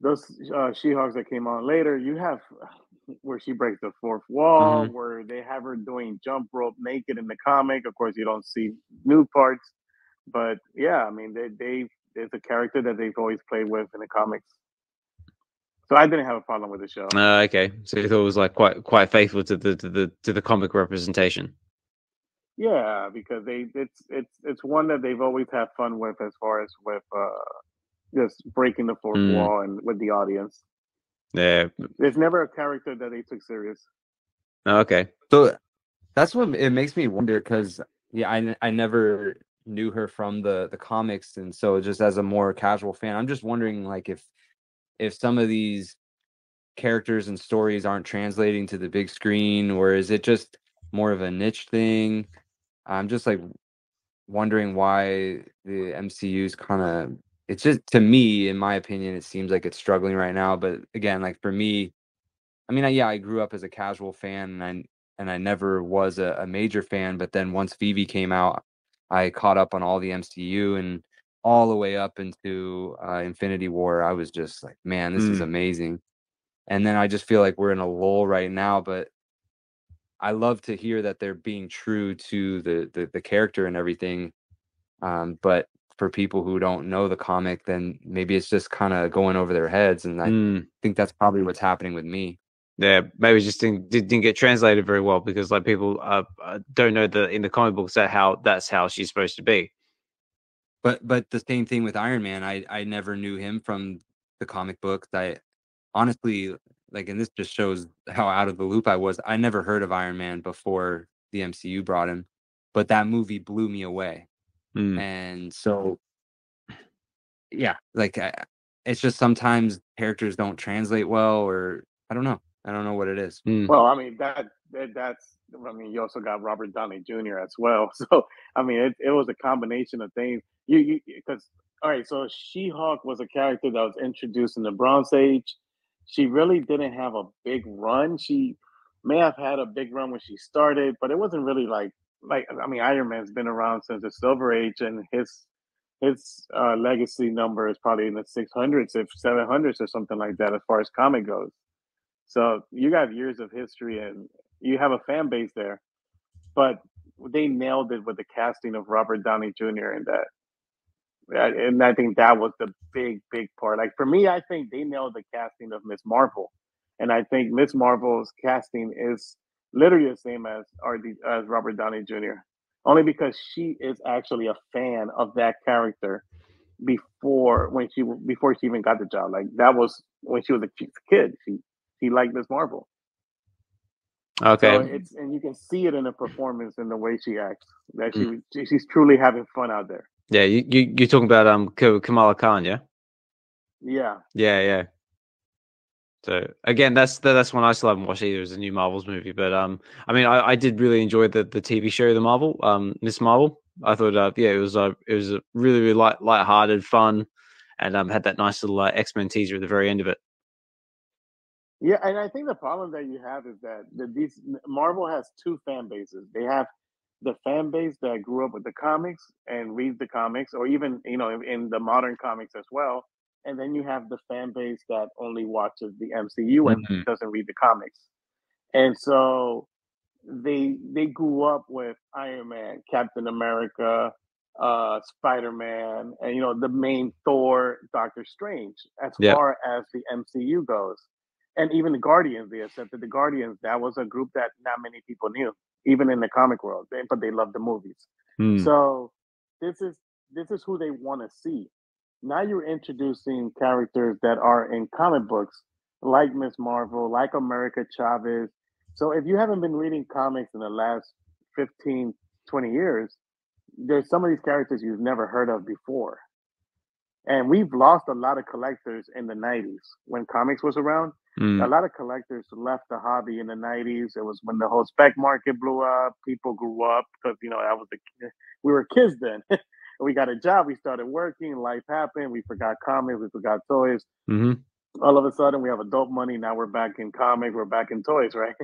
those uh, She-Hulks that came on later, you have where she breaks the fourth wall, Mhm. where they have her doing jump rope naked in the comic. Of course, you don't see nude parts, but yeah, I mean, they they it's a character that they've always played with in the comics. So I didn't have a problem with the show. uh, okay. So you thought it was like quite quite faithful to the to the to the comic representation. Yeah, because they it's it's it's one that they've always had fun with as far as with uh just breaking the fourth Mm. wall and with the audience. Yeah. There's never a character that they took serious. Oh, Okay. so that's what it makes me wonder because yeah I, I never knew her from the the comics and so just as a more casual fan i'm just wondering like if if some of these characters and stories aren't translating to the big screen or is it just more of a niche thing i'm just like wondering why the mcu's kind of it's just to me, in my opinion, it seems like it's struggling right now. But again, like for me, I mean, I, yeah, I grew up as a casual fan, and I and I never was a, a major fan. But then once VeVe came out, I caught up on all the MCU and all the way up into uh, Infinity War. I was just like, man, this is Mm. amazing. And then I just feel like we're in a lull right now, but I love to hear that they're being true to the the, the character and everything. Um, but for people who don't know the comic, then maybe it's just kind of going over their heads, and I Mm. think that's probably what's happening with me. Yeah, maybe it just didn't did- didn't get translated very well because like people uh, uh, don't know that in the comic books that how that's how she's supposed to be. But but the same thing with Iron Man. I I never knew him from the comic books. I honestly like, and this just shows how out of the loop I was. I never heard of Iron Man before the MCU brought him, but that movie blew me away. Mm. And so, yeah, like I, it's just sometimes characters don't translate well, or I don't know. I don't know what it is. Mm. Well, I mean that, that that's. I mean, you also got Robert Downey Jr. as well. So I mean, it, it was a combination of things. You you because all right. So She Hulk was a character that was introduced in the Bronze Age. She really didn't have a big run. She may have had a big run when she started, but it wasn't really like like I mean, Iron Man's been around since the Silver Age, and his his uh, legacy number is probably in the six hundreds, if seven hundreds, or something like that, as far as comic goes. So you got years of history and you have a fan base there. But they nailed it with the casting of Robert Downey Jr. in that. And I think that was the big, big part. Like for me, I think they nailed the casting of Miss Marvel. And I think Miss Marvel's casting is literally the same as RD, as Robert Downey Jr. Only because she is actually a fan of that character before when she before she even got the job. Like that was when she was a kid. She she liked Miss Marvel. Okay. So it's and you can see it in the performance and the way she acts. That she Mm. she- she's truly having fun out there. Yeah, you, you you're talking about um Kamala Khan, yeah? Yeah. Yeah, yeah. So again, that's that, that's one I still haven't watched either. Is a new Marvels movie, but um, I mean, I, I did really enjoy the the TV show, the Marvel, um, Miss Marvel. I thought, uh, yeah, it was uh, it was a really really light light-hearted, fun, and um, had that nice little uh, X Men teaser at the very end of it. Yeah, and I think the problem that you have is that the, these Marvel has two fan bases. They have the fan base that grew up with the comics and reads the comics, or even you know in, in the modern comics as well. And then you have the fan base that only watches the MCU and Mhm. doesn't read the comics. And so they they grew up with Iron Man, Captain America, uh, Spider Man, and you know the main Thor, Doctor Strange. As Yeah. far as the MCU goes, and even the Guardians, they accepted the Guardians. That was a group that not many people knew, even in the comic world. They, but they loved the movies. Hmm. So this is this is who they want to see. Now you're introducing characters that are in comic books, like Miss Marvel, like America Chavez. So if you haven't been reading comics in the last 15, 20 years, there's some of these characters you've never heard of before. And we've lost a lot of collectors in the 90s when comics was around. Hmm. A lot of collectors left the hobby in the 90s. It was when the whole spec market blew up. People grew up because, you know, that was the, we were kids then. we got a job. We started working. Life happened. We forgot comics. We forgot toys. hmm All of a sudden, we have adult money. Now we're back in comics. We're back in toys, right?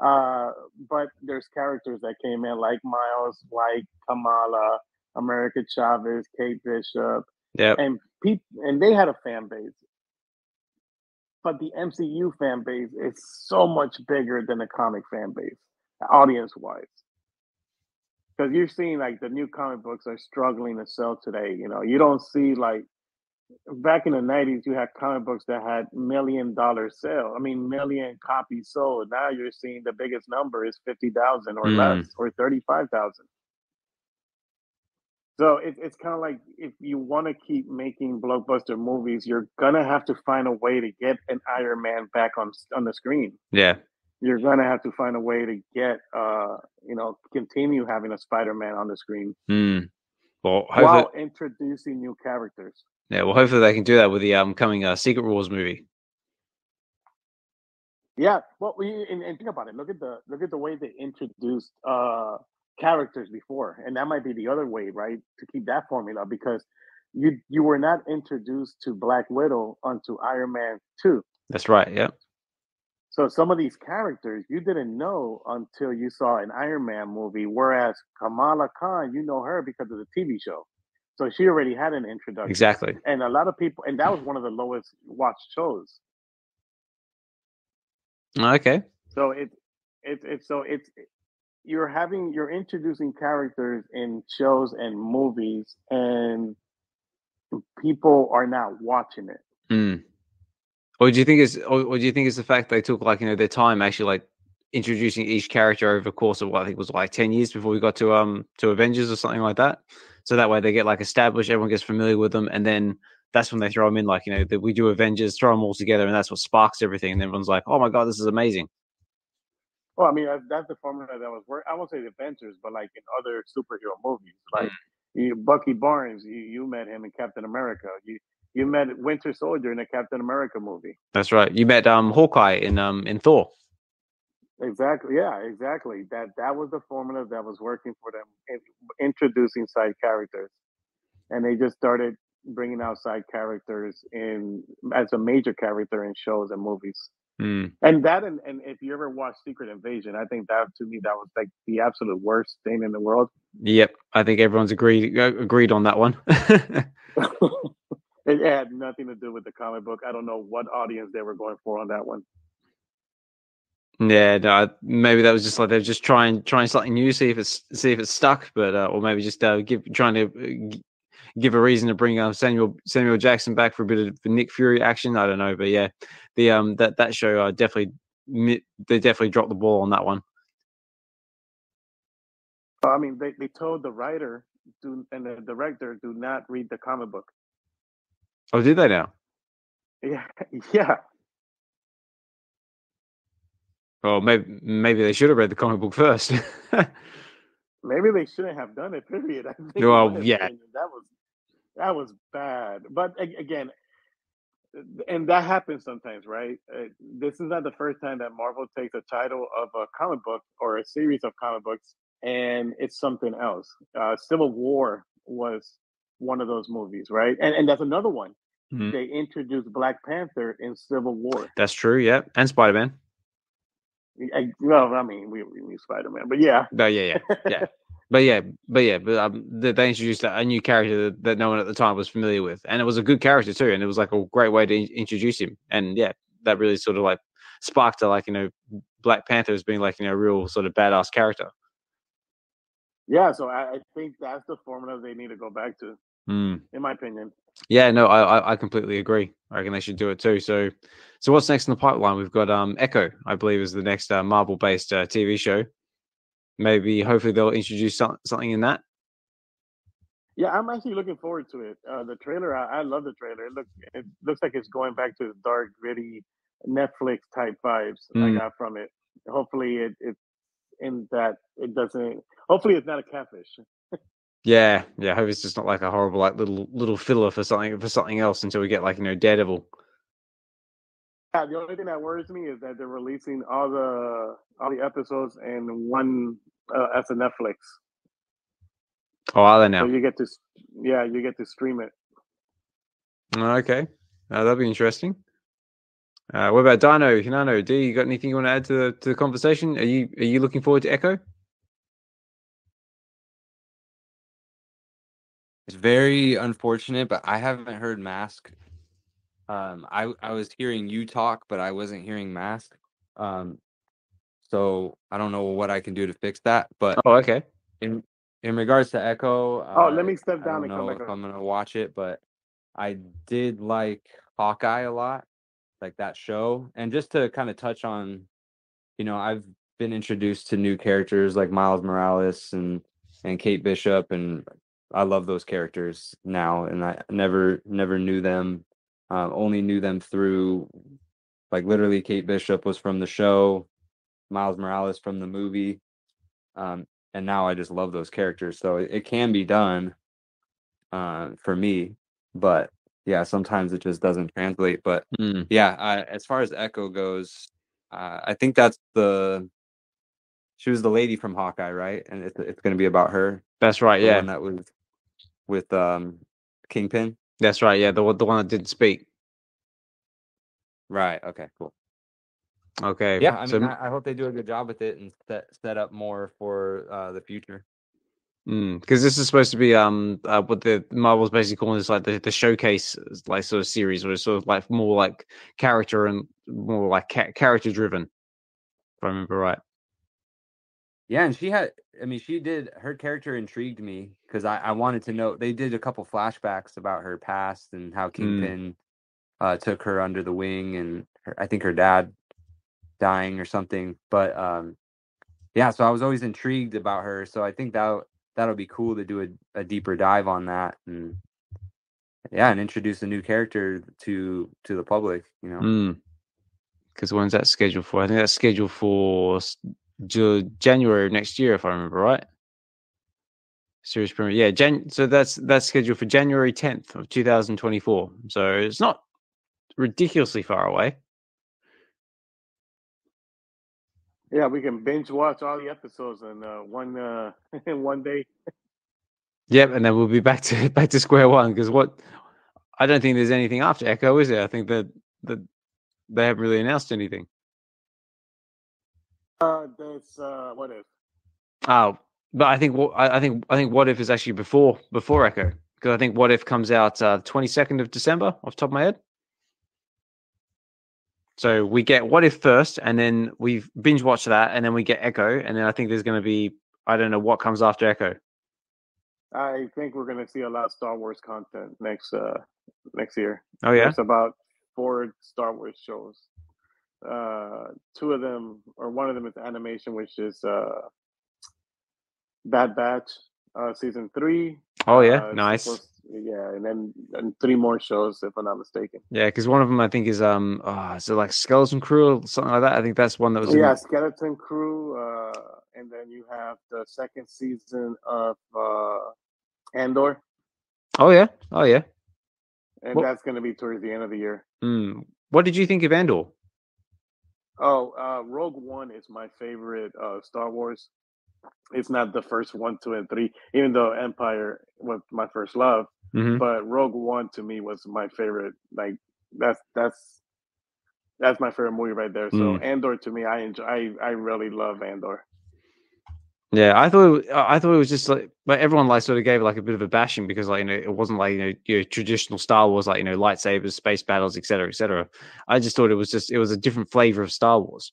Uh, but there's characters that came in like Miles, like Kamala, America Chavez, Kate Bishop, Yep. and people, and they had a fan base. But the MCU fan base is so much bigger than the comic fan base, audience wise. Because you're seeing like the new comic books are struggling to sell today. You know, you don't see like back in the 90s, you had comic books that had million dollar sale. I mean, million copies sold. Now you're seeing the biggest number is 50,000 or Mm. less or 35,000. So it, it's kind of like if you want to keep making blockbuster movies, you're gonna have to find a way to get an Iron Man back on on the screen. Yeah. You're gonna have to find a way to get, uh, you know, continue having a Spider Man on the screen Hmm. Well, while introducing new characters. yeah. Well, hopefully they can do that with the um coming uh, Secret Wars movie. Yeah, well, we, and, and think about it. Look at the look at the way they introduced uh, characters before, and that might be the other way, right, to keep that formula because you you were not introduced to Black Widow until Iron Man two. That's right. Yep. So some of these characters you didn't know until you saw an Iron Man movie, whereas Kamala Khan, you know her because of the TV show. So she already had an introduction. Exactly. And a lot of people, and that was one of the lowest watched shows. Okay. So it, it, it's so it's you're having you're introducing characters in shows and movies, and people are not watching it. Mm. Or do you think it's or, or do you think it's the fact they took like you know their time actually like introducing each character over the course of what I think was like ten years before we got to um to Avengers or something like that? So that way they get like established, everyone gets familiar with them, and then that's when they throw them in like you know that we do Avengers, throw them all together, and that's what sparks everything, and everyone's like, oh my god, this is amazing. Well, I mean that's the formula that was work. I won't say the Avengers, but like in other superhero movies, like you, Bucky Barnes, you, you met him in Captain America. You you met Winter Soldier in a Captain America movie. That's right. You met um Hawkeye in um in Thor. Exactly. Yeah, exactly. That that was the formula that was working for them, in, introducing side characters, and they just started bringing out side characters in as a major character in shows and movies. Mm. And that, and, and if you ever watch Secret Invasion, I think that to me that was like the absolute worst thing in the world. Yep, I think everyone's agreed uh, agreed on that one. it had nothing to do with the comic book. I don't know what audience they were going for on that one. yeah, no, maybe that was just like they're just trying trying something new, see if it's see if it's stuck, but uh, or maybe just uh, give trying to uh, give a reason to bring um, Samuel Samuel Jackson back for a bit of Nick Fury action. I don't know, but yeah, the um that that show uh, definitely they definitely dropped the ball on that one. I mean, they, they told the writer do, and the director do not read the comic book. Oh, did they now? Yeah, yeah. Well, maybe maybe they should have read the comic book first. Maybe they shouldn't have done it. Period. I think. Well, yeah. opinion, that was that was bad. But again, and that happens sometimes, right? Uh, this is not the first time that Marvel takes a title of a comic book or a series of comic books, and it's something else. Uh, Civil War was one of those movies, right? And and that's another one. Mhm. They introduced Black Panther in Civil War. That's true. Yeah, and Spider Man. I, well, I mean, we, we knew Spider Man, but yeah, No, yeah, yeah, yeah. But yeah, but yeah, but um, they, introduced a new character that, that no one at the time was familiar with, and it was a good character too, and it was like a great way to in- introduce him, and yeah, that really sort of like sparked a like you know Black Panther as being like you know a real sort of badass character. yeah. So I, I think that's the formula they need to go back to, Mm. in my opinion. Yeah, no, I, I completely agree. I reckon they should do it too. So, so what's next in the pipeline? We've got um Echo, I believe, is the next uh, Marvel based uh, TV show. Maybe, hopefully, they'll introduce some, something in that. Yeah, I'm actually looking forward to it. Uh, the trailer, I, I love the trailer. It looks, it looks like it's going back to the dark, gritty Netflix type vibes I Mm. got from it. Hopefully, it it in that it doesn't. Hopefully, it's not a catfish. Yeah, yeah. I hope it's just not like a horrible like little little filler for something for something else until we get like you know Daredevil. Yeah, the only thing that worries me is that they're releasing all the all the episodes in one uh, as a Netflix. Oh, are they So now? you get to, yeah, you get to stream it. Okay, uh, that'd be interesting. Uh, what about Dyno? Hinano, D, you got anything you want to add to the to the conversation? Are you are you looking forward to Echo? It's very unfortunate, but I haven't heard MASC. Um, I I was hearing you talk, but I wasn't hearing MASC. Um, so I don't know what I can do to fix that. But Oh, okay. in in regards to Echo, Oh, uh, let me step I down don't and know come if. I'm gonna watch it, but I did like Hawkeye a lot, like that show. And just to kind of touch on, you know, I've been introduced to new characters like Miles Morales and and Kate Bishop, and I love those characters now. And I never never knew them, uh, only knew them through, like literally, Kate Bishop was from the show, Miles Morales from the movie. Um, and now I just love those characters. So it, it can be done uh, for me, but yeah, sometimes it just doesn't translate. But Mm. yeah, I, as far as Echo goes, uh, I think that's the she was the lady from Hawkeye, right? And it's it's going to be about her. That's right. the Yeah. one that was with um Kingpin. That's right. Yeah, the one- the one that didn't speak. Right. Okay. Cool. Okay. Yeah. I so mean, I, I hope they do a good job with it and set set up more for uh, the future. because this is supposed to be um uh, what the Marvel's basically calling this like the, the showcase like sort of series, where it's sort of like more like character and more like ca- character driven. If I remember right. Yeah, and she had. I mean, she did. Her character intrigued me because I, I wanted to know. They did a couple flashbacks about her past and how Kingpin uh, took her under the wing, and her, I think her dad dying or something. But um, yeah, so I was always intrigued about her. So I think that that'll be cool to do a, a deeper dive on that, and yeah, and introduce a new character to to the public. You know, Because when's that scheduled for? I think that's scheduled for January of next year, if I remember right. Series premiere, yeah. Jan- so that's that's scheduled for January tenth of two thousand twenty four. So it's not ridiculously far away. Yeah, we can binge watch all the episodes in uh, one uh, in one day. Yep, and then we'll be back to back to square one because what I don't think there's anything after Echo, is there? I think that that they haven't really announced anything. Uh, that's uh, what if? Oh, but I think what I think I think what if is actually before before Echo because I think what if comes out uh, 22nd of December off the top of my head. So we get what if first, and then we binge watch that, and then we get Echo, and then I think there's going to be I don't know what comes after Echo. I think we're gonna see a lot of Star Wars content next uh next year. Oh yeah, There's about four Star Wars shows. Uh, two of them, or one of them is animation, which is uh, Bad Batch, uh, season three. oh yeah, Uh, nice. yeah, and then and three more shows, if I'm not mistaken. Yeah, because one of them I think is um, oh, is it like Skeleton Crew or something like that? I think that's one that was. yeah, Skeleton Crew, uh, and then you have the second season of uh, Andor, Oh yeah, oh yeah. and What- that's going to be towards the end of the year. Mm. What did you think of Andor? Oh, uh, Rogue One is my favorite uh, Star Wars. It's not the first one, two, and three, even though Empire was my first love. hmm But Rogue One to me was my favorite. Like that's that's that's my favorite movie right there. So Mm. Andor to me, I enjoy. I, I really love Andor. Yeah, I thought it, I thought it was just like, but everyone like sort of gave it like a bit of a bashing because like you know it wasn't like you know your traditional Star Wars like you know lightsabers, space battles, etc., etc. I just thought it was just it was a different flavor of Star Wars.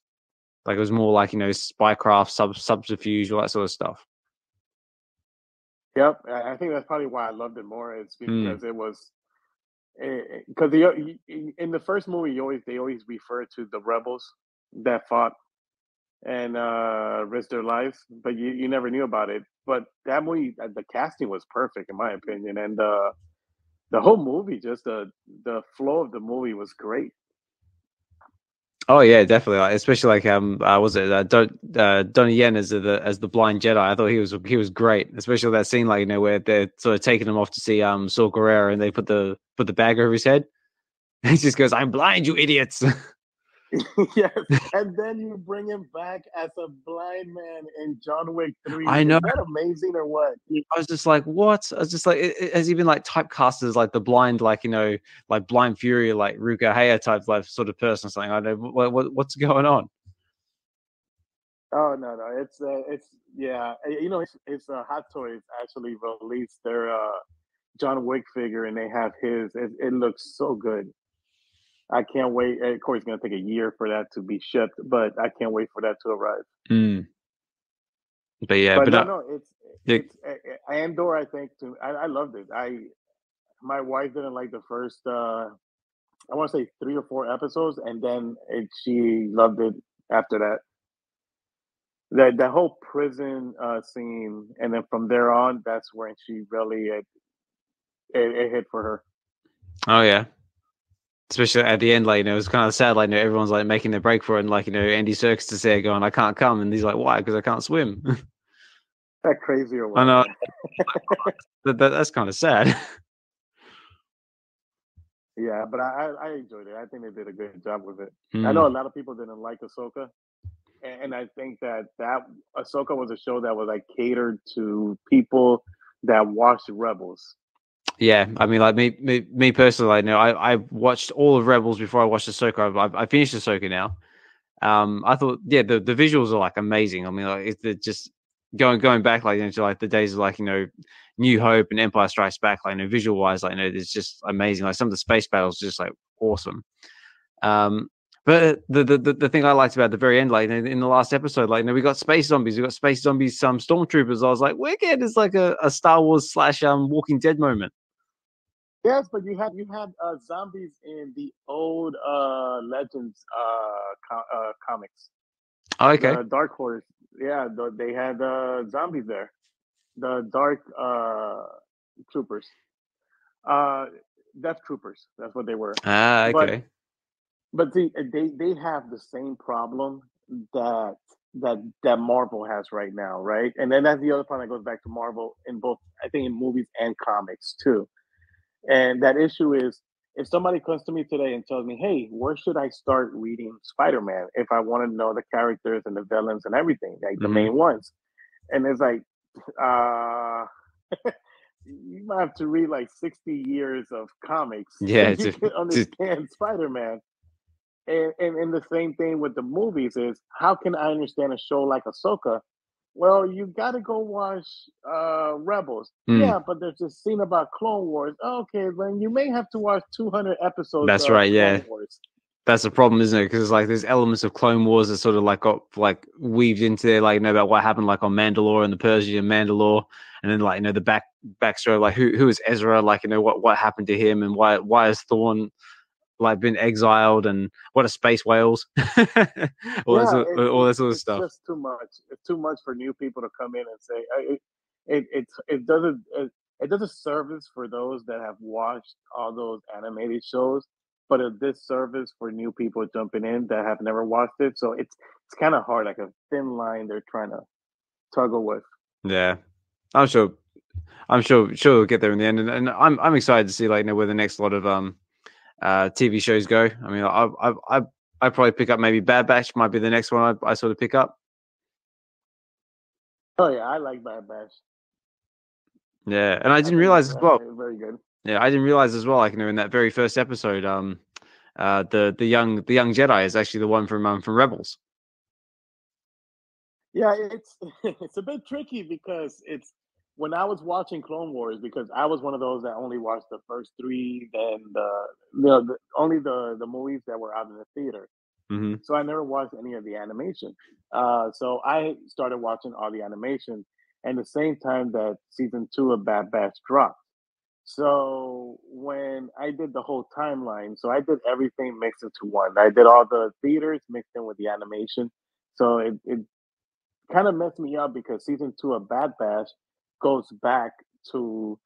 Like it was more like you know spycraft, sub subterfuge, all that sort of stuff. Yep, I think that's probably why I loved it more. It's Mm. because it was because the in the first movie, you always they always refer to the rebels that fought and uh risked their lives, but you you never knew about it. But that movie, uh, the casting was perfect in my opinion, and uh the whole movie, just the the flow of the movie was great. Oh yeah, definitely. Like, especially like um, uh, was it uh, Don uh, Donnie Yen as the as the blind Jedi? I thought he was he was great. Especially that scene like you know where they're sort of taking him off to see um Saw Gerrera and they put the put the bag over his head. he just goes, "I'm blind, you idiots." yes, and then you bring him back as a blind man in John Wick Three. I know. Is that amazing or what? I was just like, "What?" I was just like, i- i- "Has he been like typecast as like the blind, like you know, like blind fury, like Ruka Haya type like sort of person?" or Something I don't know. What, what what's going on? Oh no, no, it's uh, it's yeah, uh, you know, it's, it's uh, Hot Toys actually released their uh, John Wick figure, and they have his. It, it looks so good. I can't wait. Of course, it's gonna take a year for that to be shipped, but I can't wait for that to arrive. Mm. But yeah, but but, no, uh, no, it's it's Andor. I think to I, I loved it. I my wife didn't like the first. uh I want to say three or four episodes, and then it, she loved it after that. That the whole prison uh, scene, and then from there on, that's when she really it, it, it hit for her. Oh yeah. Especially at the end, like you know, it was kind of sad. Like you know, everyone's like making their break for it, and like you know, Andy Serkis is there going, "I can't come," and he's like, "Why?" Because I can't swim. That crazy or what? I know. that, that, that's kind of sad. Yeah, but I, I enjoyed it. I think they did a good job with it. I Mm. know a lot of people didn't like Ahsoka, and, and I think that that Ahsoka was a show that was like catered to people that watched Rebels. Yeah, I mean, like me, me, me personally, I know, I, I watched all of Rebels before I watched Ahsoka. I, I finished Ahsoka now. Um, I thought, yeah, the, the visuals are like amazing. I mean, like, it's just going going back like into like the days of like you know, New Hope and Empire Strikes Back. Like, you know, visual wise, like, you know, it's just amazing. Like some of the space battles, just like awesome. Um, but the, the the thing I liked about the very end, like in, the last episode, like you know, we got space zombies, we got space zombies, some stormtroopers. I was like, we're getting like a, a Star Wars slash um Walking Dead moment. Yes, but you had you had uh, zombies in the old uh, Legends uh, co- uh, comics. Oh, okay. The Dark Horse, yeah, the, they had uh, zombies there. The Dark uh, Troopers, uh, Death Troopers. That's what they were. Ah, But okay. but see, they they have the same problem that that that Marvel has right now, right? And then that's the other part that goes back to Marvel in both, I think, in movies and comics too. And that issue is if somebody comes to me today and tells me, "Hey, where should I start reading Spider-Man if I want to know the characters and the villains and everything, like the Mhm. main ones?" And it's like, uh, you might have to read like sixty years of comics Yeah, so you to- can to- understand Spider-Man. And, and and the same thing with the movies is how can I understand a show like Ahsoka? Well, you got to go watch uh, Rebels. Mm. Yeah, but there's this scene about Clone Wars. Okay, then you may have to watch 200 episodes. That's of right, yeah. Wars. That's the problem, isn't it? Because like there's elements of Clone Wars that sort of like got like weaved into there, like you know about what happened like on Mandalore and the Persian Mandalore, and then like you know the back backstory, like who who is Ezra, like you know what what happened to him and why why is Thrawn like been exiled and what are space whales, all, that Yeah, sort, it's- all that sort of it's stuff. just too much. It's too much for new people to come in and say it. It it, it doesn't it, it does a service for those that have watched all those animated shows, but a disservice for new people jumping in that have never watched it. So it's it's kind of hard, like a thin line they're trying to toggle with. Yeah, I'm sure. I'm sure. Sure, we'll get there in the end, and, and I'm I'm excited to see like you know where the next lot of um uh TV shows go. I mean, I I I I probably pick up maybe Bad Batch might be the next one I, I sort of pick up. Oh yeah, I like Bad Batch. Yeah, and I didn't think realize as well. very- Very good. Yeah, I didn't realize as well. Like you know, in that very first episode, um, uh, the the young the young Jedi is actually the one from um from Rebels. Yeah, it's it's a bit tricky because it's when I was watching Clone Wars because I was one of those that only watched the first three, then the the, the only the the movies that were out in the theater. hmm So I never watched any of the animation. Uh, so I started watching all the animation, and the same time that season two of Bad Batch dropped. So when I did the whole timeline, so I did everything mixed into one. I did all the theaters mixed in with the animation. So it, it kind of messed me up because season two of Bad Batch goes back to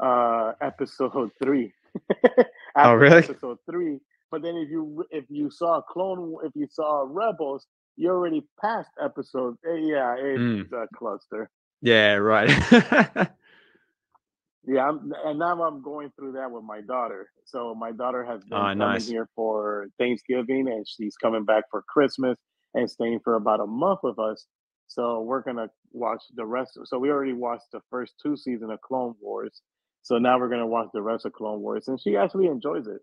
uh, episode three. After really? Episode three. But then if you if you saw Clone if you saw Rebels, you're already past episode. eh, Yeah, it's Mm. a cluster. Yeah, right. Yeah, I'm, and now I'm going through that with my daughter. So my daughter has been Ah, coming nice. here for Thanksgiving, and she's coming back for Christmas and staying for about a month with us. So we're gonna watch the rest. So we already watched the first two seasons of Clone Wars. So now we're gonna watch the rest of Clone Wars, and she actually enjoys it.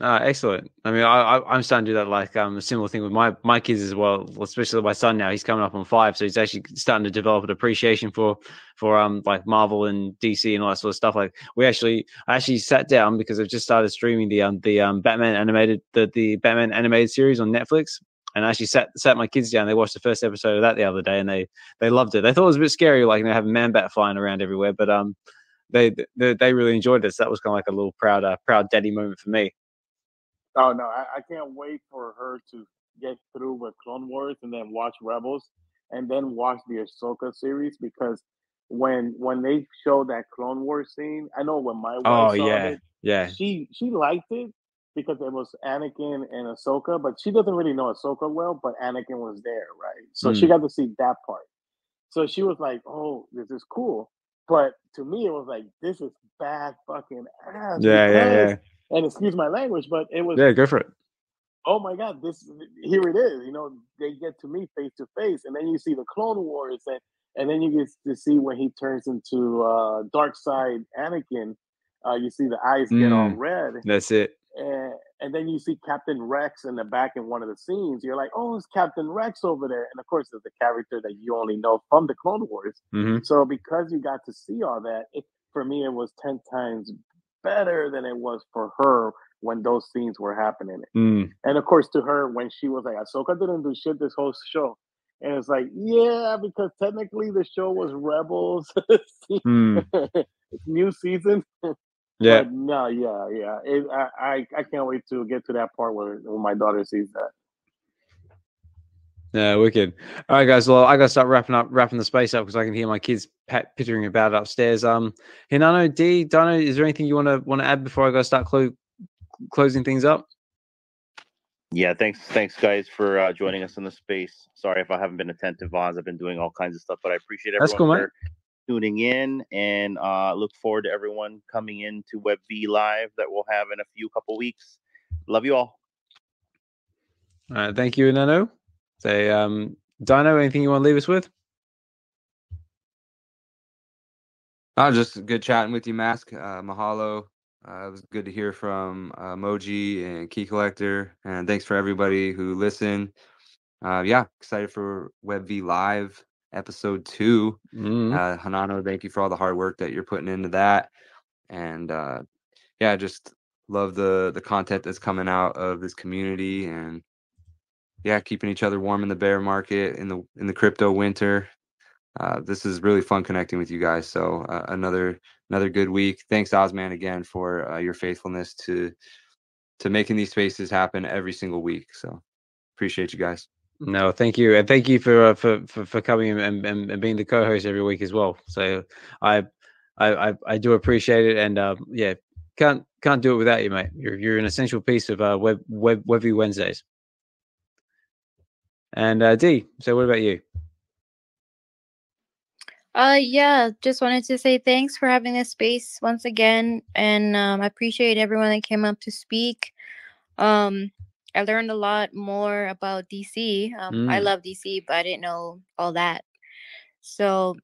Ah, excellent. I mean, I, I'm starting to do that like um a similar thing with my my kids as well. Especially my son now. He's coming up on five, so he's actually starting to develop an appreciation for for um like Marvel and DC and all that sort of stuff. Like we actually I actually sat down because I've just started streaming the um the um Batman animated the the Batman animated series on Netflix. And I actually sat sat my kids down. They watched the first episode of that the other day, and they they loved it. They thought it was a bit scary, like know, having Man Bat flying around everywhere. But um, they they, they really enjoyed it. So that was kind of like a little proud uh, proud daddy moment for me. Oh no, I, I can't wait for her to get through with Clone Wars and then watch Rebels and then watch the Ahsoka series because when when they show that Clone Wars scene, I know when my wife Oh saw yeah, it, yeah. she she liked it because it was Anakin and Ahsoka, but she doesn't really know Ahsoka well, but Anakin was there, right? So she Mm. got to see that part. So she was like, "Oh, this is cool," but to me, it was like, "This is bad fucking ass." Yeah, yeah, yeah. And excuse my language, but it was Yeah, go for it. oh my god, this here it is. You know, they get to meet face to face, and then you see the Clone Wars, and and then you get to see when he turns into uh, Dark Side Anakin. Uh, you see the eyes get all Mm. red, That's it. And and then you see Captain Rex in the back in one of the scenes. You're like, oh, it's Captain Rex over there, and of course, it's the character that you only know from the Clone Wars. hmm So because you got to see all that, it, for me, it was ten times better than it was for her when those scenes were happening. Mm. And of course, to her, when she was like, Ahsoka didn't do shit this whole show. And it's like, yeah, because technically the show was Rebels. Mm. new season. Yeah. But no, yeah, yeah. It, I, I, I can't wait to get to that part where, when my daughter sees that. Yeah, wicked. All right, guys. Well, I got to start wrapping up, wrapping the space up because I can hear my kids pat- pittering about upstairs. Um, Hinano D, Dyno, is there anything you want to want to add before I go start clo- closing things up? Yeah, thanks, thanks guys for uh, joining us in the space. Sorry if I haven't been attentive, Oz. I've been doing all kinds of stuff, but I appreciate everyone That's cool, mate. for tuning in, and uh, look forward to everyone coming in to Web V Live that we'll have in a few couple weeks. Love you all. All right, thank you, Hinano. Say, um, Dyno, anything you want to leave us with? Oh, just good chatting with you, MASC. Uh, mahalo. Uh, it was good to hear from uh, Moji and Key Collector, and thanks for everybody who listened. Uh, yeah, excited for WebV Live episode two. Mm. Uh, Hinano, thank you for all the hard work that you're putting into that, and uh, yeah, I just love the the content that's coming out of this community, and yeah, keeping each other warm in the bear market in the in the crypto winter. Uh, this is really fun connecting with you guys. So uh, another another good week. Thanks, Ozman, again for uh, your faithfulness to to making these spaces happen every single week. So appreciate you guys. No, thank you, and thank you for uh, for, for for coming and, and, and being the co-host every week as well. So I I I, I do appreciate it, and um, yeah, can't can't do it without you, mate. You're you're an essential piece of uh, web web Webby Wednesdays. And uh, D, so what about you? Uh, yeah, just wanted to say thanks for having this space once again, and um, I appreciate everyone that came up to speak. Um, I learned a lot more about DC. Um, I Mm. love DC, but I didn't know all that. So,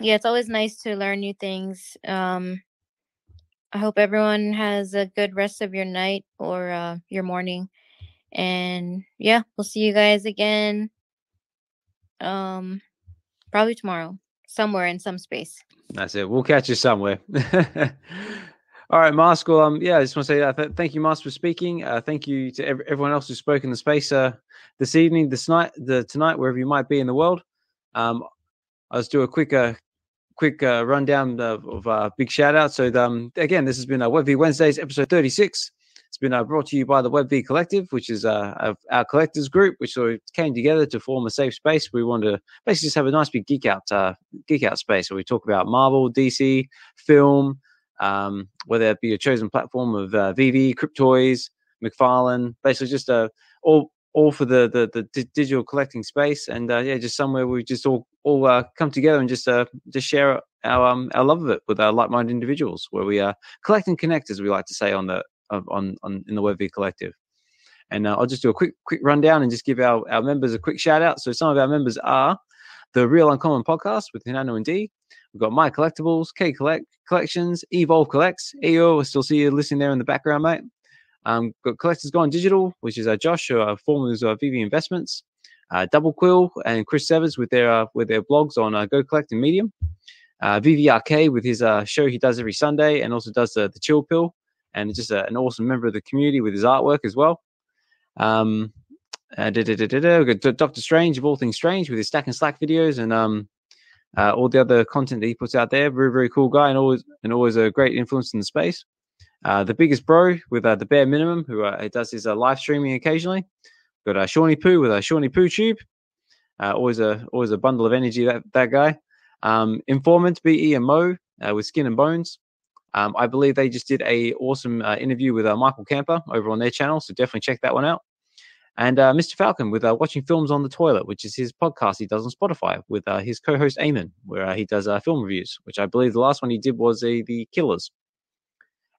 yeah, it's always nice to learn new things. Um, I hope everyone has a good rest of your night or uh, your morning. And yeah, we'll see you guys again. Um, probably tomorrow, somewhere in some space. That's it. We'll catch you somewhere. All right, MASC. Um, yeah, I just want to say uh, th- thank you, MASC, for speaking. Uh, thank you to ev- everyone else who spoke in the space uh, this evening, this night, the tonight, wherever you might be in the world. Um, I'll just do a quick, uh, quick uh, rundown of, of uh, big shout out. So, um, again, this has been uh, WebV Wednesdays, episode 36. It's been uh, brought to you by the WebV Collective, which is uh, our collectors group, which sort of came together to form a safe space. We want to basically just have a nice big geek out, uh, geek out space where we talk about Marvel, DC, film, um, whether it be a chosen platform of uh, VeVe, Cryptoys, McFarlane, basically just uh, all all for the the, the di- digital collecting space, and uh, yeah, just somewhere we just all all uh, come together and just uh, just share our um, our love of it with our like-minded individuals, where we uh, collect and connect, as we like to say on the on on in the WebV Collective. And uh, I'll just do a quick quick rundown and just give our, our members a quick shout out. So some of our members are the Real Uncommon Podcast with Hinano and D. We've got My Collectibles, K Collect Collections, Evolve Collects. EO, I still see you listening there in the background, mate. Um, got Collectors Gone Digital, which is uh, Josh, who are formerly of VeVe Investments. Uh, Double Quill and Chris Severs with their uh, with their blogs on uh, Go Collect and Medium. Uh, VVRK with his uh, show he does every Sunday and also does the, the Chill Pill and just uh, an awesome member of the community with his artwork as well. Um, uh, Doctor Strange of all things strange with his Stack and Slack videos and um, uh, all the other content that he puts out there. Very very cool guy and always and always a great influence in the space. Uh, the biggest bro with uh, the bare minimum who uh, does his uh, live streaming occasionally. Got uh, Shawnee Poo with a Shawnee Poo tube. Always a always a bundle of energy that that guy. Um, Informant Be Mo with Skin and Bones. Um, I believe they just did a awesome interview with Michael Camper over on their channel, so definitely check that one out. And uh, Mr. Falcon with uh, watching films on the toilet, which is his podcast he does on Spotify with uh, his co-host Eamon, where uh, he does uh, film reviews. Which I believe the last one he did was a, the Killers.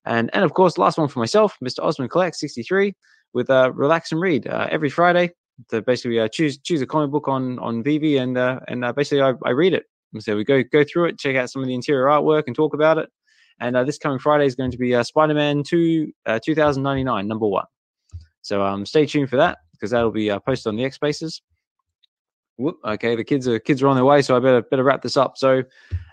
And and of course, last one for myself, Mr. Ozman Collect sixty three with uh, Relax and Read uh, every Friday. to basically uh, choose choose a comic book on on VeVe, and uh, and uh, basically I, I read it. So we go go through it, check out some of the interior artwork, and talk about it. And uh, this coming Friday is going to be uh, Spider Man two uh, two thousand ninety nine number one. So um, stay tuned for that because that'll be uh, posted on the X Spaces. Whoop. Okay, the kids are kids are on their way, so I better better wrap this up. So,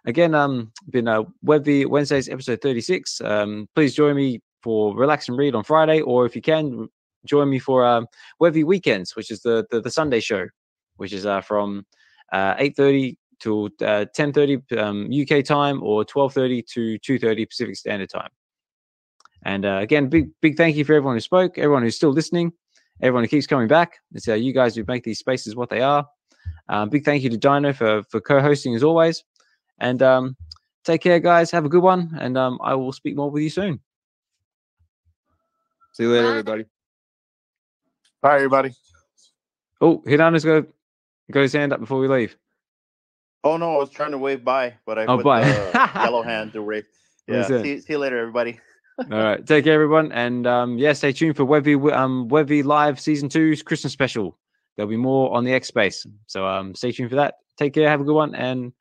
again, um, been uh, Web V Wednesdays episode thirty six. Um, please join me for relax and read on Friday, or if you can, join me for um, Web V Weekends, which is the, the the Sunday show, which is uh from uh eight thirty to uh, ten thirty um, UK time, or twelve thirty to two thirty Pacific Standard Time. And uh, again, big big thank you for everyone who spoke, everyone who's still listening, everyone who keeps coming back. It's uh, you guys who make these spaces what they are. Um, big thank you to Dyno for for co-hosting as always. And um, take care, guys. Have a good one, and um, I will speak more with you soon. See you later, Bye. everybody. Bye, everybody. Oh, Hinano's got got his hand up before we leave. Oh no, I was trying to wave bye, but I Oh, put bye. the yellow hand to wave. Yeah. See, see you later, everybody. All right, take care, everyone, and um, yeah, stay tuned for Web V um Web V Live Season 2's Christmas special. There'll be more on the X Space, so um, stay tuned for that. Take care, have a good one, and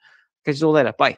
catch you all later. Bye.